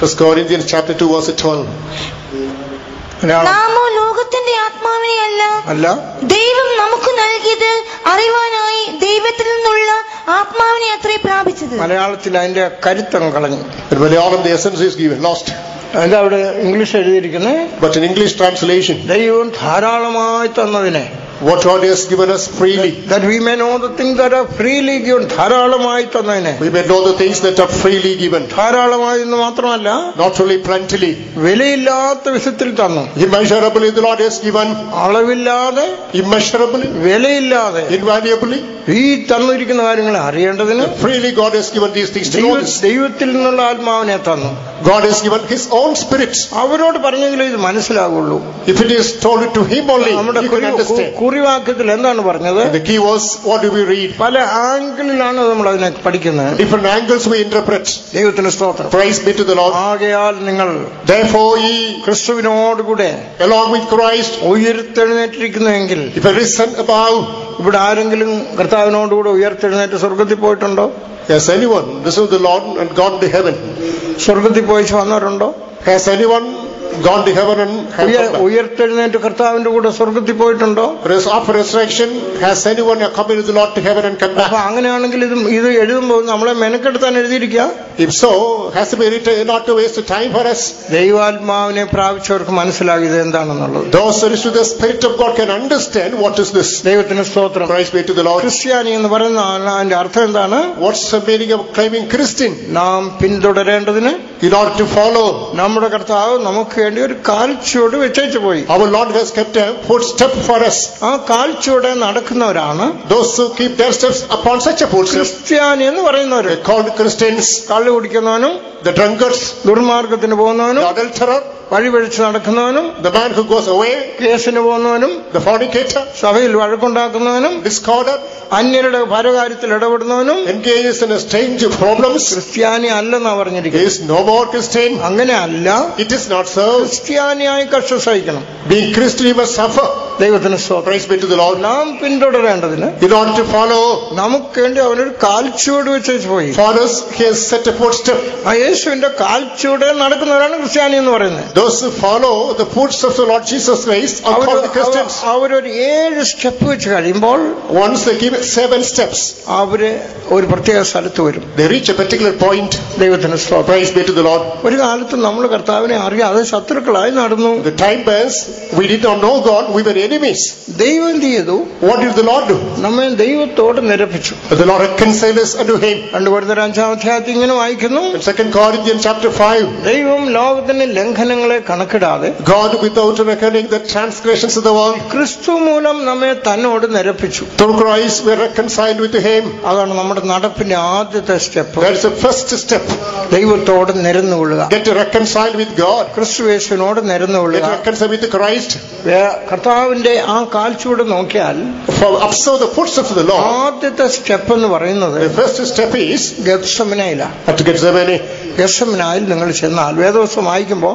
First Corinthians chapter 2 verse 12. നാമോ ലോകത്തിന്റെ ആത്മാവിനെ അല്ല. അല്ല ദൈവം നമുക്ക് നൽകിയത് അറിവാനായി ദൈവത്തിൽ നിന്നുള്ള ആത്മാവിനെ അത്രേ പ്രാപിച്ചത്. മലയാളത്തിൽ അതിന്റെ കരുത്തം കളഞ്ഞു. In Malayalam the essence is given, lost. അതിന്റെ അവിടെ ഇംഗ്ലീഷ് എഴുതിയിരിക്കുന്നത് ബട്ട് ഇൻ ഇംഗ്ലീഷ് ട്രാൻസ്ലേഷൻ ദൈവം ധാരാളമായി തന്നതിനെ. What God has given us freely. that that we may know the things that are freely given ധാരാളമായി തന്നതിനെ We may know the things that are freely given. ധാരാളമായി എന്ന് മാത്രമല്ല Not only plentifully. വിലയില്ലാത്ത വിധത്തിൽ തന്നു Immeasurably the Lord has given. അളവില്ലാതെ Immeasurably. വിലയില്ലാതെ Invaluably. ഈ തന്നിരിക്കുന്ന കാര്യങ്ങൾ അറിയേണ്ടതിന് Freely God has given these things to know this. ദൈവത്തിൽ നിന്നുള്ള ആത്മാവിനെ തന്നു God has given His own Spirit. അവരോട് പറഞ്ഞെങ്കിലേ ഇത് മനസ്സിലാകുള്ളൂ If it is told to Him only, നമ്മുടെ you can understand. കുറിവാക്യത്തിൽ എന്താണ് പറഞ്ഞത്? പല ആംഗിളിലാണ് നമ്മൾ അതിനെ പഠിക്കുന്നത്. നിങ്ങൾ ഉയർത്തെഴുന്നേറ്റിരിക്കുന്നുവെങ്കിൽ ഇവിടെ ആരെങ്കിലും കർത്താവിനോടുകൂടെ ഉയർത്തെഴുന്നേറ്റ് സ്വർഗത്തിൽ പോയിട്ടുണ്ടോ? Has anyone, this is the Lord and God the heaven, has anyone ഉയർത്തെഴുന്നേറ്റ് കർത്താവിന്റെ കൂടെ സ്വർഗത്തിൽ പോയിട്ടുണ്ടോ? അങ്ങനെയാണെങ്കിൽ ഇത് ഇത് എഴുതുമ്പോൾ നമ്മളെ മെനക്കെടുത്താൻ എഴുതിയിരിക്കൈവാത്മാവിനെ പ്രാപിച്ചവർക്ക് മനസ്സിലാകും ഇത് എന്താണെന്നുള്ളത് ദൈവത്തിന് സ്തോത്രം. ക്രിസ്ത്യാനി എന്ന് പറയുന്ന അതിന്റെ അർത്ഥം എന്താണ്? ക്രിസ്ത്യൻ നാം പിന്തുടരേണ്ടതിന് ഇതോ ടു ഫോളോ നമ്മുടെ കർത്താവ് നമുക്ക് വേണ്ടി ഒരു കാൽച്ചുവട് വിട്ടേച്ചു പോയി. അവർ Lord has kept for step for us. ആ കാൽച്ചുവട് നടക്കുന്നവരാണ് those who upon such a foot ക്രിസ്ത്യാനി എന്ന് പറയുന്നവർ കോൾഡ് ക്രിസ്ത്യൻസ് കള്ളു കുടിക്കുന്നവനും ദ ഡ്രങ്കേഴ്സ് ദുർമാർഗത്തിന് പോകുന്നവനും ദ വഴിപഴിച്ച് നടക്കുന്നവനും the man who goes away, കേസിന് പോകുന്നവനും the fornicator, സഭയിൽ വഴക്കുണ്ടാക്കുന്നവനും discorder, അന്യരുടെ പരകാര്യത്തിൽ ഇടപെടുന്നവനും engages in a strange problems, ക്രിസ്ത്യാനി അല്ലെന്നാ പറഞ്ഞിരിക്കുന്നത് is no more Christian. അങ്ങനെ അല്ല ഇറ്റ് is നോട്ട് so. ക്രിസ്ത്യാനിയായി കഷ്ടം സഹിക്കണം Being Christian, you must suffer. ദൈവത്തിന് സ്തോത്രം Praise be to the Lord. നാം പിന്തുടരേണ്ടതിന് In order to follow, നമുക്ക് വേണ്ടി അവനൊരു കാൽച്ചുവട് വെച്ച് പോയി for us, He has set a footstep. യേശുവിന്റെ കാൽച്ചുവട് നടക്കുന്നവരാണ് ക്രിസ്ത്യാനി എന്ന് പറയുന്നത് Those who follow the footsteps of Lord Jesus Christ are our called the Christians. അവരൊരു ഏഴ് സ്റ്റെപ്പ് വെച്ച് കഴിയുമ്പോൾ Once they give seven steps, അവര് ഒരു പ്രത്യേക സ്ഥലത്ത് വരും they reach a particular point. ദൈവത്തിന് സ്തോത്രം Praise be to the Lord. ഒരു കാലത്ത് നമ്മൾ കർത്താവിനെ അറിയാതെ ശത്രുക്കളായി നടന്നു The time pass, we did not know God, we were enemies. ദൈവം എന്ത് ചെയ്തു What did the Lord do? നമ്മെ ദൈവത്തോട് നിരപ്പിച്ചു The Lord reconciled us unto Him. രണ്ടുപേരുടെ അഞ്ചാം അധ്യായത്തിൽ ഇങ്ങനെ വായിക്കുന്നു In 2 Corinthians chapter 5, ദൈവം ലോകത്തിന്റെ പാപങ്ങളെ കണക്കിടാതെ God without reckoning the transgressions of the world ക്രിസ്തു മൂലം നമ്മെ തന്നോട് നിരപ്പിച്ചു. To Christ we reconciled with him അതാണ് നമ്മുടെ നടപ്പിന്റെ ആദ്യത്തെ step. That's the first step ദൈവത്തോട് നിരന്നു കൊള്ളുക. ഗെറ്റ് റെക്കൺസൈൽഡ് വിത്ത് ഗോഡ് ക്രിസ്തു യേശുവിനോട് നിരന്നു കൊള്ളുക. ഗെറ്റ് റെക്കൺസൈൽഡ് വിത്ത് ക്രൈസ്റ്റ് കർത്താവിന്റെ ആ കാൽചൂട് നോക്കിയാൽ absorb the foots of the Lord ആദ്യത്തെ സ്റ്റെപ്പ് എന്ന് പറയുന്നത് first step is Gethsemane at Gethsemane നിങ്ങൾ ചെന്നാൽ വേദോസം വായിക്കുമ്പോൾ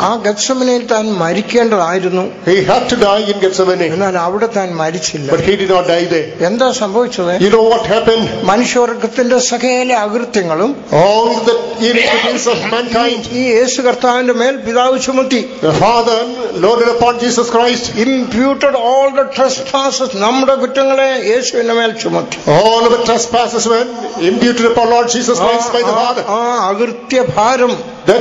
ആ ഗത്സമനയിൽ താൻ മരിക്കേണ്ടതായിരുന്നു. എന്നാൽ അവിടെ താൻ മരിച്ചില്ല. എന്താ സംഭവിച്ചത്? മനുഷ്യവർഗത്തിന്റെ സകേല അകൃത്യങ്ങളും ഈ യേശു കർത്താവിന്റെ മേൽ പിതാവ് ചുമത്തി. ഇമ്പ്യൂട്ടഡ് ഓൾ ദ ട്രസ്പാസസ് നമ്മുടെ കുറ്റങ്ങളെ യേശുവിന്റെ മേൽ ചുമത്തി. ഓൾ ദ ട്രസ്പാസസ് അകൃത്യ ഭാരം ദ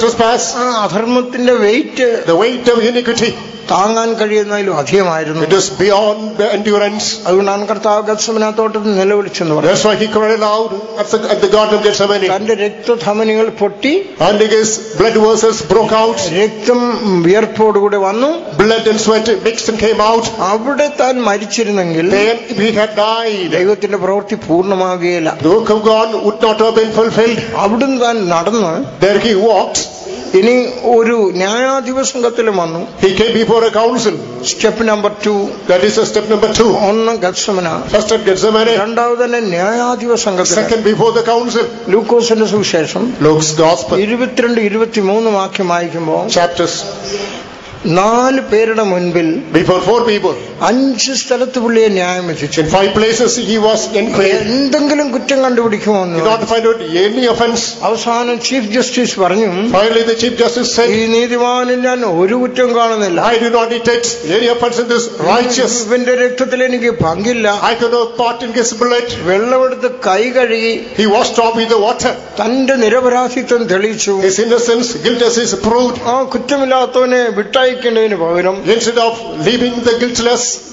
ട്രസ്പാസ് ആ അധർമ്മത്തിന്റെ weight the weight of iniquity താങ്ങാൻ കഴിയുന്നതിലും അധികമായിരുന്നു. ഇറ്റ് ഇസ് ബിയോണ്ട് എൻഡ്യൂറൻസ് അതുകൊണ്ടാണ് കർത്താവ് ഗത്സമനത്തോട്ട് നിലവിളിച്ചെന്ന് പറഞ്ഞു തന്റെ രക്തധമനികൾ പൊട്ടി ബ്ലഡ് വേഴ്സസ് ബ്രോക്ക് ഔട്ട് രക്തം വിയർപ്പോടുകൂടെ വന്നു. ബ്ലഡ് ഔട്ട് അവിടെ താൻ മരിച്ചിരുന്നെങ്കിൽ ദൈവത്തിന്റെ പ്രവൃത്തി പൂർണമാകുകയില്ല. അവിടുന്ന് താൻ നടന്ന് ദർ ഹി വാക്സ് ഇനി ഒരു ന്യായാധിപ സംഘത്തിലും വന്നു He came before a council. Step number two That is step number two. ഒന്ന് ഗത്സമന First at Gethsemane, രണ്ടാമത് തന്നെ ന്യായാധിപ സംഘത്തിൽ second before the council. ലൂക്കോസിന്റെ സുവിശേഷം Luke's Gospel, ഇരുപത്തിരണ്ട് ഇരുപത്തിമൂന്ന് വാക്യം വായിക്കുമ്പോൾ chapters. നാല് പേരുടെ മുൻപിൽ Before four people. അഞ്ച് സ്ഥലത്ത് പുള്ളിയെ ന്യായം വിധിച്ചു places he was inquired. എന്തെങ്കിലും കുറ്റം കണ്ടുപിടിക്കുമോ any offense. അവസാനം ചീഫ് ജസ്റ്റിസ് പറഞ്ഞു Finally the Chief Justice ഈ നീതിമാനിൽ ഞാൻ ഒരു കുറ്റം കാണുന്നില്ല I do not detect any offense in this righteous. ഇവന്റെ രക്തത്തിൽ എനിക്ക് പങ്കില്ല I could have part in his blood. വെള്ളമെടുത്ത് കൈ കഴുകി He washed off with the water. തന്റെ നിരപരാധിത്വം തെളിയിച്ചു His innocence, guiltless is proved. ആ കുറ്റമില്ലാത്തവനെ ആശ്രയിക്കേണ്ടതിന് പകരം ഓഫ് ലീവിംഗ്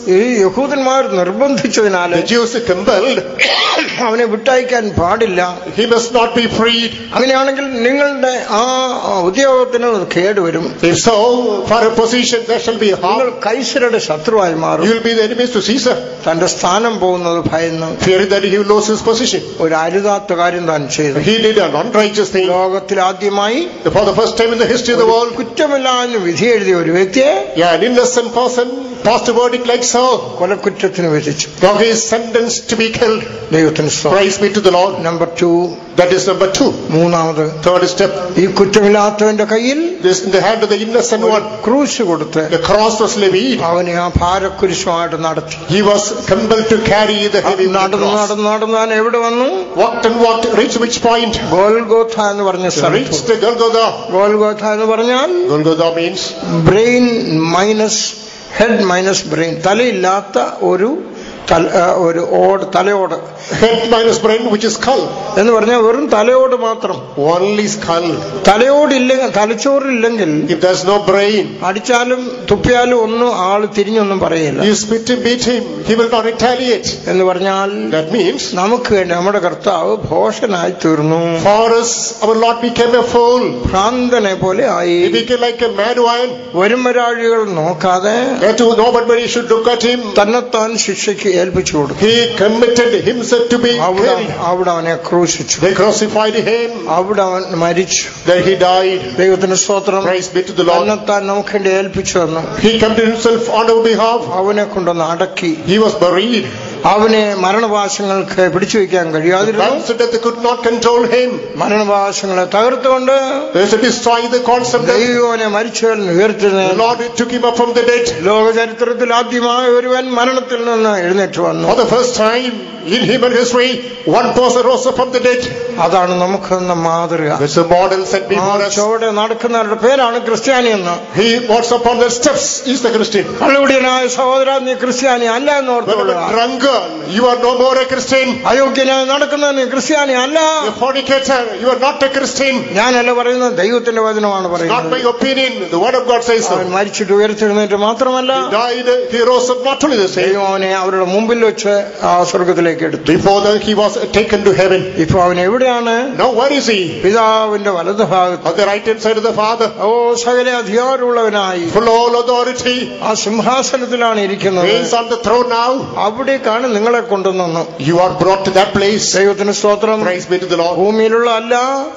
ഈ യഹൂദന്മാർ നിർബന്ധിച്ചതിനാൽ അവനെ വിട്ടയക്കാൻ പാടില്ല. He must not be free അങ്ങനെയാണെങ്കിൽ നിങ്ങളുടെ ആ ഉദ്യോഗത്തിന് കേടുവരും. നിങ്ങൾ കൈസരുടെ ശത്രുവായി മാറും. തന്റെ സ്ഥാനം പോകുന്നത് ഭയന്ന് ഒരു അരുതാത്ത കാര്യം താൻ ചെയ്തു. ലോകത്തിൽ ആദ്യമായി കുറ്റമില്ലാന്ന് വിധി എഴുതിയവർ ഒരു വ്യക്തിയെ yeah, an innocent person passed a verdict like so. കൊലക്കുറ്റത്തിന് വിധിച്ചു Now he is sentenced to be killed. ദൈവത്തിന് സ്തോത്രം. Praise be to the Lord. Number two That is number two. മൂന്നാമത് Third step. ഈ കുറ്റമില്ലാത്തവന്റെ കയ്യിൽ This in the hand of the innocent one. ക്രൂശ് കൊടുത്ത് The cross was levied. അവനെ ആ ഭാരക്കുരിശുമായിട്ട് നടത്തി He was compelled to carry the heavy നടന്ന് cross. നടന്ന് നടന്ന് താൻ എവിടെ വന്നു Walked and walked, reached which point? Golgotha എന്ന് പറഞ്ഞ സ്ഥലത്ത് Reached the Golgotha. ഗോൽഗോഥ എന്ന് പറഞ്ഞാൽ Golgotha means brain minus head minus brain തലയില്ലാത്ത ഒരു ഒരു ഓട് തലയോട് head minus brain is skull. എന്ന് പറഞ്ഞാൽ വെറും തലയോട് മാത്രം Only skull. തലയോടില്ലെങ്കിൽ തലച്ചോറില്ലെങ്കിൽ If there's no brain, അടിച്ചാലും തുപ്പിയാലും ഒന്നും ആൾ തിരിഞ്ഞൊന്നും പറയില്ല spit him, beat him, he will not retaliate. എന്ന് പറഞ്ഞാൽ That means, നമുക്ക് വേണ്ടി നമ്മുടെ കർത്താവ് ഭോഷനായി തീർന്നു for us, our Lord became a fool. ഭ്രാന്തനെ പോലെ ആയി He became like a mad one. വരുമരാഴികൾ നോക്കാതെ That nobody should look at him. തന്നെത്താൻ ശിക്ഷയ്ക്ക് ഏൽപ്പിച്ചു കൊടുത്തു He committed himself to be അവിടെ. അവിടെ അവനെ ക്രൂശിച്ചു They crucified him. അവിടെ അവൻ മരിച്ചു Then he died. ദൈവത്തിന് സ്തോത്രം Praise be to the Lord. തന്നെത്താൻ നമുക്ക് വേണ്ടി ഏൽപ്പിച്ചു തന്നു He committed himself on our behalf. അവനെ കൊണ്ടൊന്ന് അടക്കി He was buried. അവനെ മരണവാസങ്ങൾക്ക് പിടിച്ചു വെക്കാൻ കഴിയാതിരുന്നു. മരണവാസങ്ങളെ തകർത്തുകൊണ്ട് ദൈവനെ മരിച്ചവരിൽ ഉയർത്തുന്നത് ലോക ചരിത്രത്തിൽ ആദ്യമായി ഒരുവൻ മരണത്തിൽ നിന്ന് എഴുന്നേറ്റ് വന്നു. In human history, one person rose up from the dead. അതാണ് നമുക്ക് ചുവടെ നടക്കുന്നവരുടെ പേരാണ് ക്രിസ്ത്യാനി എന്ന്. സ്റ്റെപ്സ് ക്രിസ്ത്യൻ പള്ളിയുടെ സഹോദരാ നീ ക്രിസ്ത്യാനി അല്ല എന്ന് ഓർത്തു drunkard, you are no more a Christian. അയോഗ്യനായി നടക്കുന്ന നീ ക്രിസ്ത്യാനി അല്ല A fornicator, you are not a Christian. ഞാനല്ല പറയുന്നത് ദൈവത്തിന്റെ വചനമാണ് Not പറയുന്നത് my opinion. The word of God says അവൻ so. മരിച്ചിട്ട് ഉയർത്തെഴുന്നേറ്റ് മാത്രമല്ല He died, he rose up not only the same. ദൈവം അവനെ അവരുടെ മുമ്പിൽ വെച്ച് ആ സ്വർഗത്തിലേക്ക് എടുത്തു Before that, he was taken to heaven. ഇപ്പൊ അവൻ എവിടെയാണ് Now, where is he? പിതാവിന്റെ വലത് ഭാഗത്ത് On the right hand side of the Father, ഓ സകല അധികാരമുള്ളവനായി full all authority. ആ സിംഹാസനത്തിലാണ് ഇരിക്കുന്നത് He is on the throne now. അവിടേക്കാണ് നിങ്ങളെ കൊണ്ടുവന്നു You are brought to that place. ദൈവത്തിന് സ്തോത്രം Praise be to the Lord. ഭൂമിയിലുള്ള അല്ല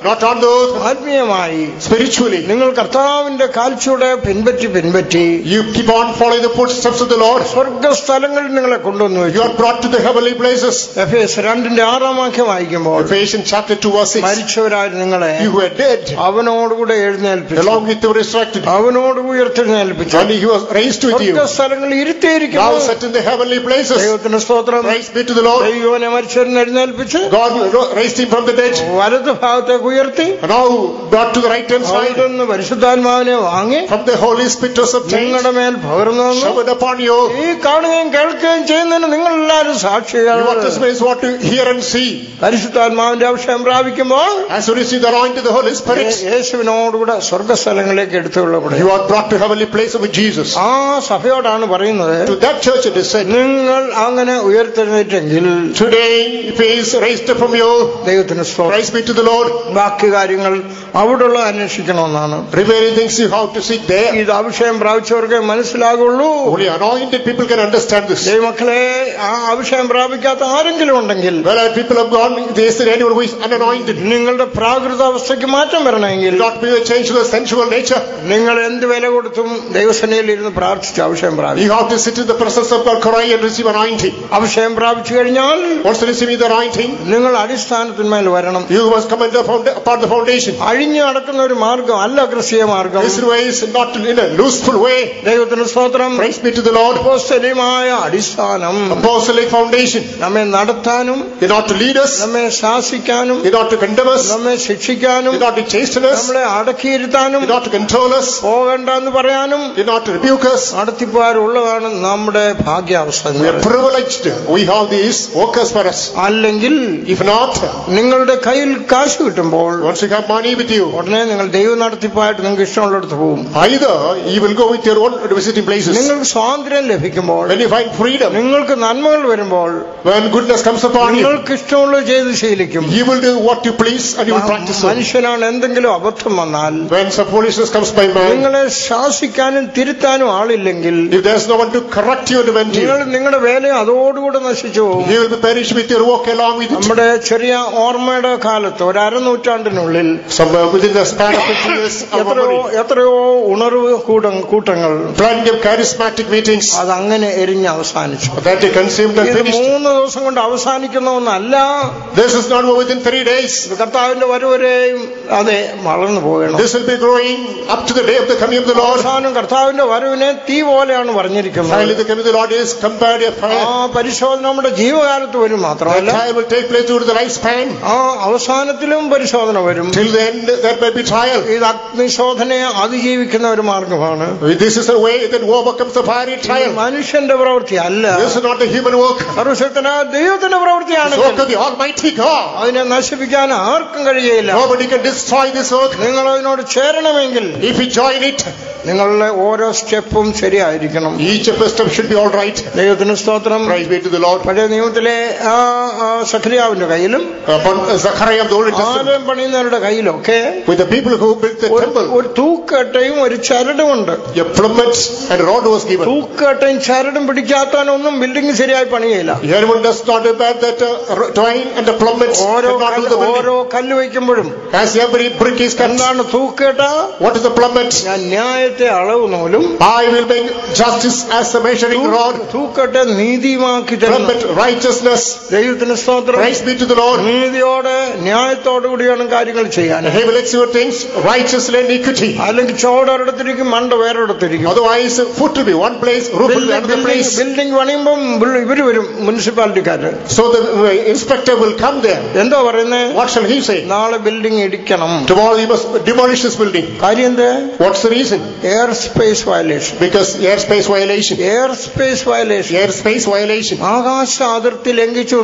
Not on the earth, ആത്മീയമായി spiritually. നിങ്ങൾ കർത്താവിന്റെ കാൽച്ചൂടെ പിൻപറ്റി പിൻപറ്റി You keep on following the footsteps of the Lord. സ്വർഗസ്ഥലങ്ങളിൽ നിങ്ങളെ കൊണ്ടുവന്നു You വെച്ചു are brought to the heavenly places. F S രണ്ടിന്റെ ആറാം വാക്യം വായിക്കുമ്പോൾ Ephesians chapter 2 verse 6. മരിച്ചവരായ നിങ്ങളെ You were dead, അവനോടുകൂടെ എഴുന്നേൽപ്പിച്ചു along with you resurrected. അവനോട് ഉയർത്തെഴുന്നേൽപ്പിച്ചു And he was raised with you. സ്വർഗസ്ഥലങ്ങളിൽ Now ഇരുത്തിയിരിക്കുന്നു set in the heavenly places. ദൈവത്തിന്റെ സ്തോത്രം Praise be to the Lord. ദൈവനെ മരിച്ചവരിനെ എഴുന്നേൽപ്പിച്ച് God ro- raised him from the dead. വലത് ഭാഗത്തേക്ക് ഉയർത്തി And now brought to the right hand side. അവിടുന്ന് പരിശുദ്ധാത്മാവിനെ വാങ്ങി From the Holy Spirit was obtained. നിങ്ങളുടെ മേൽ പകർന്നു തന്നു Showered upon you. ഈ കാണുകയും കേൾക്കുകയും ചെയ്യുന്നതിന് നിങ്ങൾ എല്ലാവരും സാക്ഷികൾ You are testimonies what to hear and see. പരിശുദ്ധാത്മാവിന്റെ അഭിഷേകം പ്രാപിക്കുമ്പോൾ As you receive the anointing of the Holy Spirit, Yeh- യേശുവിനോടുകൂടെ സ്വർഗസ്ഥലങ്ങളിലേക്ക് എടുത്തുകൊള്ളപ്പെടും you are brought to heavenly place with Jesus. ആ സഭയോടാണ് പറയുന്നത് To that church it is said, നിങ്ങൾ അങ്ങനെ ഉയർത്തെഴുന്നേറ്റെങ്കിൽ ദൈവത്തിന് ബാക്കുകാര്യങ്ങൾ അവിടെയുള്ള അന്വേഷിക്കണമെന്നാണ്. ഇത് അഭിഷേകം പ്രാപിച്ചവർക്കെ മനസ്സിലാകുള്ളൂ. മക്കളെ ആ അഭിഷേകം പ്രാപിക്കാത്ത ആരെങ്കിലും ഉണ്ടെങ്കിൽ നിങ്ങളുടെ പ്രാകൃത അവസ്ഥയ്ക്ക് മാറ്റം വരണമെങ്കിൽ നിങ്ങൾ എന്ത് വില കൊടുത്തും ദൈവസേനയിൽ ഇരുന്ന് പ്രാർത്ഥിച്ച അഭിഷേകം പ്രാപിച്ചു അഭിഷേകം പ്രാപിച്ചു കഴിഞ്ഞാൽ Once receiving the anointing, നിങ്ങൾ അടിസ്ഥാനത്തിന്മേൽ വരണം you must come under founda- upon the foundation. അഴിഞ്ഞു നടക്കുന്ന ഒരു മാർഗം അല്ല ക്രിസ്തീയ മാർഗം This way is not in a looseful way. ദൈവത്തിന് സ്തോത്രം Praise be to the Lord. അപ്പോസ്തലികമായ അടിസ്ഥാനം Apostolic foundation. നമ്മെ നടത്താനും In order to lead us, നമ്മെ ശാസിക്കാനും in order to condemn us, നമ്മെ ശിക്ഷിക്കാനും in order to chasten us, നമ്മളെ അടക്കിയിരുത്താനും in order to control us, പോകണ്ട എന്ന് പറയാനും in order to rebuke us. നടത്തിപ്പാരുള്ളതാണ് നമ്മുടെ ഭാഗ്യാവസ്ഥ എന്ന് We are പറയുന്നത്. privileged. We have these workers for us. അല്ലെങ്കിൽ If not, നിങ്ങളുടെ കയ്യിൽ കാശ് കിട്ടുമ്പോൾ once you have money with you, ഉടനെ നിങ്ങൾ ദൈവ നടത്തിപ്പായിട്ട് നിങ്ങൾക്ക് ഇഷ്ടമുള്ളിടത്ത് പോകും either you will go with your own visiting places. നിങ്ങൾക്ക് സ്വാതന്ത്ര്യം ലഭിക്കുമ്പോൾ When you find freedom, നിങ്ങൾക്ക് നന്മകൾ വരുമ്പോൾ when goodness comes upon you, നിങ്ങൾക്ക് ഇഷ്ടമുള്ളത് ചെയ്ത് ശീലിക്കും you will do what you please and you will practice it. മനുഷ്യനാണ് എന്തെങ്കിലും അബദ്ധം വന്നാൽ When some foolishness comes by man, നിങ്ങളെ ശാസിക്കാനും തിരുത്താനും ആളില്ലെങ്കിൽ if there's no one to correct you and amend you, നിങ്ങൾ നിങ്ങളുടെ വേല ജീവിതത്തോടുകൂടെ നശിച്ചു നമ്മുടെ ചെറിയ ഓർമ്മയുടെ കാലത്ത് ഒരു അരനൂറ്റാണ്ടിനുള്ളിൽ എത്രയോ ഉണർവ് കൂട്ടങ്ങൾ അത് അങ്ങനെ എരിഞ്ഞ് അവസാനിച്ചു മൂന്ന് ദിവസം കൊണ്ട് അവസാനിക്കുന്ന ഒന്നല്ല കർത്താവിന്റെ വരവരെയും അതെ വളർന്നു പോകണം. കർത്താവിന്റെ വരവിനെ തീ പോലെയാണ് പറഞ്ഞിരിക്കുന്നത്. പരിശോധന നമ്മുടെ ജീവകാലത്ത് വരും മാത്രമല്ല trial will take place during the lifespan. ആ അവസാനത്തിലും പരിശോധന വരും Till the end, there may be trial. ഇത് അഗ്നിശോധനയെ അതിജീവിക്കുന്ന ഒരു മാർഗമാണ് This is the way that overcomes the fiery trial. മനുഷ്യന്റെ പ്രവൃത്തി അല്ല This is not a human work. സർവശക്തനായ ദൈവത്തിന്റെ പ്രവൃത്തിയാണ് the work of the Almighty God. അതിനെ നശിപ്പിക്കാൻ ആർക്കും കഴിയുകയില്ല Nobody can destroy this work. നിങ്ങൾ അതിനോട് ചേരണമെങ്കിൽ If you join it, നിങ്ങളുടെ ഓരോ സ്റ്റെപ്പും ശരിയായിരിക്കണം each of the should be all right. ദൈവത്തിന് സ്തോത്രം Praise be to the Lord. പഴയ നിയമത്തിലെ ആ സഖരിയാവിന്റെ കയ്യിലും Upon Zechariah of the Old Testament, ആലയം പണിയുന്നവരുടെ കയ്യിലൊക്കെ with the people who built the temple, ഒരു തൂക്കട്ടയും ഒരു ചരടുമുണ്ട് a plummet and rod was given. തൂക്കട്ടയും ചരടും പിടിക്കാത്തവനൊന്നും ബിൽഡിംഗ് ശരിയായി പണിയയില്ല Anyone does not bear that uh, twine and the plummet ഓരോ kallu. ഓരോ കല്ല് വയ്ക്കുമ്പോഴും As every brick is cut, എന്താണ് തൂക്കേട്ട what is the plummet? ഞാൻ ന്യായത്തെ അളവ് നൂലും I will make justice as a measuring rod. തൂക്കട്ട നീതിമാക്കി തരുന്നു Plummet righteousness. ദൈവത്തിന് സ്തോത്രം Praise be to the Lord. നീതിയോടെ ന്യായത്തോടുകൂടിയാണ് കാര്യങ്ങൾ ചെയ്യാൻ And he will execute things righteously and equity. അല്ലെങ്കിൽ ചോടൊരിടത്തിരിക്കും മണ്ട വേറൊരിടത്തിരിക്കും Otherwise, foot will be one place, roof will be another place. Building പണിയുമ്പം bill- ഇവര് വരും മുനിസിപ്പാലിറ്റിക്കാര് So the uh, inspector will come there. എന്തോ പറയുന്നേ What shall he say? നാളെ building ഇടിക്കണം Tomorrow you must demolish this building. കാര്യം എന്ത് What's the reason? Air space violation Because airspace violation. Air space violation Airspace violation. Space ആകാശ അതിർത്തി ലംഘിച്ചു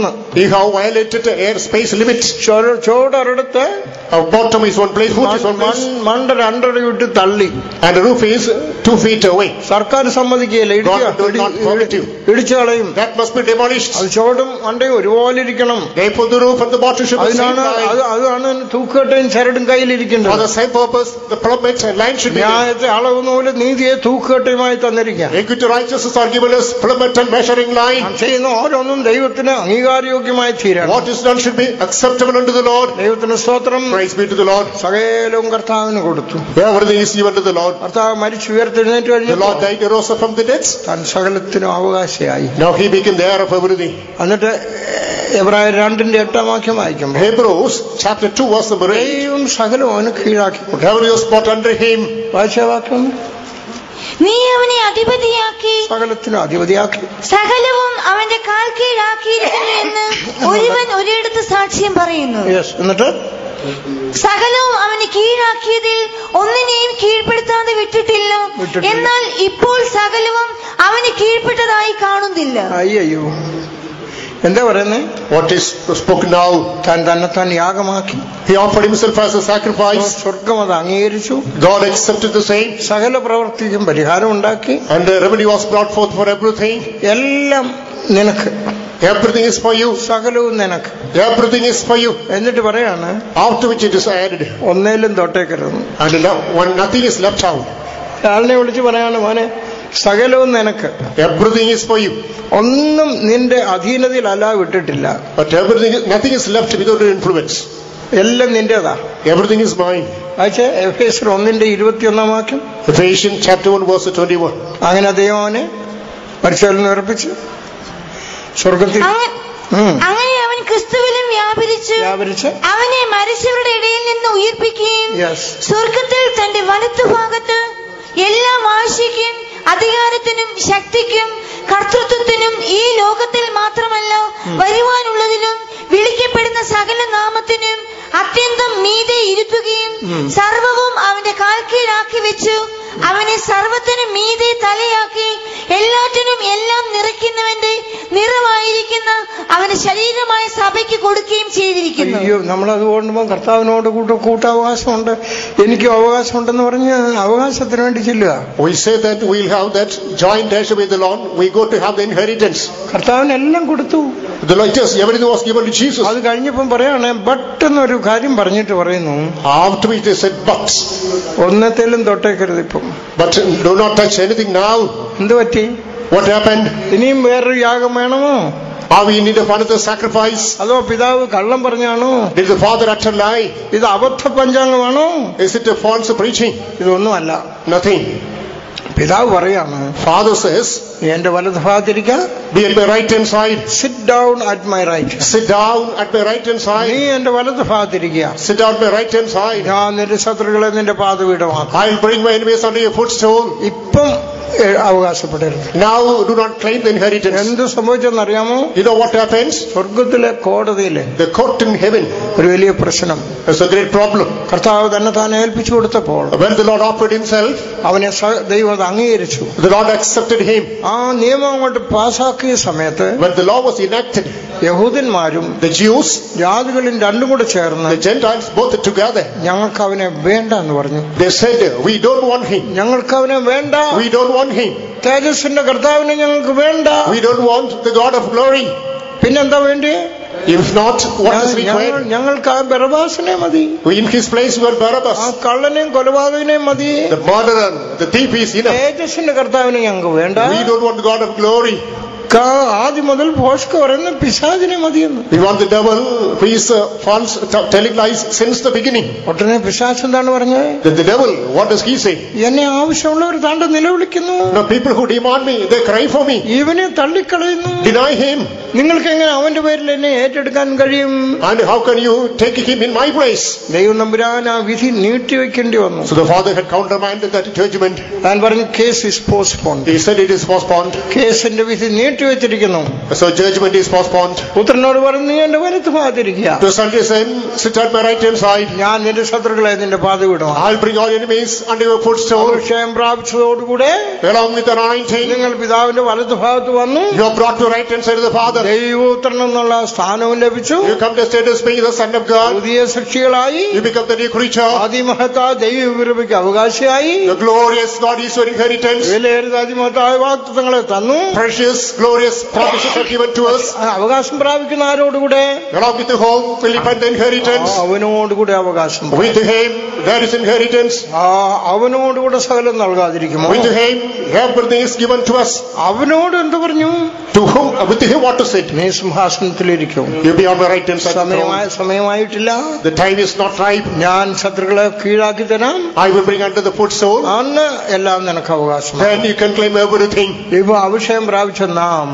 air space limit ചോടടുത്ത് മണ്ട രണ്ടര വിട്ട് തള്ളി. സർക്കാർ സമ്മതിക്കുകയില്ല. ഇടിച്ചു കളയും. ചോടും മണ്ടയും ഒരുപോലെ ഇരിക്കണം അതിനാണ് അതാണ് തൂക്കുകെട്ടയും ചരടും കയ്യിലിരിക്കേണ്ടത് അളവ് നൂൽ നീതിയെ തൂക്കുകെട്ടയുമായി തന്നിരിക്കുക ലൈൻ നാം ചെയ്യുന്ന ഓരോന്നും ദൈവത്തിന് അംഗീകാരയോഗ്യമായി തീരണം What is done should be acceptable unto the Lord. ദൈവത്തിന് സ്തോത്രം Praise be to the Lord. സകലവും കർത്താവിന് കൊടുത്തു Everything is given to the Lord. കർത്താവ് മരിച്ചു ഉയർത്തെഴുന്നേറ്റ് The കഴിഞ്ഞു Lord died and rose up from the dead. താൻ സകലത്തിനും അവകാശിയായി Now he became the heir of everything. എന്നിട്ട് എബ്രായ രണ്ടിന്റെ എട്ടാം വാക്യം വായിക്കുമ്പോൾ Hebrews chapter 2 verse number 8. ദൈവം സകലവും അവന് കീഴാക്കി കൊടുത്തു Whatever was brought under him, വായിച്ച വാക്യം നീ അവനെ അധിപതിയാക്കി. സകലത്തിനും അധിപതിയാക്കി. സകലവും അവന്റെ കാൽ കീഴാക്കിയിരിക്കുന്നു എന്ന് ഒരുവൻ ഒരിടത്ത് സാക്ഷ്യം പറയുന്നു. എന്നിട്ട്? സകലവും അവന് കീഴാക്കിയതിൽ ഒന്നിനെയും കീഴ്പ്പെടുത്താതെ വിട്ടിട്ടില്ല. വിട്ടിട്ടില്ല. എന്നാൽ ഇപ്പോൾ സകലവും അവന് കീഴ്പ്പെട്ടതായി കാണുന്നില്ല. അയ്യോ എന്താ പറയുന്നത് what is spoken now, താൻ തന്നെ താൻ യാഗമാക്കി he offered himself as a sacrifice. സ്വർഗം അത് അംഗീകരിച്ചു God accepted the same, സകല പ്രവർത്തിക്കും പരിഹാരം ഉണ്ടാക്കി and the remedy was brought forth for everything. എല്ലാം നിനക്ക് Everything is for you. സകലവും നിനക്ക് Everything is for you. എന്നിട്ട് പറയാണ് After which it is added, ഒന്നേലും തൊട്ടേക്കരുത് and when nothing is left out, ആളിനെ വിളിച്ച് പറയാണ് മോനെ സകലവും നിനക്ക്. എവറിങ് ഈസ് ഫോർ യു ഒന്നും നിന്റെ അധീനതയിലല്ല വിട്ടിട്ടില്ല. But everything nothing is left without influence. എല്ലാം നിന്റേതാ. എവറിങ് ഈസ് മൈൻ അയച്ചേ എഫേസർ ഒന്നിന്റെ ഇരുപത്തിയൊന്നാം വാക്യം. Ephesian chapter one verse twenty one അങ്ങനെ അദ്ദേഹം അവനെ പരിശോധന ഉറപ്പിച്ച്. സ്വർഗത്തിൽ അങ്ങനെ അവൻ ക്രിസ്തുവിലും വ്യാപരിച്ചു. വ്യാപരിച്ച് അവനെ മരിച്ചവരുടെ ഇടയിൽ നിന്ന് ഉയർപ്പിക്കുകയും യെസ് സ്വർഗത്തിൽ തന്റെ വലത്തുഭാഗത്ത് എല്ലാ വാശിക്കും അധികാരത്തിനും ശക്തിക്കും കർത്തൃത്വത്തിനും ഈ ലോകത്തിൽ മാത്രമല്ല വരുവാനുള്ളതിനും വിളിക്കപ്പെടുന്ന സകല നാമത്തിനും അത്യന്തം മീതെ ഇരുത്തുകയും സർവവും അവന്റെ കാൽക്കീഴാക്കി വെച്ചു. അവനെ സർവത്തിനും മീതെ തലയാക്കി. എല്ലാറ്റിനും എല്ലാം നിറയ്ക്കുന്നവന്റെ നിറമായിരിക്കുന്ന അവന്റെ ശരീരമായ സഭയ്ക്ക് കൊടുക്കുകയും ചെയ്തിരിക്കുന്നു. അയ്യോ നമ്മളത് കൊണ്ടുമ്പോൾ കർത്താവിനോട് കൂട്ട കൂട്ടാവകാശമുണ്ട്. എനിക്കും അവകാശമുണ്ടെന്ന് പറഞ്ഞ് അവകാശത്തിന് വേണ്ടി ചെല്ലുക. We say that we'll have that joint heirship with the Lord. We go to have the inheritance. കർത്താവിനെല്ലാം കൊടുത്തു. The Lord, yes, everything was given to Jesus. അത് കഴിഞ്ഞപ്പം പറയാണ് ബട്ട് എന്നൊരു കാര്യം പറഞ്ഞിട്ട് പറയുന്നു After which they said, but, ഒന്നത്തേലും തൊട്ടേക്കരുത് ഇപ്പം but do not touch anything now. എന്ത് പറ്റി What happened? ഇനിയും വേറൊരു യാഗം വേണമോ Are we in need of another sacrifice? അതോ പിതാവ് കള്ളം പറഞ്ഞാണോ Did the father utter lie? ഇത് അബദ്ധ പഞ്ചാംഗമാണോ Is it a false preaching? ഇതൊന്നുമല്ല Nothing. പിതാവ് പറയാണ് Father says, നീ എന്റെ വലത് ഭാഗത്തിരിക്കുക Be at my right hand side. Sit down at my right Sit down at my right hand നീ side. എന്റെ വലത് ഭാഗത്തിരിക്കുക Sit down at my right hand side. ഞാൻ നിന്റെ ശത്രുക്കളെ നിന്റെ പാതപീഠമാക്കും I'll bring my enemies under your footstool. ഇപ്പം ഏ, അവകാശപ്പെടരുത് Now do not claim the inheritance. എന്ത് സംഭവിച്ചെന്നറിയാമോ You know what happens? സ്വർഗത്തിലെ കോടതിയിലെ The court in heaven ഒരു വലിയ പ്രശ്നം is a great problem. കർത്താവ് തന്നെ താൻ ഏൽപ്പിച്ചു കൊടുത്തപ്പോൾ When the Lord offered himself, അവനെ സ- ദൈവം അംഗീകരിച്ചു the Lord accepted him. ആ നിയമം അങ്ങോട്ട് പാസാക്കിയ സമയത്ത് When the law was enacted, യഹൂദന്മാരും the Jews, ജാതികളും രണ്ടും കൂടെ ചേർന്ന് the Gentiles, both together, ഞങ്ങൾക്ക് അവനെ വേണ്ട എന്ന് പറഞ്ഞു they said, We don't want him. ഞങ്ങൾക്ക് അവനെ വേണ്ട We don't want him. തേജസ്സിന്റെ കർത്താവിനെ ഞങ്ങൾക്ക് വേണ്ട We don't want the God of glory. പിന്നെന്താ വേണ്ടി If not, what is ഞങ്ങൾ required? ഞങ്ങൾക്ക് ആ ബറബാസിനെ മതി In his place were ആ Barabbas. കള്ളനെയും കൊലപാതകനെയും മതി The murderer, the thief is enough. തേജസ്സിന്റെ കർത്താവിനെ ഞങ്ങൾക്ക് വേണ്ട We don't want the God of glory. ക- ആദ്യം മുതൽ ഭോഷ്ക പറയുന്ന പിശാചിനെ മതിയെന്ന് We want the devil who is uh, false, t- telling lies since the beginning. ഒട്ടനെ പിശാച്ച് എന്താണ് പറഞ്ഞത് The, the devil, what does he say? എന്നെ ആവശ്യമുള്ളവർ താണ്ട നിലവിളിക്കുന്നു No, people who demand me, they cry for me. ഇവനെ തള്ളിക്കളയുന്നു Deny him. നിങ്ങൾക്ക് എങ്ങനെ അവന്റെ പേരിൽ എന്നെ ഏറ്റെടുക്കാൻ കഴിയും And how can you take him in my place? ദൈവം നമ്പുരാൻ ആ വിധി നീട്ടിവെക്കേണ്ടി വന്നു So the father had countermanded that judgment. താൻ പറഞ്ഞു case is postponed He said it is postponed. കേസിന്റെ വിധി മാറ്റി വെച്ചിരിക്കുന്നു സോ ജഡ്ജ്മെന്റ് ഈസ് പോസ്റ്റ്പോൺഡ് പുത്രനോട് പറഞ്ഞു നീ എന്റെ വലത്ത് ഭാഗത്തിരിക്കുക to സൺഡി same sit on my right hand side ഞാൻ നിന്റെ ശത്രുക്കളെ നിന്റെ പാദ വിടും I will bring all enemies under your footstool or shame പ്രാപിച്ചതോട് കൂടെ വേളം വിത്ത് അനോയിന്റിങ് നിങ്ങൾ പിതാവിന്റെ വലത്ത് ഭാഗത്ത് വന്നു you brought to right hand side of the father ദൈവപുത്രൻ എന്നുള്ള സ്ഥാനവും ലഭിച്ചു. You come to status be the son of God പുതിയ സൃഷ്ടികളായി. You become the new creature അതിമഹത്ത ദൈവവിരുപിക്ക് അവകാശിയായി. The glorious God is inheritance വലിയ ഒരു അതിമഹത്തായ വാക്തത്വങ്ങളെ തന്നു. Precious glorious promises are given to us. അവകാശം പ്രാപിക്കുന്ന ആരോടുകൂടെ Along with the home, Philip and the inheritance. അവനോടുകൂടെ അവകാശം With him, there is inheritance. അവനോടുകൂടെ സകലം നൽകാതിരിക്കുമോ With him, everything is given to us. അവനോട് എന്ത് പറഞ്ഞു To whom, with him, what to sit? നീ സിംഹാസനത്തിലിരിക്കും You be on the right hand side സമയമായ സമയമായിട്ടില്ല The time is not ripe. ഞാൻ ശത്രുക്കളെ കീഴാക്കി തരാം I will bring under the footstool. അന്ന് എല്ലാം നിനക്ക് അവകാശം Then you can claim everything. ഇപ്പൊ അഭിഷേകം പ്രാപിച്ച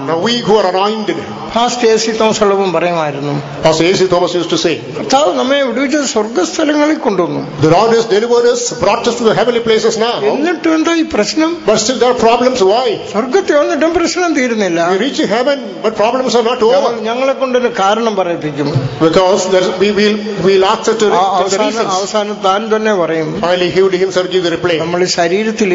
Now we who are anointed, fast A C തോമസളവും പറയുമായിരുന്നു as A.C. Thomas used to say, കർത്താവ് നമ്മെ വിടുവിച്ച സ്വർഗസ്ഥലങ്ങളിൽ കൊണ്ടുവന്നു the Lord has delivered us, brought us to the heavenly places now. എന്നിട്ടും എന്താ ഈ പ്രശ്നം But still there are problems. Why? സ്വർഗത്തിൽ വന്നിട്ടും പ്രശ്നം തീരുന്നില്ല We reach heaven, but problems are not over. ഞങ്ങളെ കൊണ്ടൊരു കാരണം പറയിപ്പിക്കും Because there we will we'll ask to reasons. അവസാനം താൻ തന്നെ പറയും Finally, he would himself give the reply. നമ്മൾ ശരീരത്തിൽ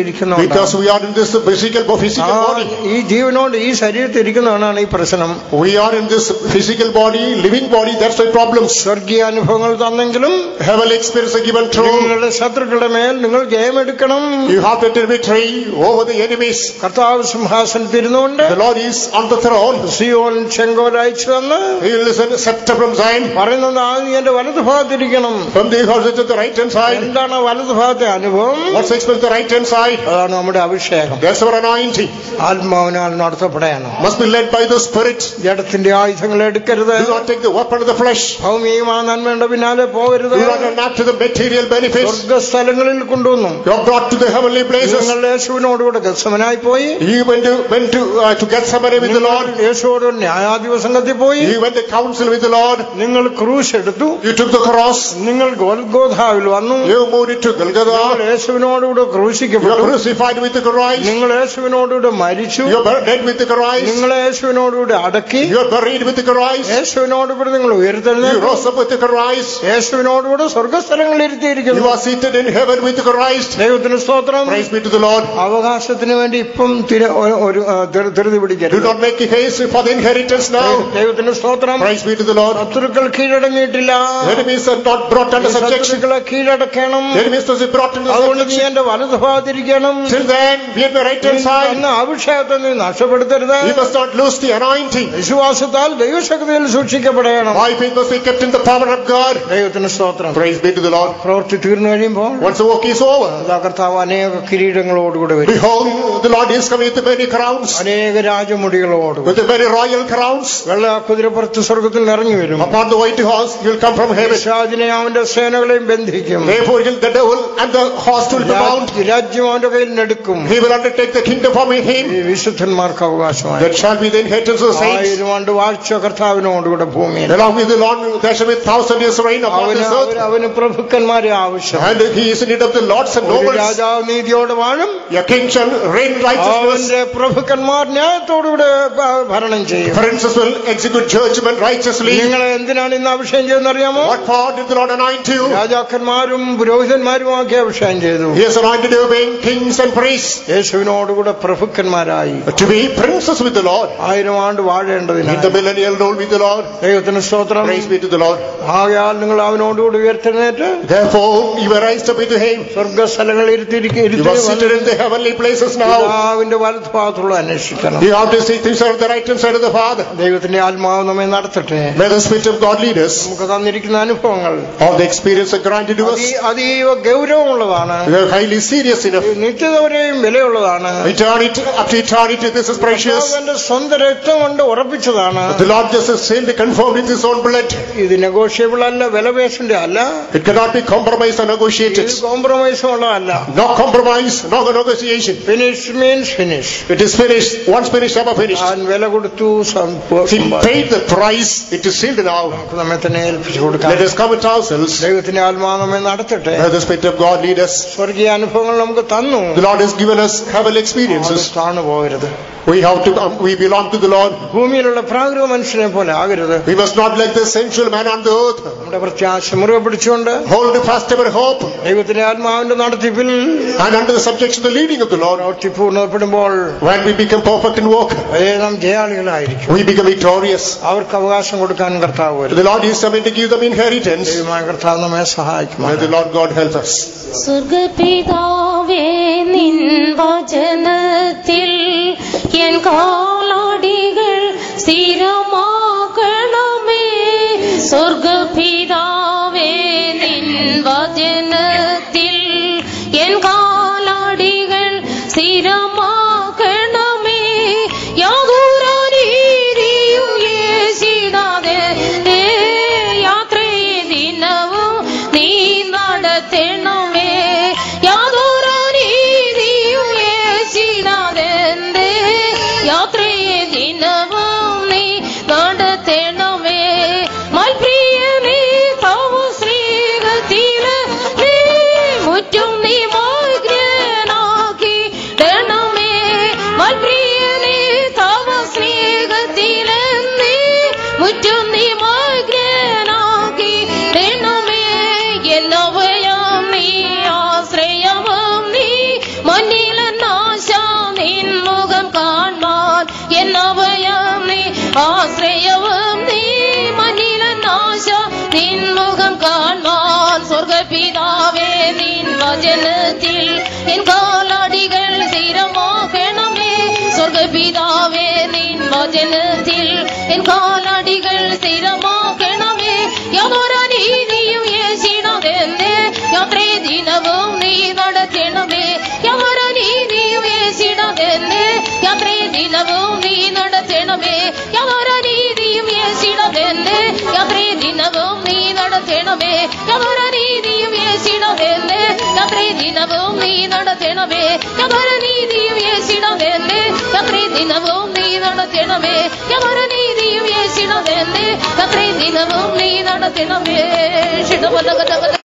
Because we are in this physical, physical body. ഈ ജീവനോട് ഈ ശരീരത്തിൽ ഇരിക്കുന്നതാണ് ഈ പ്രശ്നം. We are in this physical body living body problem സ്വർഗീയ അനുഭവങ്ങൾ തന്നെങ്കിലും ഹാവ് എക്സ്പീരിയൻസ് ഗിവൻ നിങ്ങളുടെ ശത്രുക്കളുടെ മേൽ നിങ്ങൾ ജയം എടുക്കണം. You have victory over the enemies കർത്താവ് സിംഹാസനത്തിൽ ഇരുന്നുകൊണ്ട് അയച്ചു തന്ന് പറയുന്നത് ആദ്യം എന്റെ വലത് ഭാഗത്തിരിക്കണം എന്താണ് വലത് ഭാഗത്തെ അനുഭവം? അതാണ് നമ്മുടെ അഭിഷേകം. ആത്മാവിനാൽ നടത്തപ്പെടാൻ നടത്തപ്പെടണം Must be led by the Spirit. ജഡത്തിന്റെ ആയുധങ്ങൾ എടുക്കരുത് Do not take the weapon of the flesh. ഭൗമികമായ നന്മയുടെ പിന്നാലെ പോകരുത് Do not run after the material benefits. സ്വർഗസ്ഥലങ്ങളിൽ കൊണ്ടുവന്നു You are brought to the heavenly places. നിങ്ങൾ യേശുവിനോടുകൂടെ ഗസമനായി പോയി You went to, went to, uh, to Gethsemane with the Lord. യേശുവോട് ന്യായാധിപ സംഘത്തിൽ പോയി You went to council with the Lord. നിങ്ങൾ ക്രൂശ് എടുത്തു You took the cross. നിങ്ങൾ ഗോൽഗോധാവിൽ വന്നു You moved it to Golgotha. യേശുവിനോടുകൂടെ You are crucified with the Christ. നിങ്ങൾ യേശുവിനോടുകൂടെ മരിച്ചു You were dead with the Christ. നിങ്ങൾ യേശുവിനോടുകൂടെ അടക്കി You are buried with the Christ. യേശുവിനോടുകൂടെ നിങ്ങൾ You ഉയർത്തെഴുന്നേറ്റു rose up with Christ. യേശുവിനോടുകൂടെ സ്വർഗസ്ഥലങ്ങളിൽ You ഇരുത്തിയിരിക്കുന്നു are seated in heaven with Christ. ദൈവത്തിന് സ്തോത്രം Praise be to the Lord. അവകാശത്തിന് വേണ്ടി ഇപ്പം തിര- ഒരു- ഒരു ആ, ധൃ- ധൃതി Do പിടിക്കരുത് not make haste for the inheritance now. ദൈവത്തിന് സ്തോത്രം Praise be to the Lord. ശത്രുക്കൾ കീഴടങ്ങിയിട്ടില്ല Enemies are not brought under subjection. ശത്രുക്കളെ കീഴടക്കണം Enemies be brought under അതുകൊണ്ട് നീ subjection. എന്റെ വലത് Till then, be at my right hand side. അന്ന് അഭിഷേകത്തെ നീ നഷ്ടപ്പെടുത്തരുത് You must not lose the anointing. വിശ്വാസത്താൽ ദൈവശക്തിയിൽ സൂക്ഷിക്കപ്പെടണം By faith must be kept in the power of God. ദൈവത്തിന് സ്തോത്രം Praise be to the Lord. പ്രവൃത്തി തീർന്നു കഴിയുമ്പോൾ Once the work is over, അതാ കർത്താവ് അനേക കിരീടങ്ങളോടുകൂടെ വരും behold, the Lord is coming with many crowns, അനേക രാജമുടികളോട് with the very royal crowns. വെള്ള കുതിരപ്പുറത്ത് സ്വർഗത്തിൽ നിറഞ്ഞു വരും Upon the white horse, he will come from heaven. പിശാചിനെ അവന്റെ സേനകളെയും ബന്ധിക്കും Therefore, he'll- the devil and the host will be bound. രാജ്യ- രാജ്യം അവന്റെ കയ്യിൽ നെടുക്കും He will undertake the kingdom from him. ഈ വിശുദ്ധന്മാർക്ക് അവകാശമായി That shall be the inheritance of the saints. ആയിരം ആണ്ട് വാഴ്ച കർത്താവിനോടുകൂടെ ഭൂമിയിൽ Along with the Lord, there shall be thousand years reign upon അവന് this അവന് earth. അവന് പ്രഭുക്കന്മാരെ ആവശ്യം And he is in need of the lords and ഒരു nobles. രാജാവ് നീതിയോടെ വാഴും Your king shall reign righteousness. അവന്റെ പ്രഭുക്കന്മാർ ന്യായത്തോടുകൂടെ ഭ- ഭരണം ചെയ്യും Princes will execute judgment righteously. നിങ്ങളെ എന്തിനാണ് ഇന്ന് അഭിഷേകം ചെയ്തെന്നറിയാമോ What for did the Lord anoint you? രാജാക്കന്മാരും പുരോഹിതന്മാരുമാക്കി അഭിഷേകം ചെയ്തു He has anointed you being kings and priests. യേശുവിനോടുകൂടെ പ്രഭുക്കന്മാരായി To be princes with the Lord. ആയിരം ആണ്ട് In the വാഴേണ്ടതിനായി millennial rule with the Lord. ദൈവത്തിന് സ്തോത്രം Praise be to the Lord. ആകയാൽ നിങ്ങൾ അവനോടുകൂടി ഉയർത്തെഴുന്നേറ്റ് Therefore, you were raised up into him. സ്വർഗസ്ഥലങ്ങളിൽ ഇരുത്തിയിരിക്ക- You are seated ഇരുത്തി in the heavenly places now. പിതാവിന്റെ വലതുഭാഗത്തുള്ള അന്വേഷിക്കണം You have to see things on the right hand side of the Father. ദൈവത്തിന്റെ ആത്മാവ് നമ്മെ നടത്തട്ടെ May the Spirit of God lead us. നമുക്ക് തന്നിരിക്കുന്ന അനുഭവങ്ങൾ All the experience are granted to us. അതി- അതീവ ഗൗരവമുള്ളതാണ് We are highly serious enough. നിത്യത വരെയും വിലയുള്ളതാണ് Eternity, up to eternity, this is precious. ദേവന്റെ സ്വന്തം രക്തം കൊണ്ട് ഉറപ്പിച്ചതാണ്. ഇത് നെഗോഷിയബിൾ അല്ല വിലവേശന്റെ അല്ല. കോംപ്രമൈസ് ഉള്ളതല്ല no compromise no negotiation finish means finish it is finish once finish അബ finish an വില കൊടുത്തു price it is sealed now നമ്മെ തന്നെ ഏൽപ്പിച്ചു കൊടുക്കാം. ലെറ്റ് അസ് കം ടു ദൈവത്തിന്റെ ആത്മാവ് നമ്മെ the Spirit of God lead us അനുഭവങ്ങൾ നമുക്ക് തന്നു. The Lord has given us heavenly experiences താണ് പോയരുത് We have to. Um, we belong to the Lord. ഭൂമിയിലുള്ള പ്രാകൃത മനുഷ്യനെ പോലെ ആകരുത് We must not like the sensual man on the earth. നമ്മുടെ പ്രത്യാശ മുറുകെ പിടിച്ചുകൊണ്ട് Hold fast our hope ദൈവത്തിന്റെ ആത്മാവിന്റെ നടത്തിപ്പിൽ and under the subjection of the leading of the Lord. പ്രവൃത്തി പൂർണപ്പെടുമ്പോൾ When we become perfect in work, അതേ നാം ജയാളികളായിരിക്കും we become victorious. അവർക്ക് അവകാശം കൊടുക്കാൻ കർത്താവ് വരും The Lord is coming to give them inheritance. ദൈവമായ കർത്താവ് നമ്മെ സഹായിക്കും May the Lord God help us. സ്വർഗപിതാവേ നിൻ വചനത്തിൽ என் காலாடிகள் சிரமா வீதியும் ஏசினதென்னே யாத்திரை தினமும் நீ நடத்தினமே எவர நீதியும் ஏசினதென்னே യാത്രേ ദിനവും നീ നടത്തണമേ യാതൊരനീതിയും യേശിടതെന്ന് യാത്രേ ദിനവും നീ നടത്തണമേ യാതൊരനീതിയും യേശിടതെന്ന് യാത്രേ ദിനവും നീ നടത്തണമേ യാതൊരനീതിയും യേശിടതെന്ന് യാത്രേ ദിനവും നീ നടത്തണമേ യാതൊരനീതിയും യേശിടതെന്ന് യാത്രേ ദിനവും നീ നടത്തണമേ ഷിടപദഗതഗത